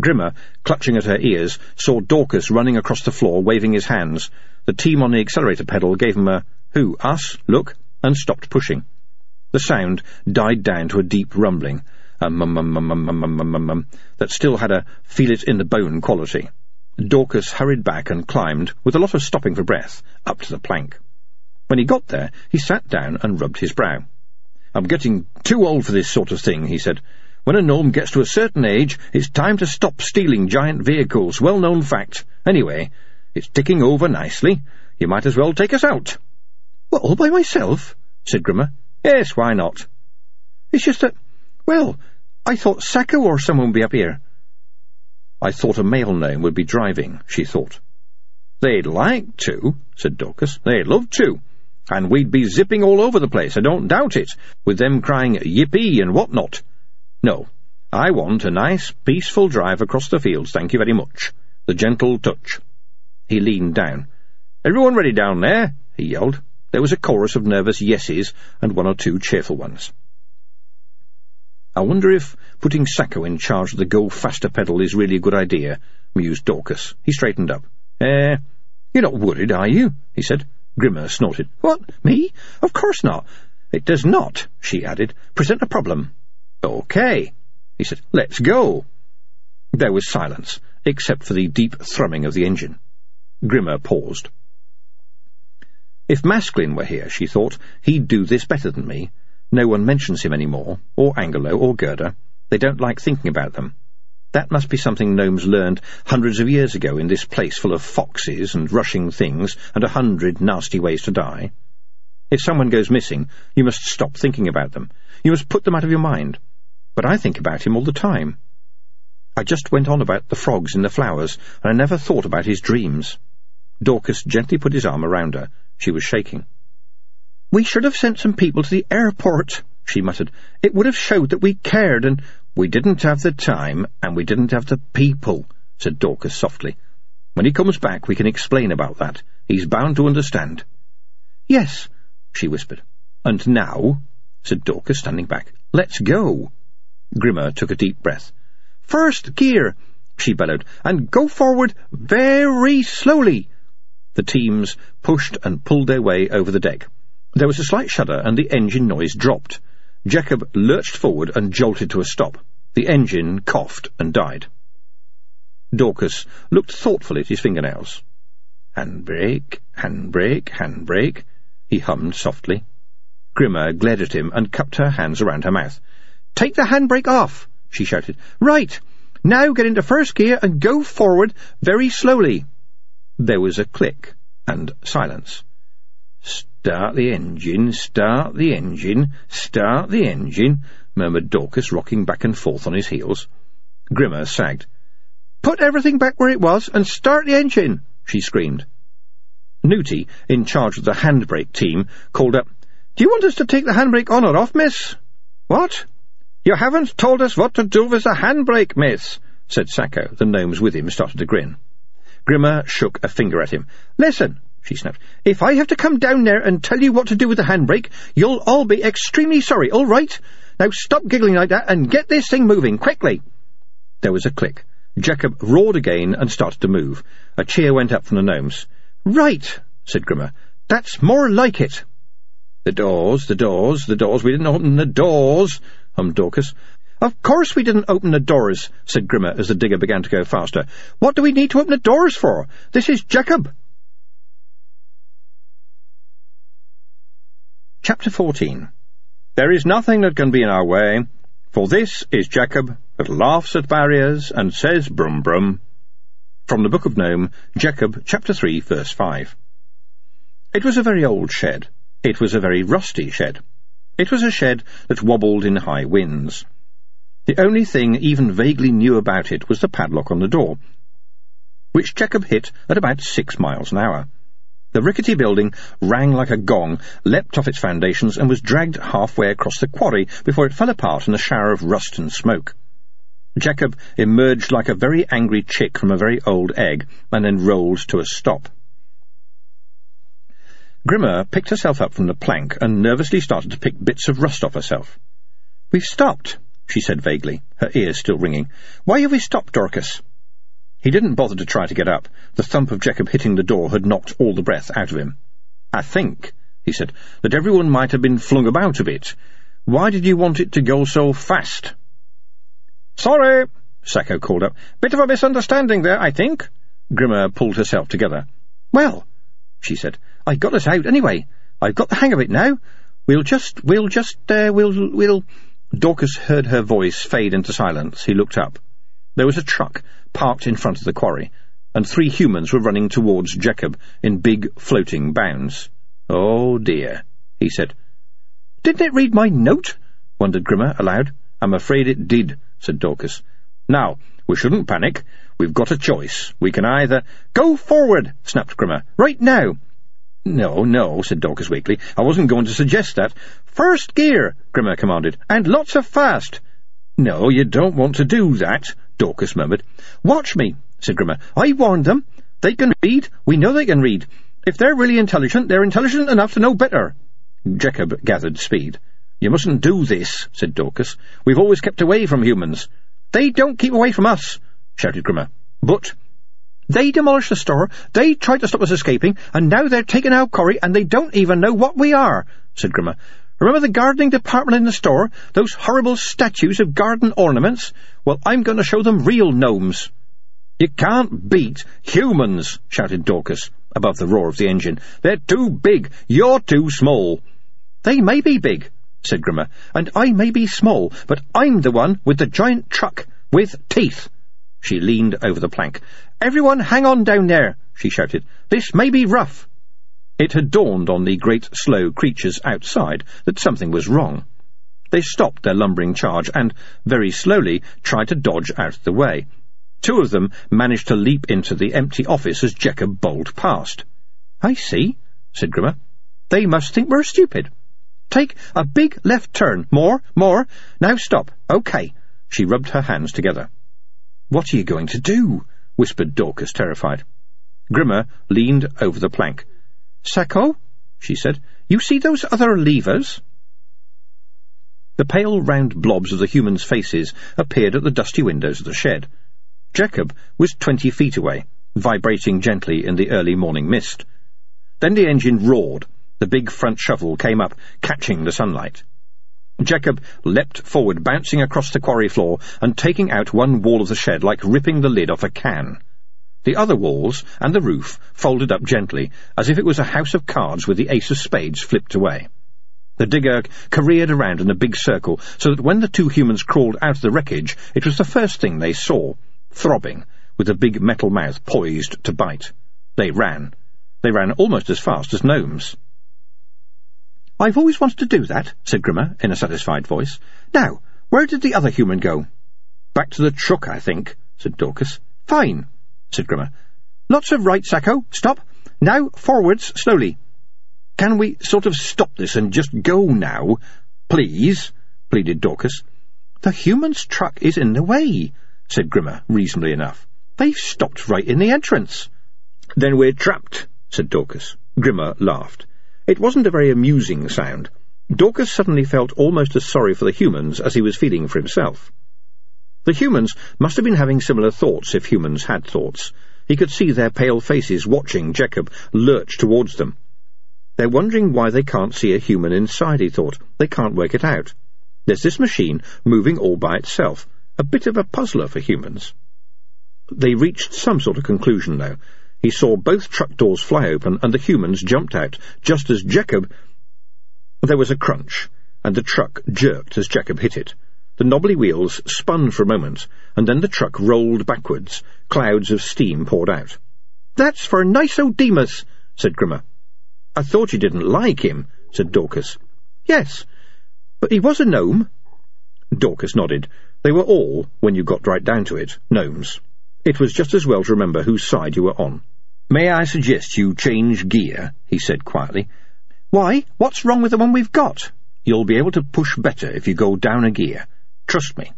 S1: Grimma, clutching at her ears, saw Dorcas running across the floor, waving his hands. The team on the accelerator pedal gave him a, who, us, look, and stopped pushing. The sound died down to a deep rumbling, a mum-mum-mum-mum-mum-mum-mum, that still had a feel-it-in-the-bone quality. Dorcas hurried back and climbed, with a lot of stopping for breath, up to the plank. When he got there, he sat down and rubbed his brow. I'm getting too old for this sort of thing, he said. When a nome gets to a certain age, it's time to stop stealing giant vehicles, well-known fact. Anyway, it's ticking over nicely. You might as well take us out. Well, all by myself?
S2: said Grimma. Yes, why not?
S3: It's just that, well, I thought Sacco or someone would be up here.
S2: I thought a male nome would be driving, she thought.
S1: They'd like to, said Dorcas. They'd love to. And we'd be zipping all over the place, I don't doubt it, with them crying yippee and what not. No, I want a nice, peaceful drive across the fields, thank you very much. The gentle touch. He leaned down. Everyone ready down there? he yelled. There was a chorus of nervous yeses and one or two cheerful ones. I wonder if putting Sacco in charge of the Go Faster pedal is really a good idea, mused Dorcas. He straightened up. Eh, you're not worried, are you? he said. Grimma snorted.
S3: What, me? Of course not.
S1: It does not, she added, present a problem. Okay, he said. Let's go. There was silence, except for the deep thrumming of the engine. Grimma paused. If Masklin were here, she thought, he'd do this better than me. No one mentions him any more, or Angalo, or Gurder. They don't like thinking about them. That must be something nomes learned hundreds of years ago in this place full of foxes and rushing things and a hundred nasty ways to die. If someone goes missing, you must stop thinking about them. You must put them out of your mind. But I think about him all the time. I just went on about the frogs in the flowers, and I never thought about his dreams. Dorcas gently put his arm around her. She was shaking.
S3: We should have sent some people to the airport, she muttered. It would have showed that we cared, and
S1: we didn't have the time, and we didn't have the people, said Dorcas softly. When he comes back, we can explain about that. He's bound to understand.
S3: Yes, she whispered.
S1: And now, said Dorcas, standing back, let's go. Grimma took a deep breath.
S3: First gear, she bellowed, and go forward very slowly.
S1: The teams pushed and pulled their way over the deck. There was a slight shudder, and the engine noise dropped. Jekub lurched forward and jolted to a stop. The engine coughed and died. Dorcas looked thoughtfully at his fingernails. Handbrake, handbrake, handbrake, he hummed softly. Grimma glared at him and cupped her hands around her mouth.
S3: Take the handbrake off, she shouted. Right! Now get into first gear and go forward very slowly.
S1: There was a click and silence. Start the engine, start the engine, start the engine, murmured Dorcas, rocking back and forth on his heels. Grimma sagged.
S3: Put everything back where it was and start the engine, she screamed.
S1: Nooty, in charge of the handbrake team, called up,
S3: Do you want us to take the handbrake on or off, miss?
S1: What? You haven't told us what to do with the handbrake, miss, said Sacco. The nomes with him started to grin. Grimma shook a finger at him.
S3: Listen, she snapped. If I have to come down there and tell you what to do with the handbrake, you'll all be extremely sorry, all right? Now stop giggling like that and get this thing moving, quickly.
S1: There was a click. Jekub roared again and started to move. A cheer went up from the nomes.
S3: Right, said Grimma. That's more like it.
S1: The doors, the doors, the doors. We didn't open the doors, hummed Dorcas.
S3: Of course we didn't open the doors, said Grimma as the digger began to go faster. What do we need to open the doors for? This is Jekub.
S1: Chapter 14 There is nothing that can be in our way, for this is Jekub that laughs at barriers and says brum brum. From the Book of Nome, Jekub, chapter 3, verse 5. It was a very old shed. It was a very rusty shed. It was a shed that wobbled in high winds. The only thing even vaguely new about it was the padlock on the door, which Jekub hit at about six miles an hour. The rickety building rang like a gong, leapt off its foundations, and was dragged halfway across the quarry before it fell apart in a shower of rust and smoke. Jekub emerged like a very angry chick from a very old egg, and then rolled to a stop. Grimma picked herself up from the plank and nervously started to pick bits of rust off herself. "'We've stopped,' she said vaguely, her ears still ringing. "'Why have we stopped, Dorcas?' He didn't bother to try to get up. The thump of Jekub hitting the door had knocked all the breath out of him. I think, he said, that everyone might have been flung about a bit. Why did you want it to go so fast? Sorry, Sacco called up. Bit of a misunderstanding there, I think. Grimma pulled herself together. Well, she said, I got us out anyway. I've got the hang of it now. We'll just, we'll just, uh, we'll, we'll... Dorcas heard her voice fade into silence. He looked up. There was a truck parked in front of the quarry, and three humans were running towards Jekub in big, floating bounds. Oh, dear, he said.
S3: Didn't it read my note? wondered Grimma aloud.
S2: I'm afraid it did, said Dorcas. Now, we shouldn't panic. We've got a choice. We can either...
S3: Go forward, snapped Grimma. Right now.
S2: No, no, said Dorcas weakly. I wasn't going to suggest that.
S3: First gear, Grimma commanded, and lots of fast.
S2: No, you don't want to do that, Dorcas murmured.
S3: Watch me, said Grimma. I warned them. They can read. We know they can read. If they're really intelligent, they're intelligent enough to know better.
S2: Jekub gathered speed. You mustn't do this, said Dorcas. We've always kept away from humans.
S3: They don't keep away from us, shouted Grimma.
S2: But...
S3: They demolished the store, they tried to stop us escaping, and now they're taking out Corrie, and they don't even know what we are, said Grimma. Remember the gardening department in the store? Those horrible statues of garden ornaments? Well, I'm going to show them real nomes.
S2: You can't beat humans, shouted Dorcas, above the roar of the engine. They're too big. You're too small.
S3: They may be big, said Grimma, and I may be small, but I'm the one with the giant truck, with teeth. She leaned over the plank. Everyone hang on down there, she shouted. This may be rough.
S2: It had dawned on the great slow creatures outside that something was wrong. They stopped their lumbering charge and, very slowly, tried to dodge out of the way. Two of them managed to leap into the empty office as Jekub bowled past.
S3: I see, said Grimma. They must think we're stupid. Take a big left turn. More, more. Now stop. OK.
S2: She rubbed her hands together.
S3: What are you going to do? whispered Dorcas, terrified.
S2: Grimma leaned over the plank.
S3: Sacco, she said, you see those other levers?
S2: The pale round blobs of the humans' faces appeared at the dusty windows of the shed. Jekub was twenty feet away, vibrating gently in the early morning mist. Then the engine roared. The big front shovel came up, catching the sunlight. Jekub leapt forward, bouncing across the quarry floor and taking out one wall of the shed like ripping the lid off a can. The other walls and the roof folded up gently, as if it was a house of cards with the ace of spades flipped away. The digger careered around in a big circle, so that when the two humans crawled out of the wreckage, it was the first thing they saw, throbbing, with a big metal mouth poised to bite. They ran. They ran almost as fast as nomes.
S3: I've always wanted to do that, said Grimma, in a satisfied voice. Now, where did the other human go?
S2: Back to the truck, I think, said Dorcas.
S3: Fine, said Grimma. Lots of right, Sacco. Stop. Now, forwards, slowly.
S2: Can we sort of stop this and just go now? Please, pleaded Dorcas.
S3: The human's truck is in the way, said Grimma, reasonably enough. They've stopped right in the entrance.
S2: Then we're trapped, said Dorcas. Grimma laughed. It wasn't a very amusing sound. Dorcas suddenly felt almost as sorry for the humans as he was feeling for himself. The humans must have been having similar thoughts if humans had thoughts. He could see their pale faces watching Jekub lurch towards them. They're wondering why they can't see a human inside, he thought. They can't work it out. There's this machine moving all by itself. A bit of a puzzler for humans. They reached some sort of conclusion, though. He saw both truck doors fly open, and the humans jumped out, just as Jekub... There was a crunch, and the truck jerked as Jekub hit it. The knobbly wheels spun for a moment, and then the truck rolled backwards. Clouds of steam poured out.
S3: "'That's for Nisodemus,' said Grimma.
S2: "'I thought you didn't like him,' said Dorcas.
S3: "'Yes, but he was a nome.'
S2: Dorcas nodded. They were all, when you got right down to it, nomes. It was just as well to remember whose side you were on.
S1: May I suggest you change gear? he said quietly.
S3: Why? What's wrong with the one we've got?
S1: You'll be able to push better if you go down a gear. Trust me.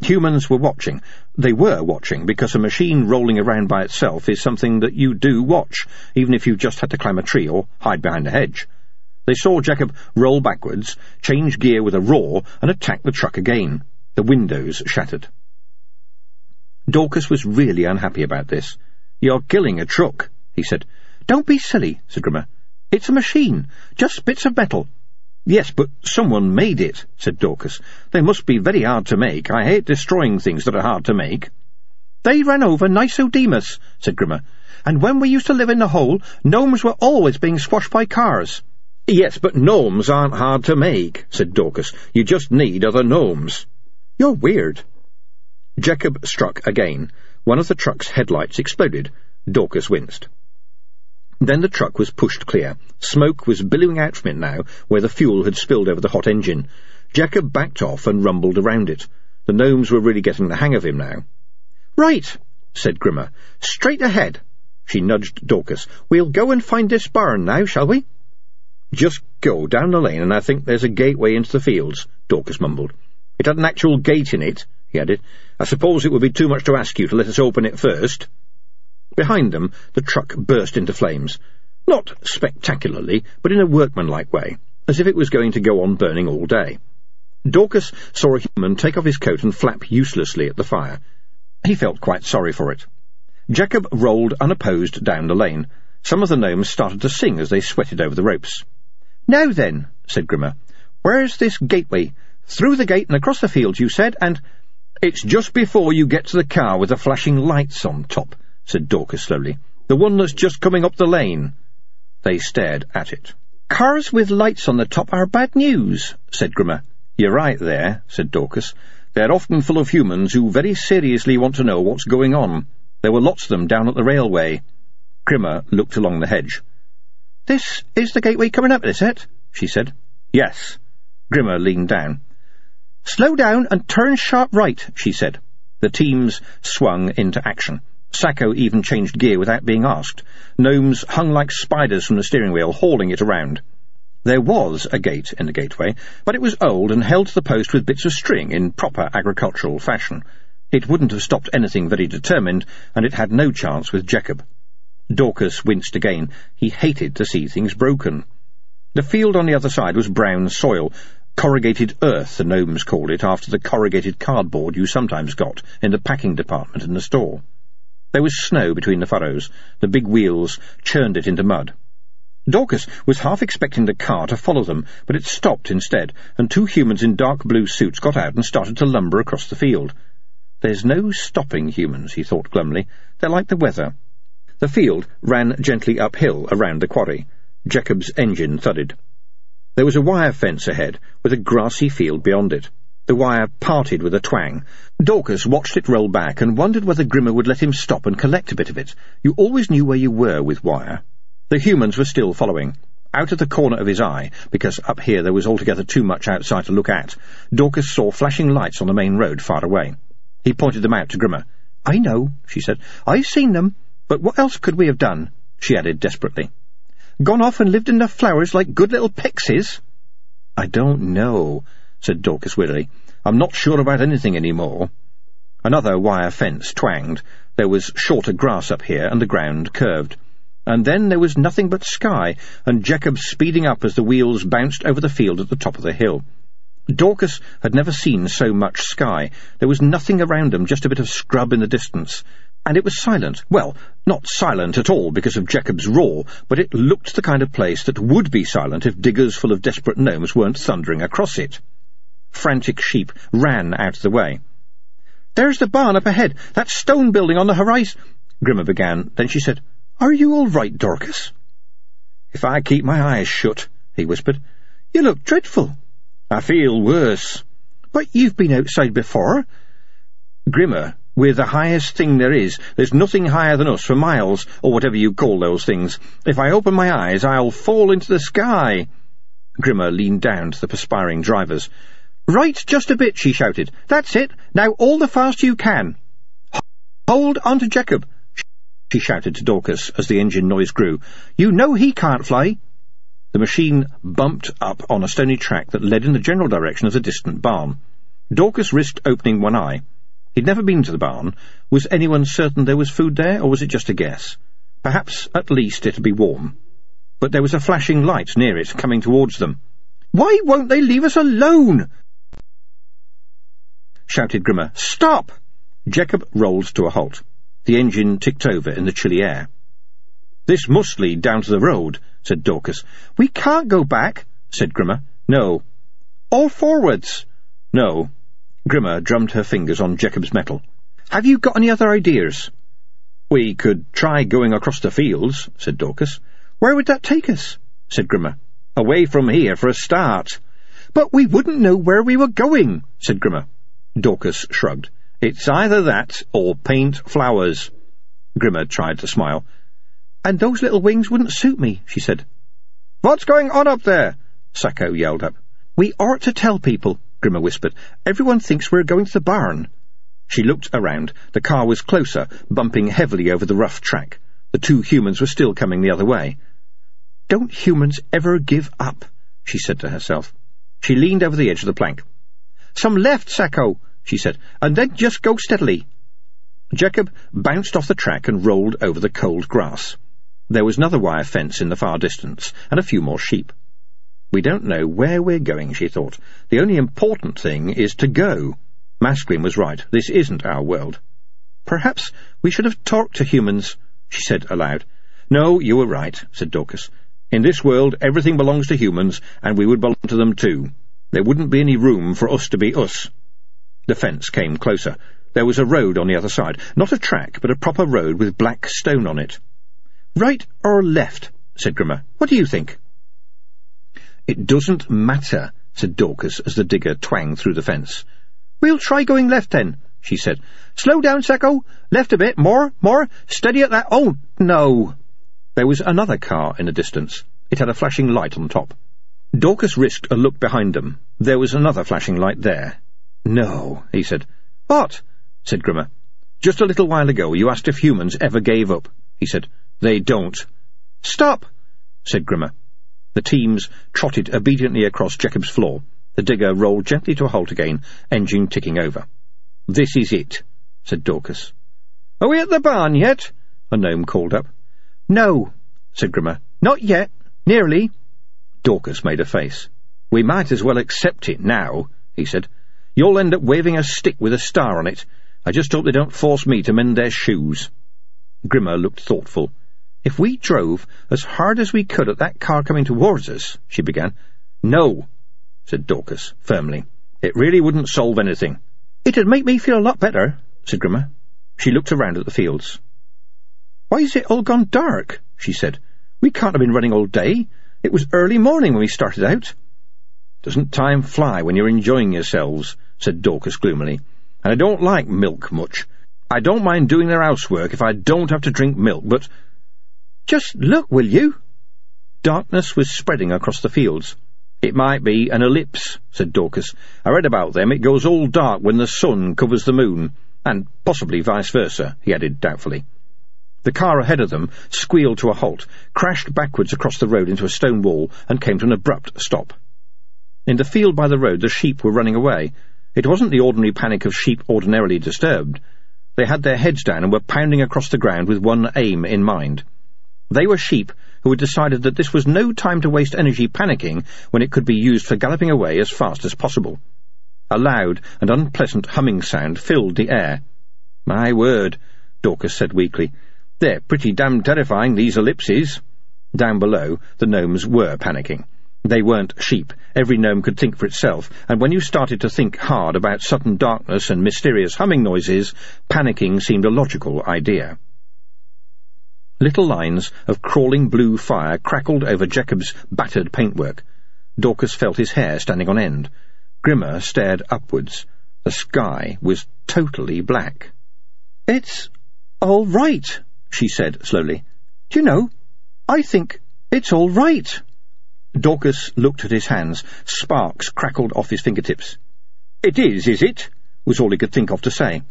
S1: Humans were watching. They were watching, because a machine rolling around by itself is something that you do watch, even if you've just had to climb a tree or hide behind a hedge. They saw Jekub roll backwards, change gear with a roar, and attack the truck again. The windows shattered. Dorcas was really unhappy about this. You're killing a truck, he said.
S3: Don't be silly, said Grimma. It's a machine, just bits of metal.
S1: Yes, but someone made it, said Dorcas. They must be very hard to make. I hate destroying things that are hard to make.
S3: They ran over Nisodemus, said Grimma, and when we used to live in the hole, nomes were always being squashed by cars.
S2: Yes, but nomes aren't hard to make, said Dorcas. You just need other nomes.
S3: You're weird.
S2: Jekub struck again. One of the truck's headlights exploded. Dorcas winced. Then the truck was pushed clear. Smoke was billowing out from it now, where the fuel had spilled over the hot engine. Jekub backed off and rumbled around it. The nomes were really getting the hang of him now.
S3: Right, said Grimma. Straight ahead. She nudged Dorcas. We'll go and find this barn now, shall we?
S2: Just go down the lane, and I think there's a gateway into the fields, Dorcas mumbled. It had an actual gate in it, he added. I suppose it would be too much to ask you to let us open it first. Behind them, the truck burst into flames. Not spectacularly, but in a workmanlike way, as if it was going to go on burning all day. Dorcas saw a human take off his coat and flap uselessly at the fire. He felt quite sorry for it. Jekub rolled unopposed down the lane. Some of the nomes started to sing as they sweated over the ropes.
S3: Now then, said Grimma, where's this gateway? Through the gate and across the fields, you said, and—
S2: It's just before you get to the car with the flashing lights on top, said Dorcas slowly. The one that's just coming up the lane. They stared at it.
S3: Cars with lights on the top are bad news, said Grimma.
S2: You're right there, said Dorcas. They're often full of humans who very seriously want to know what's going on. There were lots of them down at the railway. Grimma looked along the hedge.
S3: This is the gateway coming up, is it? she said.
S2: Yes. Grimma leaned down.
S3: Slow down and turn sharp right, she said.
S2: The teams swung into action. Sacco even changed gear without being asked. Nomes hung like spiders from the steering wheel, hauling it around. There was a gate in the gateway, but it was old and held to the post with bits of string in proper agricultural fashion. It wouldn't have stopped anything very determined, and it had no chance with Jekub. Dorcas winced again. He hated to see things broken. The field on the other side was brown soil, corrugated earth, the nomes called it, after the corrugated cardboard you sometimes got in the packing department in the store. There was snow between the furrows. The big wheels churned it into mud. Dorcas was half expecting the car to follow them, but it stopped instead, and two humans in dark blue suits got out and started to lumber across the field. There's no stopping humans, he thought glumly. They're like the weather. The field ran gently uphill around the quarry. Jekub's engine thudded. There was a wire fence ahead, with a grassy field beyond it. The wire parted with a twang. Dorcas watched it roll back and wondered whether Grimma would let him stop and collect a bit of it. You always knew where you were with wire. The humans were still following. Out of the corner of his eye, because up here there was altogether too much outside to look at, Dorcas saw flashing lights on the main road far away. He pointed them out to Grimma.
S3: I know, she said. I've seen them. But what else could we have done? she added desperately. Gone off and lived in the flowers like good little pixies?
S2: I don't know, said Dorcas wearily. I'm not sure about anything any more. Another wire fence twanged. There was shorter grass up here, and the ground curved. And then there was nothing but sky, and Jekub speeding up as the wheels bounced over the field at the top of the hill. Dorcas had never seen so much sky. There was nothing around them, just a bit of scrub in the distance. And it was silent. Well, not silent at all because of Jekub's roar, but it looked the kind of place that would be silent if diggers full of desperate nomes weren't thundering across it. Frantic sheep ran out of the way.
S3: There's the barn up ahead, that stone building on the horizon, Grimma began. Then she said, Are you all right, Dorcas?
S2: If I keep my eyes shut, he whispered.
S3: You look dreadful.
S2: I feel worse.
S3: But you've been outside before.
S2: Grimma, we're the highest thing there is. There's nothing higher than us for miles, or whatever you call those things. If I open my eyes, I'll fall into the sky. Grimma leaned down to the perspiring drivers.
S3: Right, just a bit, she shouted. That's it. Now all the faster you can. Hold on to Jekub, she shouted to Dorcas as the engine noise grew. You know he can't fly.
S2: The machine bumped up on a stony track that led in the general direction of the distant barn. Dorcas risked opening one eye. He'd never been to the barn. Was anyone certain there was food there, or was it just a guess? Perhaps, at least, it'd be warm. But there was a flashing light near it, coming towards them.
S3: Why won't they leave us alone? shouted Grimma. Stop!
S2: Jekub rolled to a halt. The engine ticked over in the chilly air. This must lead down to the road, said Dorcas.
S3: We can't go back, said Grimma.
S2: No.
S3: All forwards.
S2: No. Grimma drummed her fingers on Jekub's metal.
S3: Have you got any other ideas?
S2: We could try going across the fields, said Dorcas.
S3: Where would that take us? said Grimma.
S2: Away from here for a start.
S3: But we wouldn't know where we were going, said Grimma.
S2: Dorcas shrugged. It's either that or paint flowers. Grimma tried to smile.
S3: and those little wings wouldn't suit me, she said.
S2: What's going on up there? Sacco yelled up.
S3: We ought to tell people, Grimma whispered. Everyone thinks we're going to the barn.
S1: She looked around. The car was closer, bumping heavily over the rough track. The two humans were still coming the other way.
S3: Don't humans ever give up, she said to herself.
S1: She leaned over the edge of the plank.
S3: Some left, Sacco, she said, and then just go steadily.
S1: Jekub bounced off the track and rolled over the cold grass. There was another wire fence in the far distance, and a few more sheep. We don't know where we're going, she thought. The only important thing is to go. Masklin was right. This isn't our world.
S3: Perhaps we should have talked to humans, she said aloud.
S1: No, you were right, said Dorcas. In this world, everything belongs to humans, and we would belong to them too. There wouldn't be any room for us to be us. The fence came closer. There was a road on the other side. Not a track, but a proper road with black stone on it.
S3: Right or left? said Grimma. What do you think?
S1: It doesn't matter, said Dorcas as the digger twanged through the fence.
S3: We'll try going left then, she said. Slow down, Sacco. Left a bit. More, more. Steady at that. Oh, no.
S1: There was another car in the distance. It had a flashing light on top. Dorcas risked a look behind them. There was another flashing light there.
S3: No, he said.
S1: What? said Grimma. Just a little while ago you asked if humans ever gave up, he said. They don't.
S3: Stop,
S1: said Grimma. The teams trotted obediently across Jekub's floor. The digger rolled gently to a halt again, engine ticking over. This is it, said Dorcas.
S3: Are we at the barn yet?
S1: a nome called up.
S3: No, said Grimma. Not yet. Nearly.
S1: Dorcas made a face. We might as well accept it now, he said. You'll end up waving a stick with a star on it. I just hope they don't force me to mend their shoes. Grimma looked thoughtful.
S3: If we drove as hard as we could at that car coming towards us, she began.
S1: No, said Dorcas, firmly. It really wouldn't solve anything.
S3: It'd make me feel a lot better, said Grimma.
S1: She looked around at the fields.
S3: Why is it all gone dark? she said. We can't have been running all day. It was early morning when we started out.
S1: Doesn't time fly when you're enjoying yourselves? said Dorcas gloomily. And I don't like milk much. I don't mind doing their housework if I don't have to drink milk, but...
S3: Just look, will you?
S1: Darkness was spreading across the fields. It might be an ellipse, said Dorcas. I read about them. It goes all dark when the sun covers the moon. And possibly vice versa, he added doubtfully. The car ahead of them squealed to a halt, crashed backwards across the road into a stone wall, and came to an abrupt stop. In the field by the road the sheep were running away. It wasn't the ordinary panic of sheep ordinarily disturbed. They had their heads down and were pounding across the ground with one aim in mind. They were sheep who had decided that this was no time to waste energy panicking when it could be used for galloping away as fast as possible. A loud and unpleasant humming sound filled the air.
S3: My word, Dorcas said weakly. They're pretty damn terrifying, these ellipses.
S1: Down below, the nomes were panicking. They weren't sheep. Every nome could think for itself, and when you started to think hard about sudden darkness and mysterious humming noises, panicking seemed a logical idea. Little lines of crawling blue fire crackled over Jekub's battered paintwork. Dorcas felt his hair standing on end. Grimma stared upwards. The sky was totally black.
S3: It's all right, she said slowly. Do you know, I think it's all right.
S1: Dorcas looked at his hands. Sparks crackled off his fingertips.
S3: It is, is it? was all he could think of to say.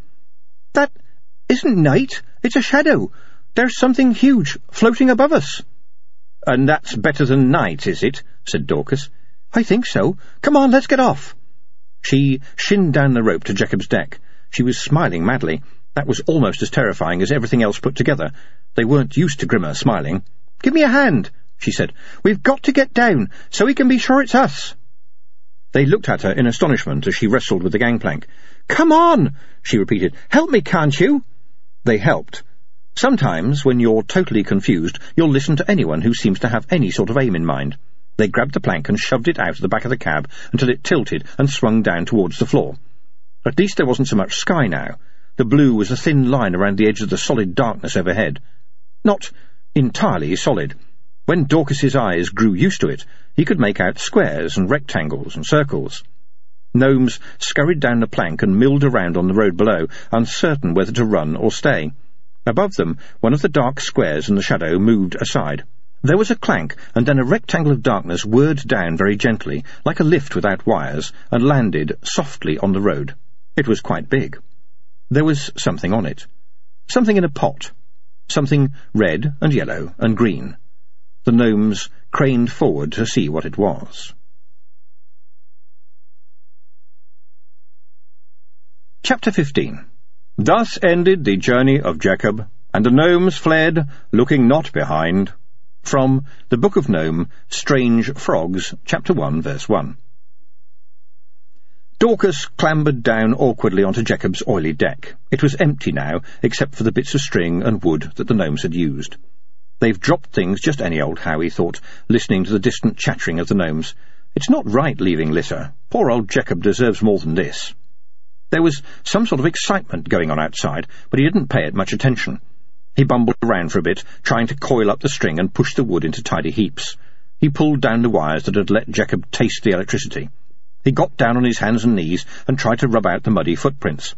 S3: That isn't night. It's a shadow. There's something huge floating above us.
S1: And that's better than night, is it? said Dorcas.
S3: I think so. Come on, let's get off.
S1: She shinned down the rope to Jekub's deck. She was smiling madly. That was almost as terrifying as everything else put together. They weren't used to Grimma smiling.
S3: Give me a hand, she said. We've got to get down, so we can be sure it's us.
S1: They looked at her in astonishment as she wrestled with the gangplank.
S3: Come on, she repeated. Help me, can't you?
S1: They helped. Sometimes, when you're totally confused, you'll listen to anyone who seems to have any sort of aim in mind. They grabbed the plank and shoved it out of the back of the cab until it tilted and swung down towards the floor. At least there wasn't so much sky now. The blue was a thin line around the edge of the solid darkness overhead. Not entirely solid. When Dorcas's eyes grew used to it, he could make out squares and rectangles and circles. Nomes scurried down the plank and milled around on the road below, uncertain whether to run or stay. Above them, one of the dark squares in the shadow moved aside. There was a clank, and then a rectangle of darkness whirred down very gently, like a lift without wires, and landed softly on the road. It was quite big. There was something on it. Something in a pot. Something red and yellow and green. The nomes craned forward to see what it was. Chapter 15 Thus ended the journey of Jekub, and the nomes fled, looking not behind. From the Book of Nome, Strange Frogs, Chapter 1, Verse 1. Dorcas clambered down awkwardly onto Jekub's oily deck. It was empty now, except for the bits of string and wood that the nomes had used. They've dropped things just any old how, he thought, listening to the distant chattering of the nomes. It's not right leaving litter. Poor old Jekub deserves more than this. There was some sort of excitement going on outside, but he didn't pay it much attention. He bumbled around for a bit, trying to coil up the string and push the wood into tidy heaps. He pulled down the wires that had let Jekub taste the electricity. He got down on his hands and knees and tried to rub out the muddy footprints.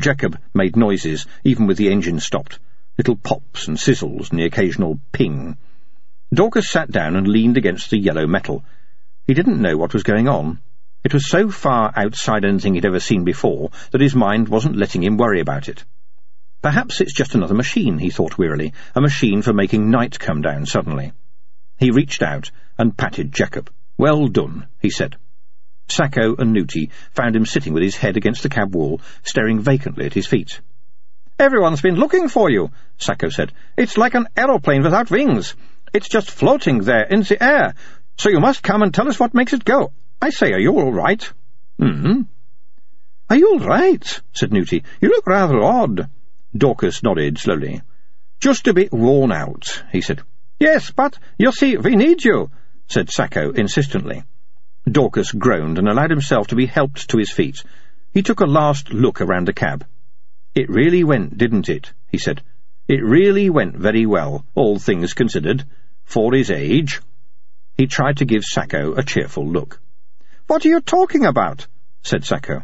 S1: Jekub made noises, even with the engine stopped, little pops and sizzles and the occasional ping. Dorcas sat down and leaned against the yellow metal. He didn't know what was going on. It was so far outside anything he'd ever seen before that his mind wasn't letting him worry about it. Perhaps it's just another machine, he thought wearily, a machine for making night come down suddenly. He reached out and patted Jekub. Well done, he said. Sacco and Nooty found him sitting with his head against the cab wall, staring vacantly at his feet.
S3: Everyone's been looking for you, Sacco said. It's like an aeroplane without wings. It's just floating there in the air, so you must come and tell us what makes it go. I say, are you all right?
S2: Hmm?
S3: Are you all right? said Nooty. You look rather odd.
S2: Dorcas nodded slowly.
S3: Just a bit worn out, he said. Yes, but, you see, we need you, said Sacco insistently.
S2: Dorcas groaned and allowed himself to be helped to his feet. He took a last look around the cab. It really went, didn't it? he said. It really went very well, all things considered, for his age. He tried to give Sacco a cheerful look.
S3: What are you talking about? said Sacco.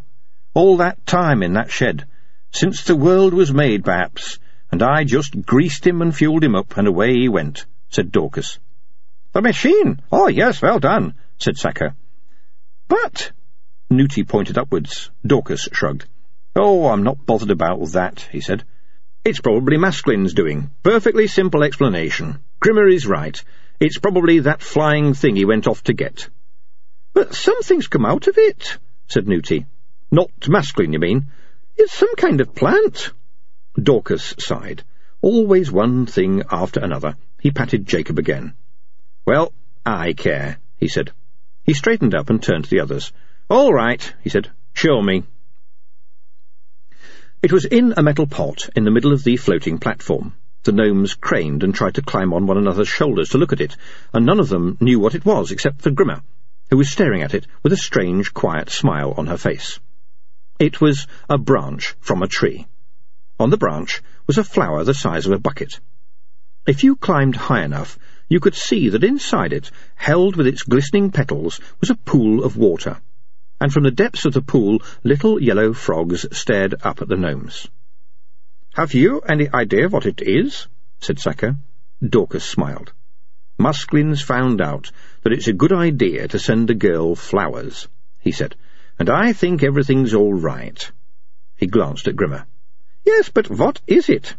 S2: All that time in that shed, since the world was made, perhaps, and I just greased him and fueled him up, and away he went, said Dorcas.
S3: The machine? Oh, yes, well done, said Sacco.
S2: But... Nooty pointed upwards. Dorcas shrugged. Oh, I'm not bothered about that, he said. It's probably Masklin's doing. Perfectly simple explanation. Grimma is right. It's probably that flying thing he went off to get.
S3: But something's come out of it, said Nooty.
S2: Not Masklin, you mean?
S3: It's some kind of plant.
S2: Dorcas sighed. Always one thing after another. He patted Jekub again. Well, I care, he said. He straightened up and turned to the others. All right, he said. Show me. It was in a metal pot in the middle of the floating platform. The nomes craned and tried to climb on one another's shoulders to look at it, and none of them knew what it was except for Grimma, who was staring at it with a strange, quiet smile on her face. It was a branch from a tree. On the branch was a flower the size of a bucket. If you climbed high enough, you could see that inside it, held with its glistening petals, was a pool of water, and from the depths of the pool little yellow frogs stared up at the nomes.
S3: "'Have you any idea what it is?' said Sacco.
S2: Dorcas smiled. Masklin's found out that it's a good idea to send a girl flowers, he said, and I think everything's all right. He glanced at Grimma.
S3: Yes, but what is it?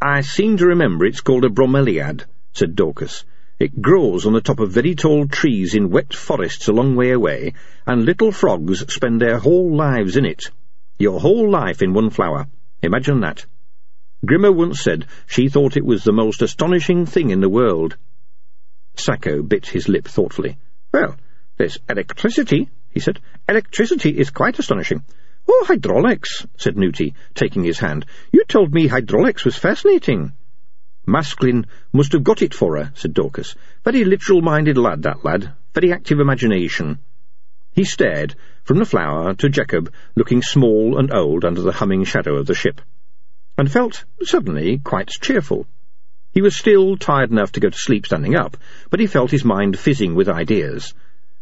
S2: I seem to remember it's called a bromeliad, said Dorcas. It grows on the top of very tall trees in wet forests a long way away, and little frogs spend their whole lives in it. Your whole life in one flower. Imagine that. Grimma once said she thought it was the most astonishing thing in the world. Sacco bit his lip thoughtfully.
S3: Well, there's electricity, he said. Electricity is quite astonishing. Oh, hydraulics, said Nooty, taking his hand. You told me hydraulics was fascinating.
S2: Masklin must have got it for her, said Dorcas. Very literal-minded lad, that lad. Very active imagination. He stared, from the flower to Jekub, looking small and old under the humming shadow of the ship, and felt, suddenly, quite cheerful. He was still tired enough to go to sleep standing up, but he felt his mind fizzing with ideas.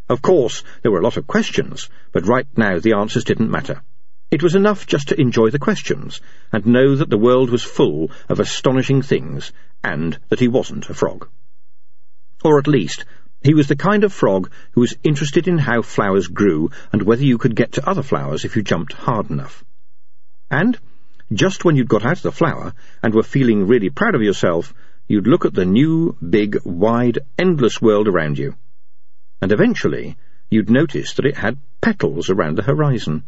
S2: Of course, there were a lot of questions, but right now the answers didn't matter. It was enough just to enjoy the questions and know that the world was full of astonishing things and that he wasn't a frog. Or at least, he was the kind of frog who was interested in how flowers grew and whether you could get to other flowers if you jumped hard enough. And, just when you'd got out of the flower and were feeling really proud of yourself, you'd look at the new, big, wide, endless world around you. And eventually, you'd notice that it had petals around the horizon.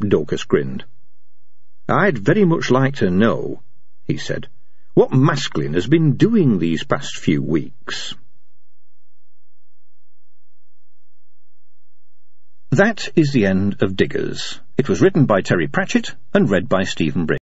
S2: Dorcas grinned. I'd very much like to know, he said, what Masklin has been doing these past few weeks.
S1: That is the end of Diggers. It was written by Terry Pratchett and read by Stephen Briggs.